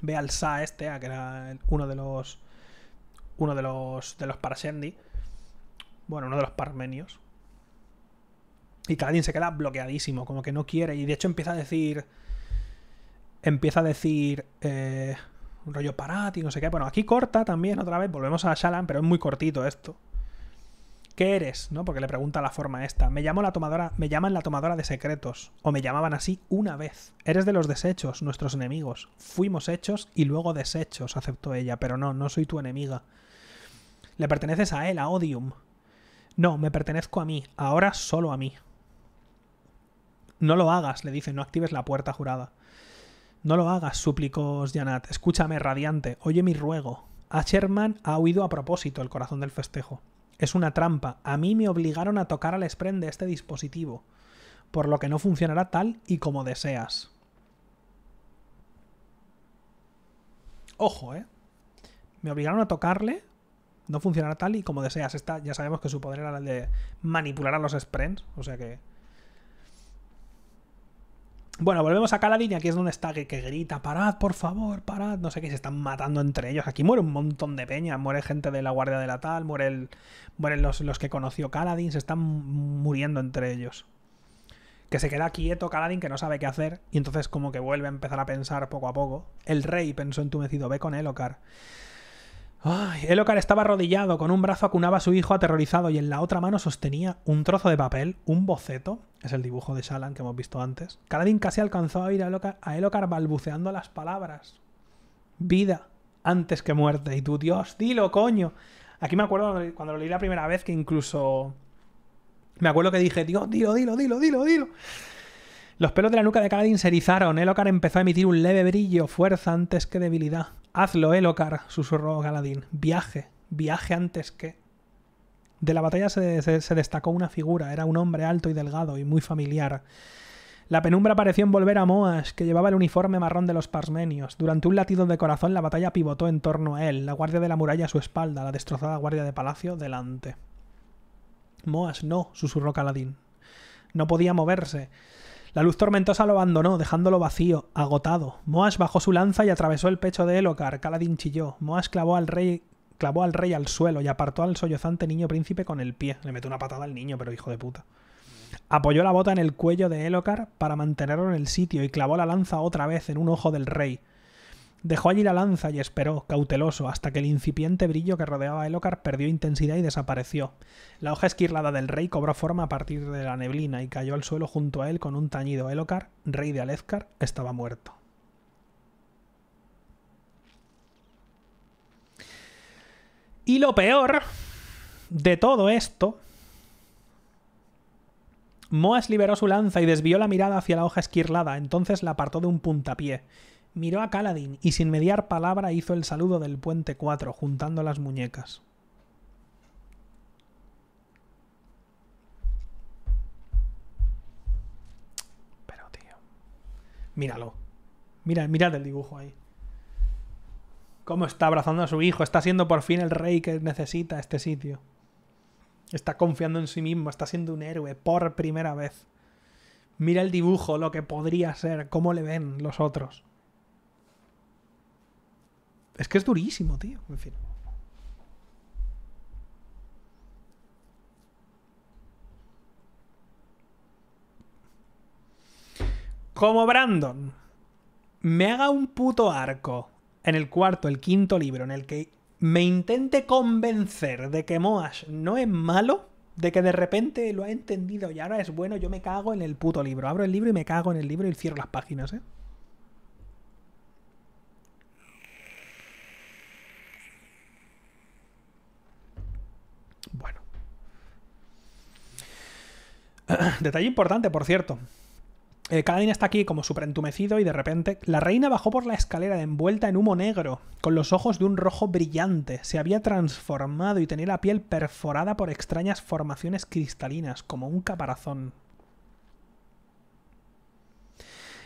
ve al Sa este, a que era uno de los uno de los de los Parashendi, bueno, uno de los Parmenios. Y Kaladin se queda bloqueadísimo, como que no quiere y de hecho empieza a decir empieza a decir eh, un rollo parat y no sé qué. Bueno, aquí corta también otra vez, volvemos a Shalan, pero es muy cortito esto. ¿Qué eres? ¿No? Porque le pregunta la forma esta. Me llamo la tomadora, me llaman la tomadora de secretos. O me llamaban así una vez. Eres de los desechos, nuestros enemigos. Fuimos hechos y luego desechos, aceptó ella. Pero no, no soy tu enemiga. Le perteneces a él, a Odium. No, me pertenezco a mí. Ahora solo a mí. No lo hagas, le dice, no actives la puerta jurada. No lo hagas, suplicó Janat. Escúchame, radiante. Oye mi ruego. Sherman ha oído a propósito el corazón del festejo. Es una trampa. A mí me obligaron a tocar al spren de este dispositivo, por lo que no funcionará tal y como deseas. Ojo, ¿eh? Me obligaron a tocarle, no funcionará tal y como deseas. Esta, ya sabemos que su poder era el de manipular a los Sprens, o sea que bueno, volvemos a Kaladin y aquí es donde está que, grita, parad, por favor, parad, no sé qué, se están matando entre ellos. Aquí muere un montón de peña, muere gente de la Guardia de la Tal, muere mueren los, los que conoció Kaladin, se están muriendo entre ellos. Que se queda quieto Kaladin, que no sabe qué hacer, y entonces como que vuelve a empezar a pensar poco a poco. El rey pensó entumecido, ve con Elokar. Ay, Elokar estaba arrodillado, con un brazo acunaba a su hijo aterrorizado y en la otra mano sostenía un trozo de papel, un boceto, es el dibujo de Shalan que hemos visto antes. Kaladin casi alcanzó a oír a Elokar, balbuceando las palabras. vida antes que muerte. Y tú, Dios, dilo, coño. Aquí me acuerdo cuando lo leí la primera vez que incluso... Me acuerdo que dije, Dios, dilo, dilo, dilo, dilo, dilo. Los pelos de la nuca de Kaladin se erizaron. Elocar empezó a emitir un leve brillo, fuerza antes que debilidad. Hazlo, Elocar, susurró Galadín. Viaje, viaje antes que... De la batalla se, se, destacó una figura. Era un hombre alto y delgado y muy familiar. La penumbra pareció envolver a Moas, que llevaba el uniforme marrón de los Parsmenios. Durante un latido de corazón, la batalla pivotó en torno a él, la guardia de la muralla a su espalda, la destrozada guardia de palacio delante. Moas, no, susurró Caladín. No podía moverse. La luz tormentosa lo abandonó, dejándolo vacío, agotado. Moas bajó su lanza y atravesó el pecho de Elocar. Caladín chilló. Moas clavó al rey clavó al rey al suelo y apartó al sollozante niño príncipe con el pie. Le metió una patada al niño, pero hijo de puta. Apoyó la bota en el cuello de Elocar para mantenerlo en el sitio y clavó la lanza otra vez en un ojo del rey. Dejó allí la lanza y esperó, cauteloso, hasta que el incipiente brillo que rodeaba a Elocar perdió intensidad y desapareció. La hoja esquirlada del rey cobró forma a partir de la neblina y cayó al suelo junto a él con un tañido. Elocar, rey de Alezcar, estaba muerto. Y lo peor de todo esto. Moas liberó su lanza y desvió la mirada hacia la hoja esquirlada, entonces la apartó de un puntapié. Miró a Caladín y sin mediar palabra hizo el saludo del puente 4, juntando las muñecas. Pero, tío. Míralo. Mira, mirad el dibujo ahí cómo está abrazando a su hijo, está siendo por fin el rey que necesita este sitio. Está confiando en sí mismo, está siendo un héroe por primera vez. Mira el dibujo, lo que podría ser, cómo le ven los otros. Es que es durísimo, tío. En fin. Como Brandon me haga un puto arco en el cuarto, el quinto libro, en el que me intente convencer de que Moash no es malo, de que de repente lo ha entendido y ahora es bueno, yo me cago en el puto libro. Abro el libro y me cago en el libro y cierro las páginas, ¿eh? Bueno. Detalle importante, por cierto. Eh, está aquí como súper entumecido y de repente la reina bajó por la escalera envuelta en humo negro, con los ojos de un rojo brillante. Se había transformado y tenía la piel perforada por extrañas formaciones cristalinas, como un caparazón.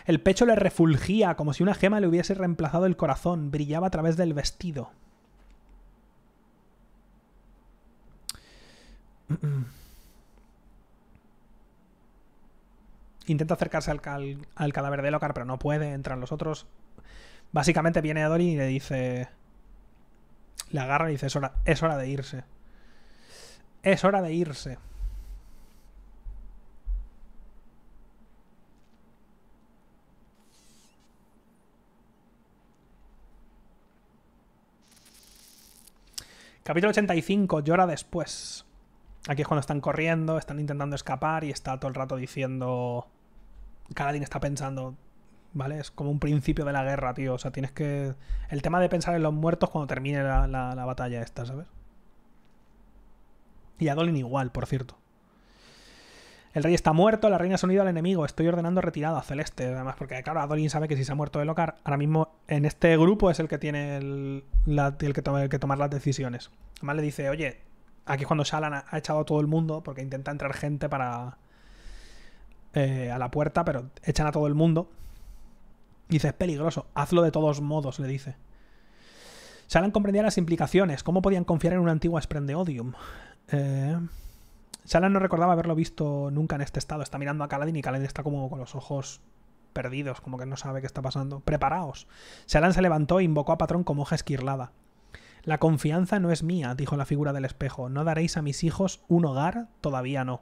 El pecho le refulgía como si una gema le hubiese reemplazado el corazón, brillaba a través del vestido. intenta acercarse al, cadáver de Locar, pero no puede, entran los otros. Básicamente viene a Dorin y le dice... Le agarra y dice, es hora, es hora de irse. Es hora de irse. Capítulo 85, llora después. Aquí es cuando están corriendo, están intentando escapar y está todo el rato diciendo. Kaladin está pensando. ¿Vale? Es como un principio de la guerra, tío. O sea, tienes que. El tema de pensar en los muertos cuando termine la, la batalla esta, ¿sabes? Y Adolin igual, por cierto. El rey está muerto, la reina se ha unido al enemigo. Estoy ordenando retirada celeste. Además, porque claro, Adolin sabe que si se ha muerto de Locar, ahora mismo en este grupo es el que tiene el, que, el que tomar las decisiones. Además le dice, oye, Aquí cuando Shalan ha echado a todo el mundo porque intenta entrar gente para. Eh, a la puerta, pero echan a todo el mundo. dice, es peligroso, hazlo de todos modos, le dice. Shalan comprendía las implicaciones, cómo podían confiar en una antigua Sprendeodium. Eh, Shalan no recordaba haberlo visto nunca en este estado. Está mirando a Kaladin y Kaladin está como con los ojos perdidos, como que no sabe qué está pasando. Preparaos. Shalan se levantó e invocó a Patrón como hoja esquirlada. La confianza no es mía, dijo la figura del espejo. ¿No daréis a mis hijos un hogar? Todavía no.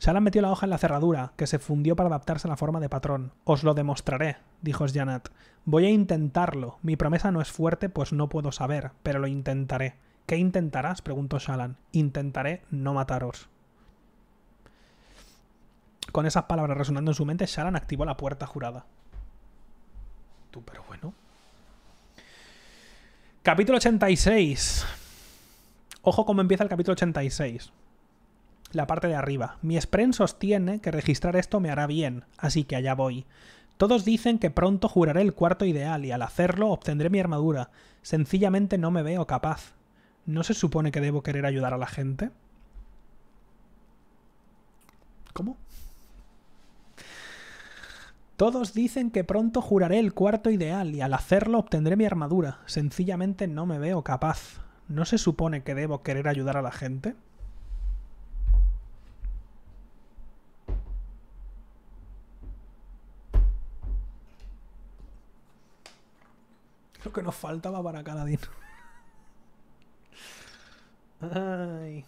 Shalan metió la hoja en la cerradura, que se fundió para adaptarse a la forma de patrón. Os lo demostraré, dijo Sjanat. Voy a intentarlo. Mi promesa no es fuerte, pues no puedo saber, pero lo intentaré. ¿Qué intentarás? preguntó Shalan. Intentaré no mataros. Con esas palabras resonando en su mente, Shalan activó la puerta jurada. Tú, pero bueno. Capítulo 86. Ojo cómo empieza el capítulo 86. La parte de arriba. Mi Spren sostiene que registrar esto me hará bien, así que allá voy. Todos dicen que pronto juraré el cuarto ideal y al hacerlo obtendré mi armadura. Sencillamente no me veo capaz. ¿No se supone que debo querer ayudar a la gente? ¿Cómo? Todos dicen que pronto juraré el cuarto ideal y al hacerlo obtendré mi armadura. Sencillamente no me veo capaz. ¿No se supone que debo querer ayudar a la gente? Lo que nos faltaba para Caladín. Ay.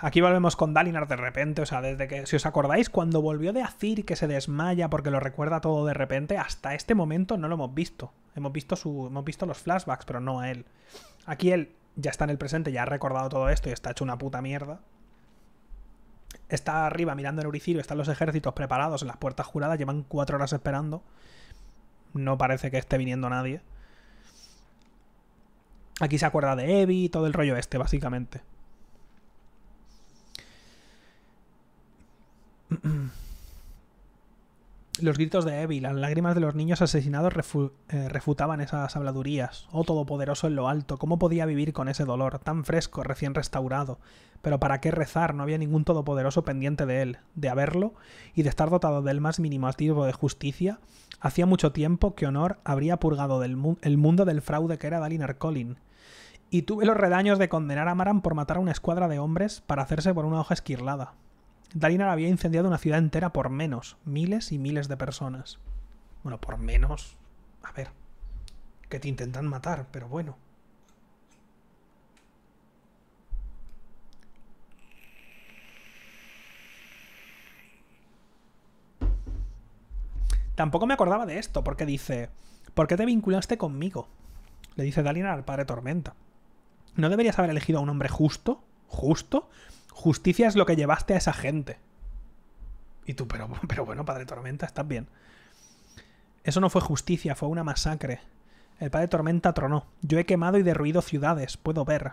Aquí volvemos con Dalinar de repente, o sea, desde que, si os acordáis, cuando volvió de Azir que se desmaya porque lo recuerda todo de repente, hasta este momento no lo hemos visto. Hemos visto, su, hemos visto los flashbacks, pero no a él. Aquí él ya está en el presente, ya ha recordado todo esto y está hecho una puta mierda. Está arriba mirando en Euricirio, están los ejércitos preparados en las puertas juradas, llevan cuatro horas esperando. No parece que esté viniendo nadie. Aquí se acuerda de Evi todo el rollo este, básicamente. Los gritos de Evi, las lágrimas de los niños asesinados eh, refutaban esas habladurías. Oh Todopoderoso en lo alto, ¿cómo podía vivir con ese dolor, tan fresco, recién restaurado? Pero ¿para qué rezar? No había ningún Todopoderoso pendiente de él, de haberlo y de estar dotado del más mínimo de justicia. Hacía mucho tiempo que Honor habría purgado del el mundo del fraude que era Dalinar Colin. Y tuve los redaños de condenar a Maran por matar a una escuadra de hombres para hacerse por una hoja esquirlada. Dalinar había incendiado una ciudad entera por menos, miles y miles de personas. Bueno, por menos... A ver, que te intentan matar, pero bueno. Tampoco me acordaba de esto, porque dice, ¿por qué te vinculaste conmigo? Le dice Dalinar al padre Tormenta. ¿No deberías haber elegido a un hombre justo? ¿Justo? Justicia es lo que llevaste a esa gente. Y tú, pero, bueno, Padre Tormenta, estás bien. Eso no fue justicia, fue una masacre. El Padre Tormenta tronó. Yo he quemado y derruido ciudades, puedo ver.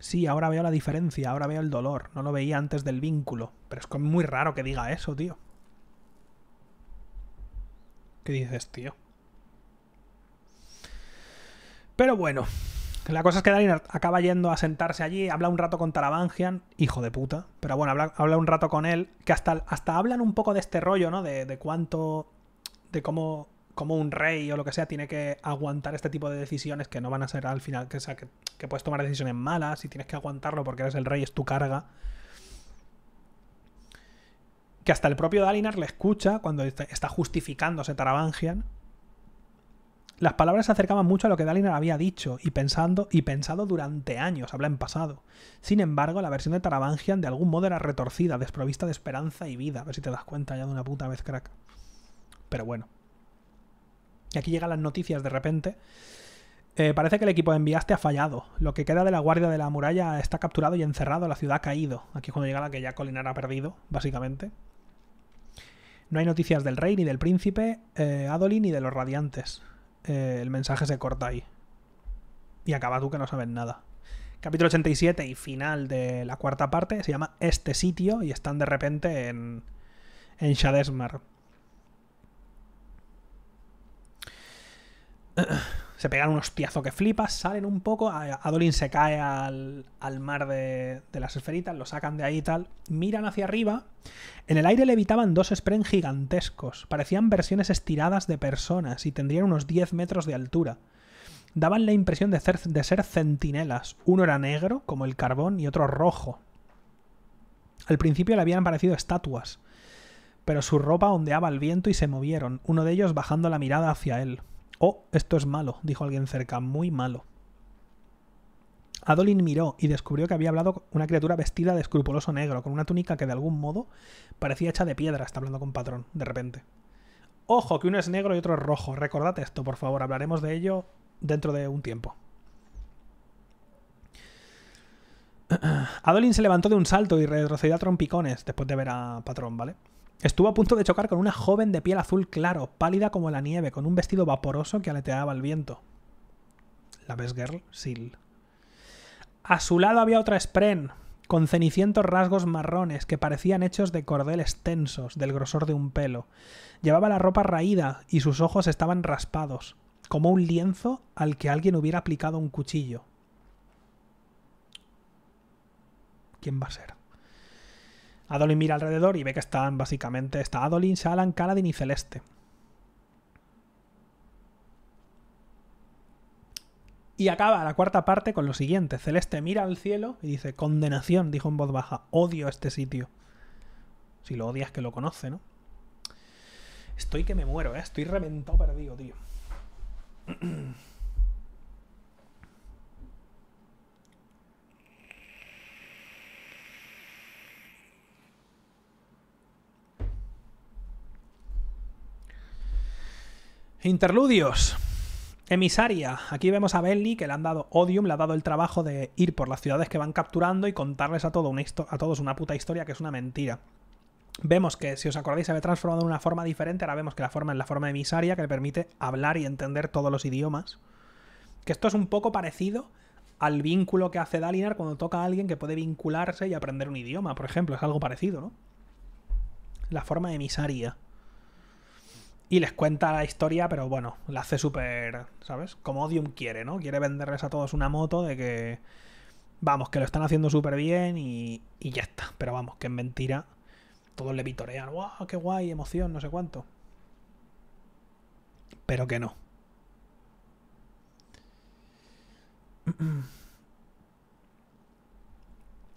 Sí, ahora veo la diferencia, ahora veo el dolor. No lo veía antes del vínculo. Pero es muy raro que diga eso, tío. ¿Qué dices, tío? Pero bueno, la cosa es que Dalinar acaba yendo a sentarse allí, habla un rato con Taravangian, hijo de puta, pero bueno, habla, un rato con él, que hasta, hasta hablan un poco de este rollo, ¿no? De, cuánto, de cómo, cómo, un rey o lo que sea tiene que aguantar este tipo de decisiones que no van a ser al final, que, sea, que, que puedes tomar decisiones malas y tienes que aguantarlo porque eres el rey, es tu carga. Que hasta el propio Dalinar le escucha cuando está justificándose Taravangian las palabras se acercaban mucho a lo que Dalinar había dicho y, pensando, y pensado durante años, habla en pasado. Sin embargo, la versión de Taravangian de algún modo era retorcida, desprovista de esperanza y vida. A ver si te das cuenta ya de una puta vez, crack. Pero bueno. Y aquí llegan las noticias de repente. Eh, parece que el equipo de enviaste ha fallado. Lo que queda de la guardia de la muralla está capturado y encerrado. La ciudad ha caído. Aquí cuando llega la que ya Colinar ha perdido, básicamente. No hay noticias del rey, ni del príncipe, eh, Adolin, ni de los radiantes. Eh, el mensaje se corta ahí. Y acaba tú que no sabes nada. Capítulo 87 y final de la cuarta parte se llama Este sitio y están de repente en, en Shadesmar. Se pegan un hostiazo que flipas, salen un poco. Adolin se cae al, mar de, de, las esferitas, lo sacan de ahí y tal. Miran hacia arriba. En el aire levitaban dos spren gigantescos. Parecían versiones estiradas de personas y tendrían unos 10 metros de altura. Daban la impresión de ser, de ser centinelas. Uno era negro, como el carbón, y otro rojo. Al principio le habían parecido estatuas, pero su ropa ondeaba al viento y se movieron, uno de ellos bajando la mirada hacia él. Oh, esto es malo, dijo alguien cerca, muy malo. Adolin miró y descubrió que había hablado una criatura vestida de escrupuloso negro, con una túnica que de algún modo parecía hecha de piedra. Está hablando con patrón, de repente. Ojo, que uno es negro y otro es rojo. Recordad esto, por favor. Hablaremos de ello dentro de un tiempo. Adolin se levantó de un salto y retrocedió a trompicones después de ver a patrón, ¿vale? Estuvo a punto de chocar con una joven de piel azul claro, pálida como la nieve, con un vestido vaporoso que aleteaba el viento. La Best Girl, Sil. A su lado había otra Spren, con cenicientos rasgos marrones que parecían hechos de cordeles tensos, del grosor de un pelo. Llevaba la ropa raída y sus ojos estaban raspados, como un lienzo al que alguien hubiera aplicado un cuchillo. ¿Quién va a ser? Adolin mira alrededor y ve que están básicamente. Está Adolin, Shalan, Kaladin y Celeste. Y acaba la cuarta parte con lo siguiente. Celeste mira al cielo y dice, condenación, dijo en voz baja, odio este sitio. Si lo odias que lo conoce, ¿no? Estoy que me muero, ¿eh? Estoy reventado perdido, tío. Interludios. Emisaria. Aquí vemos a Bentley que le han dado Odium, le ha dado el trabajo de ir por las ciudades que van capturando y contarles a, todo a todos una puta historia que es una mentira. Vemos que, si os acordáis, se había transformado en una forma diferente. Ahora vemos que la forma es la forma emisaria que le permite hablar y entender todos los idiomas. Que esto es un poco parecido al vínculo que hace Dalinar cuando toca a alguien que puede vincularse y aprender un idioma, por ejemplo. Es algo parecido, ¿no? La forma emisaria. Y les cuenta la historia, pero bueno, la hace súper, ¿sabes? Como Odium quiere, ¿no? Quiere venderles a todos una moto de que, vamos, que lo están haciendo súper bien y, y ya está. Pero vamos, que es mentira. Todos le vitorean, ¡wow! ¡Qué guay! Emoción, no sé cuánto. Pero que no.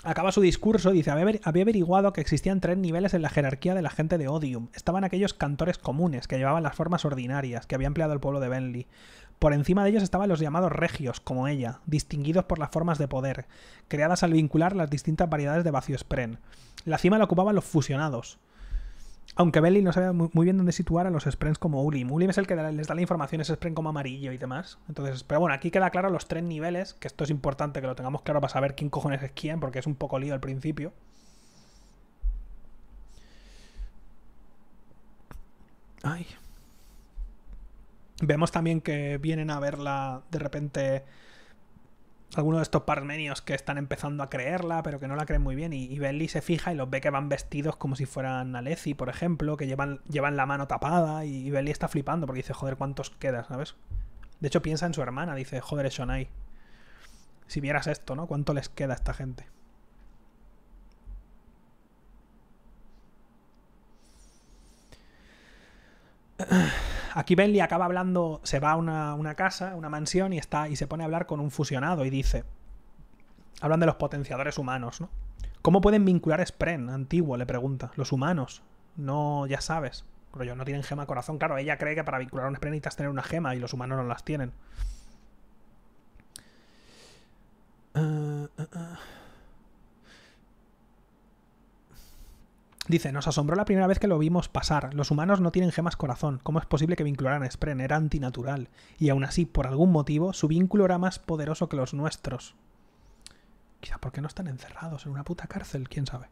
Acaba su discurso, dice, había averiguado que existían tres niveles en la jerarquía de la gente de Odium. Estaban aquellos cantores comunes, que llevaban las formas ordinarias, que había empleado el pueblo de Benley. Por encima de ellos estaban los llamados regios, como ella, distinguidos por las formas de poder, creadas al vincular las distintas variedades de vacío Spren. La cima la ocupaban los fusionados, aunque Belly no sabía muy, bien dónde situar a los Sprens como Ulim. Ulim es el que les da la información, es Spren como amarillo y demás. Entonces, pero bueno, aquí queda claro los tres niveles, que esto es importante que lo tengamos claro para saber quién cojones es quién, porque es un poco lío al principio. Ay. Vemos también que vienen a verla de repente algunos de estos parmenios que están empezando a creerla, pero que no la creen muy bien. Y, y se fija y los ve que van vestidos como si fueran Aleci, por ejemplo, que llevan, llevan la mano tapada. Y, Belly está flipando porque dice, joder, ¿cuántos quedas, ¿sabes? De hecho, piensa en su hermana, dice, joder, Shonai. Si vieras esto, ¿no? ¿Cuánto les queda a esta gente? Aquí Bentley acaba hablando, se va a una, casa, una mansión y está y se pone a hablar con un fusionado y dice, hablan de los potenciadores humanos, ¿no? ¿Cómo pueden vincular Spren antiguo? Le pregunta. Los humanos. No, ya sabes. Rollo, no tienen gema corazón. Claro, ella cree que para vincular un Spren necesitas tener una gema y los humanos no las tienen. Uh, Dice, nos asombró la primera vez que lo vimos pasar. Los humanos no tienen gemas corazón. ¿Cómo es posible que vincularan a Spren? Era antinatural. Y aún así, por algún motivo, su vínculo era más poderoso que los nuestros. Quizá porque no están encerrados en una puta cárcel, quién sabe.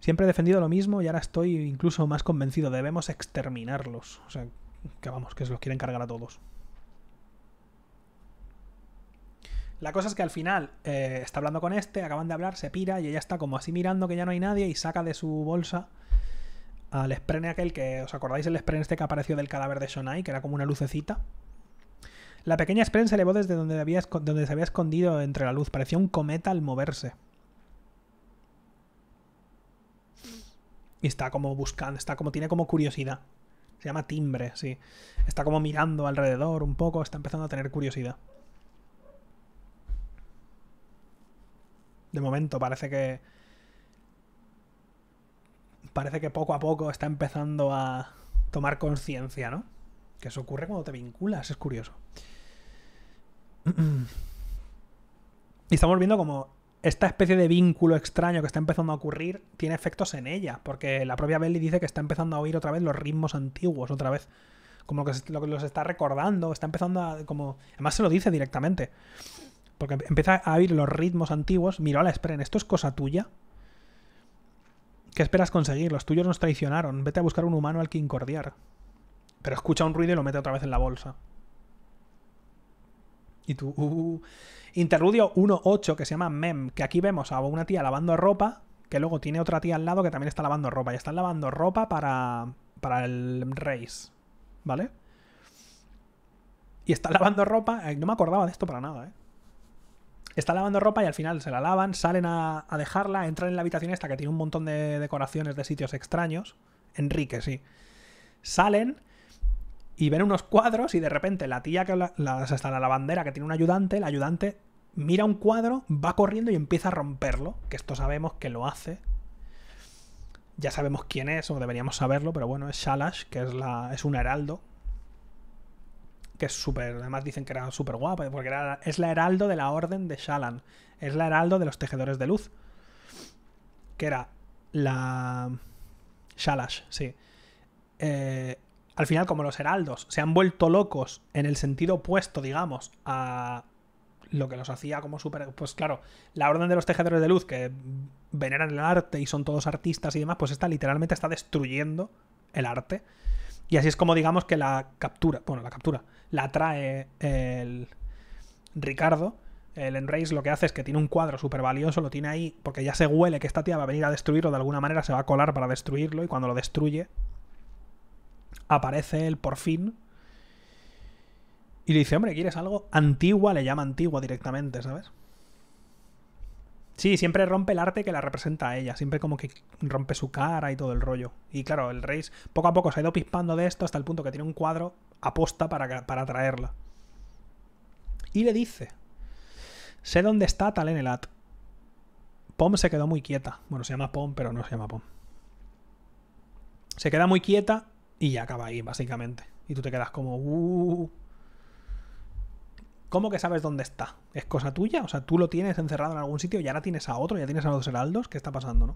Siempre he defendido lo mismo y ahora estoy incluso más convencido. Debemos exterminarlos. O sea, que vamos, que se los quieren cargar a todos. La cosa es que al final eh, está hablando con este, acaban de hablar, se pira y ella está como así mirando que ya no hay nadie y saca de su bolsa al sprene aquel que, ¿os acordáis el sprene este que apareció del cadáver de Shonai, que era como una lucecita? La pequeña sprene se elevó desde donde, donde se había escondido entre la luz, parecía un cometa al moverse. Y está como buscando, está como, tiene como curiosidad. Se llama timbre, sí. Está como mirando alrededor un poco, está empezando a tener curiosidad. De momento parece que... Parece que poco a poco está empezando a tomar conciencia, ¿no? Que eso ocurre cuando te vinculas, es curioso. Y estamos viendo como esta especie de vínculo extraño que está empezando a ocurrir tiene efectos en ella, porque la propia Belly dice que está empezando a oír otra vez los ritmos antiguos, otra vez. Como que, lo que los está recordando, está empezando a... como Además se lo dice directamente. Porque empieza a oír los ritmos antiguos. Miro a la Spren, ¿esto es cosa tuya? ¿Qué esperas conseguir? Los tuyos nos traicionaron. Vete a buscar un humano al que incordiar. Pero escucha un ruido y lo mete otra vez en la bolsa. Y tú... Uh, uh, uh. Interludio 1.8 que se llama Mem, que aquí vemos a una tía lavando ropa, que luego tiene otra tía al lado que también está lavando ropa. Y están lavando ropa para, para el race. ¿Vale? Y está lavando ropa... No me acordaba de esto para nada, ¿eh? Está lavando ropa y al final se la lavan, salen a, dejarla, entran en la habitación esta que tiene un montón de decoraciones de sitios extraños. Enrique, sí. Salen y ven unos cuadros y de repente la tía que la, la, hasta la lavandera que tiene un ayudante, el ayudante mira un cuadro, va corriendo y empieza a romperlo, que esto sabemos que lo hace. Ya sabemos quién es, o deberíamos saberlo, pero bueno, es Shalash, que es, la, es un heraldo, que es súper. Además dicen que era súper guapa, porque era, es la heraldo de la orden de Shalan. Es la heraldo de los tejedores de luz. Que era la. Shalash, sí. Eh, al final, como los heraldos se han vuelto locos en el sentido opuesto, digamos, a lo que los hacía como súper. Pues claro, la orden de los tejedores de luz, que veneran el arte y son todos artistas y demás, pues esta literalmente está destruyendo el arte. Y así es como digamos que la captura, bueno, la captura, la trae el Ricardo. El Enrace lo que hace es que tiene un cuadro súper valioso, lo tiene ahí porque ya se huele que esta tía va a venir a destruirlo de alguna manera, se va a colar para destruirlo y cuando lo destruye aparece él por fin y le dice, hombre, ¿quieres algo? Antigua, le llama antigua directamente, ¿sabes? Sí, siempre rompe el arte que la representa a ella, siempre como que rompe su cara y todo el rollo. Y claro, el rey poco a poco se ha ido pispando de esto hasta el punto que tiene un cuadro aposta para, para traerla. Y le dice, sé dónde está Talenelat. Pom se quedó muy quieta. Bueno, se llama Pom, pero no se llama Pom. Se queda muy quieta y ya acaba ahí, básicamente. Y tú te quedas como... Uh, ¿Cómo que sabes dónde está? ¿Es cosa tuya? O sea, tú lo tienes encerrado en algún sitio y ahora tienes a otro, ya tienes a los heraldos. ¿Qué está pasando, no?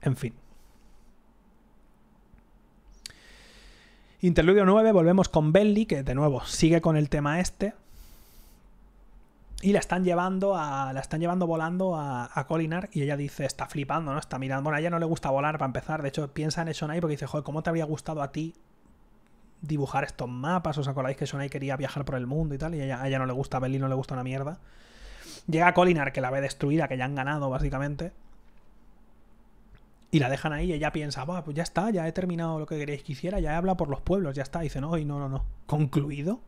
En fin. Interludio 9, volvemos con Belly, que de nuevo sigue con el tema este. Y la están llevando a. La están llevando volando a, a Colinar. Y ella dice, está flipando, ¿no? Está mirando. Bueno, a ella no le gusta volar para empezar. De hecho, piensa en Eshonai porque dice, joder, ¿cómo te habría gustado a ti dibujar estos mapas. ¿Os acordáis que Sonai quería viajar por el mundo y tal? Y a ella, no le gusta, a Belly no le gusta una mierda. Llega Colinar, que la ve destruida, que ya han ganado, básicamente. Y la dejan ahí y ella piensa, va, pues ya está, ya he terminado lo que queréis que hiciera, ya he hablado por los pueblos, ya está. Y dice, no, no, no, no. ¿Concluido?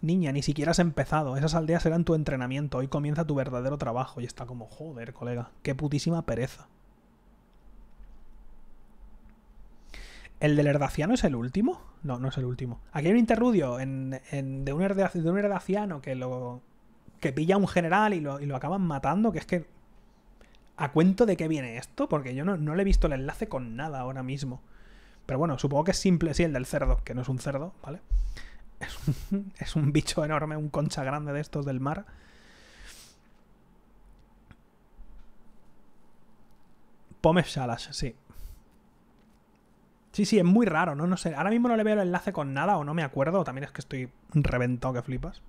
Niña, ni siquiera has empezado. Esas aldeas eran tu entrenamiento. Hoy comienza tu verdadero trabajo. Y está como, joder, colega. Qué putísima pereza. ¿El del Herdaciano es el último? No, no es el último. Aquí hay un interludio de, un de un Herdaciano que lo. que pilla a un general y lo, acaban matando, que es que. ¿A cuento de qué viene esto? Porque yo no, le he visto el enlace con nada ahora mismo. Pero bueno, supongo que es simple, sí, el del cerdo, que no es un cerdo, ¿vale? Es un, es un bicho enorme, un concha grande de estos del mar. Pomes Shalash, sí. Sí, sí, es muy raro, ¿no? No sé. Ahora mismo no le veo el enlace con nada o no me acuerdo. también es que estoy reventado que flipas.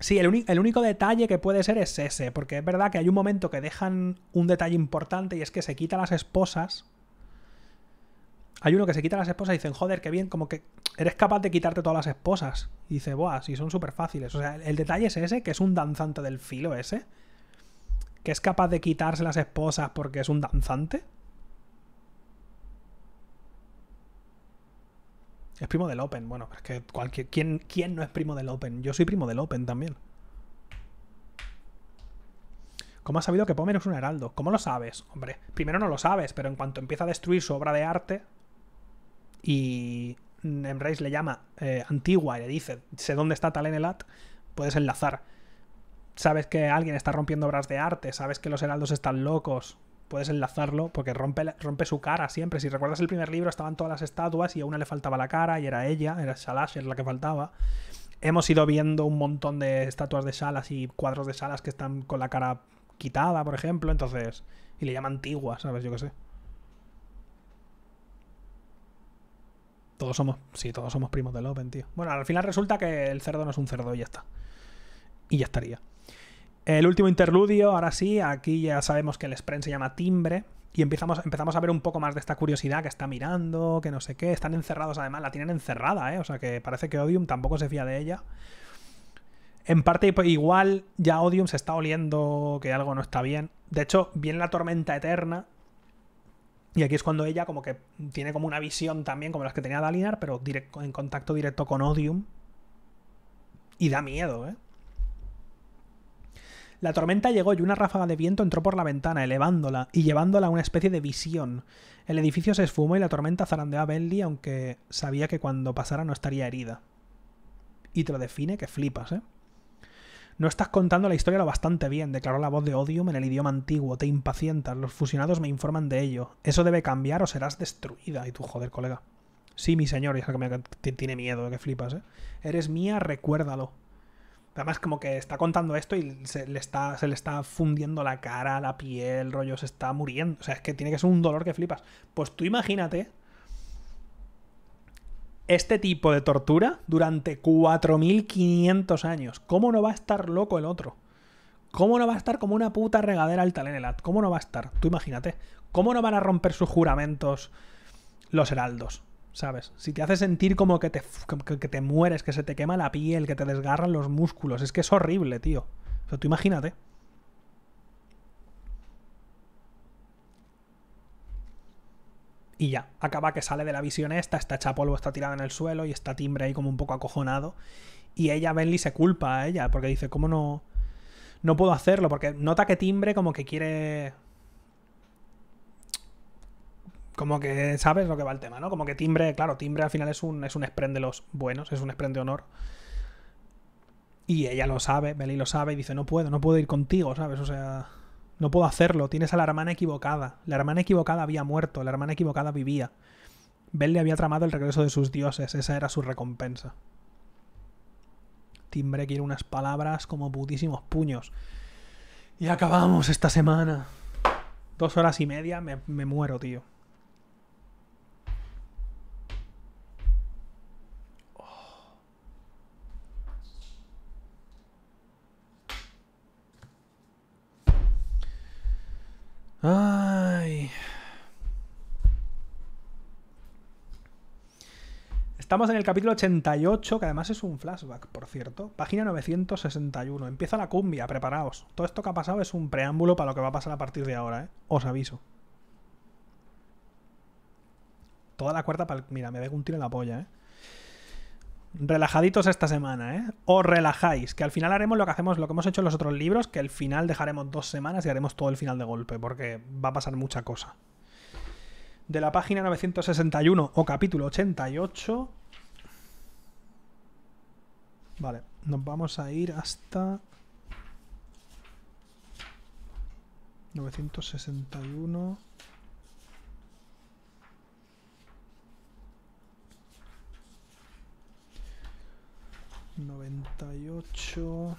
Sí, el, el, único detalle que puede ser es ese, porque es verdad que hay un momento que dejan un detalle importante y es que se quita las esposas. Hay uno que se quita las esposas y dicen, joder, qué bien, como que eres capaz de quitarte todas las esposas. Y dice, buah, sí, son súper fáciles. O sea, el detalle es ese, que es un danzante del filo ese que es capaz de quitarse las esposas porque es un danzante. Es primo del Open. Bueno, es que cualquier. ¿quién, ¿Quién no es primo del Open? Yo soy primo del Open también. ¿Cómo has sabido que Pomer es un heraldo? ¿Cómo lo sabes? Hombre, primero no lo sabes, pero en cuanto empieza a destruir su obra de arte y Embrace le llama eh, antigua y le dice, sé dónde está Talenelat, puedes enlazar sabes que alguien está rompiendo obras de arte, sabes que los heraldos están locos, puedes enlazarlo porque rompe, rompe su cara siempre. Si recuerdas el primer libro, estaban todas las estatuas y a una le faltaba la cara y era ella, era Shalash, es la que faltaba. Hemos ido viendo un montón de estatuas de Salas y cuadros de Salas que están con la cara quitada, por ejemplo, entonces. Y le llama antigua, ¿sabes? Yo qué sé. Todos somos. Sí, todos somos primos del Open, tío. Bueno, al final resulta que el cerdo no es un cerdo y ya está. Y ya estaría. El último interludio, ahora sí, aquí ya sabemos que el sprint se llama timbre. Y empezamos, empezamos a ver un poco más de esta curiosidad que está mirando, que no sé qué. Están encerrados además, la tienen encerrada, ¿eh? O sea que parece que Odium tampoco se fía de ella. En parte, pues, igual ya Odium se está oliendo que algo no está bien. De hecho, viene la tormenta eterna. Y aquí es cuando ella como que tiene como una visión también, como las que tenía Dalinar, pero en contacto directo con Odium. Y da miedo, ¿eh? La tormenta llegó y una ráfaga de viento entró por la ventana, elevándola y llevándola a una especie de visión. El edificio se esfumó y la tormenta zarandeó a Bentley, aunque sabía que cuando pasara no estaría herida. Y te lo define que flipas, ¿eh? No estás contando la historia lo bastante bien, declaró la voz de Odium en el idioma antiguo. Te impacientas, los fusionados me informan de ello. Eso debe cambiar o serás destruida. Y tú, joder, colega. Sí, mi señor, es que me tiene miedo, que flipas, ¿eh? Eres mía, recuérdalo. Además, como que está contando esto y se le está, se le está fundiendo la cara, la piel, rollo, se está muriendo. O sea, es que tiene que ser un dolor que flipas. Pues tú imagínate este tipo de tortura durante 4.500 años. ¿Cómo no va a estar loco el otro? ¿Cómo no va a estar como una puta regadera el Talenelat? ¿Cómo no va a estar? Tú imagínate. ¿Cómo no van a romper sus juramentos los heraldos? ¿Sabes? Si te hace sentir como que te, que te mueres, que se te quema la piel, que te desgarran los músculos, es que es horrible, tío. O tú imagínate. Y ya, acaba que sale de la visión esta, está hecha polvo, está tirada en el suelo y está Timbre ahí como un poco acojonado. Y ella, Bentley, se culpa a ella, porque dice, ¿cómo no, no puedo hacerlo? Porque nota que Timbre como que quiere como que sabes lo que va el tema, ¿no? Como que timbre, claro, timbre al final es un, es un de los buenos, es un sprend de honor. Y ella lo sabe, Belly lo sabe y dice, no puedo, no puedo ir contigo, ¿sabes? O sea, no puedo hacerlo, tienes a la hermana equivocada. La hermana equivocada había muerto, la hermana equivocada vivía. Bell había tramado el regreso de sus dioses, esa era su recompensa. Timbre quiere unas palabras como putísimos puños. Y acabamos esta semana. Dos horas y media, me, me muero, tío. Ay. Estamos en el capítulo 88, que además es un flashback, por cierto. Página 961. Empieza la cumbia, preparaos. Todo esto que ha pasado es un preámbulo para lo que va a pasar a partir de ahora, ¿eh? Os aviso. Toda la cuarta... Mira, me dejo un tiro en la polla, ¿eh? Relajaditos esta semana, ¿eh? Os relajáis, que al final haremos lo que hacemos, lo que hemos hecho en los otros libros, que al final dejaremos dos semanas y haremos todo el final de golpe, porque va a pasar mucha cosa. De la página 961 o capítulo 88. Vale, nos vamos a ir hasta 961. 98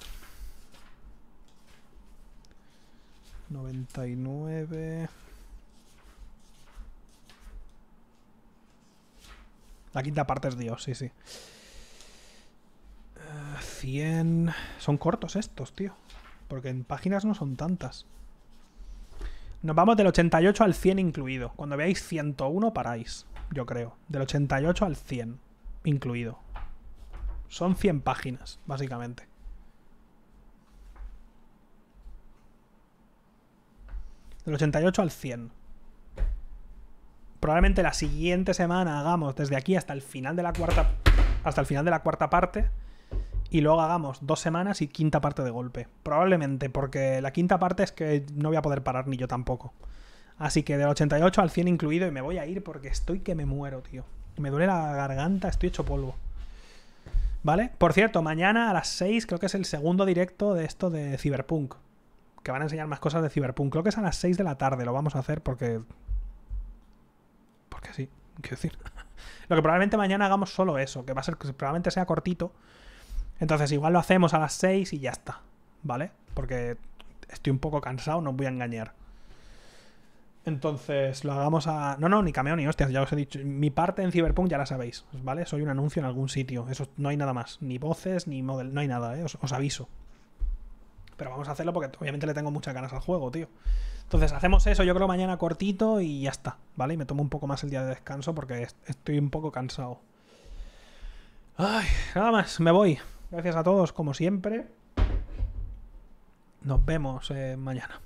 99 La quinta parte es Dios, sí, sí. 100... Eh, son cortos estos, tío. Porque en páginas no son tantas. Nos vamos del 88 al 100 incluido. Cuando veáis 101 paráis, yo creo. Del 88 al 100 incluido. Son 100 páginas, básicamente. Del 88 al 100. Probablemente la siguiente semana hagamos desde aquí hasta el final de la cuarta hasta el final de la cuarta parte y luego hagamos dos semanas y quinta parte de golpe. Probablemente, porque la quinta parte es que no voy a poder parar ni yo tampoco. Así que del 88 al 100 incluido y me voy a ir porque estoy que me muero, tío. Me duele la garganta, estoy hecho polvo. ¿Vale? Por cierto, mañana a las 6 creo que es el segundo directo de esto de Cyberpunk. Que van a enseñar más cosas de Cyberpunk. Creo que es a las 6 de la tarde. Lo vamos a hacer porque... Porque sí, quiero decir. lo que probablemente mañana hagamos solo eso. Que va a ser que probablemente sea cortito. Entonces igual lo hacemos a las 6 y ya está. ¿Vale? Porque estoy un poco cansado, no os voy a engañar. Entonces, lo hagamos a. No, no, ni cameo ni hostias, ya os he dicho. Mi parte en Cyberpunk ya la sabéis, ¿vale? Soy un anuncio en algún sitio. Eso no hay nada más. Ni voces, ni model. No hay nada, ¿eh? Os, aviso. Pero vamos a hacerlo porque obviamente le tengo muchas ganas al juego, tío. Entonces hacemos eso, yo creo mañana cortito y ya está, ¿vale? Y me tomo un poco más el día de descanso porque estoy un poco cansado. Ay, nada más, me voy. Gracias a todos, como siempre. Nos vemos eh, mañana.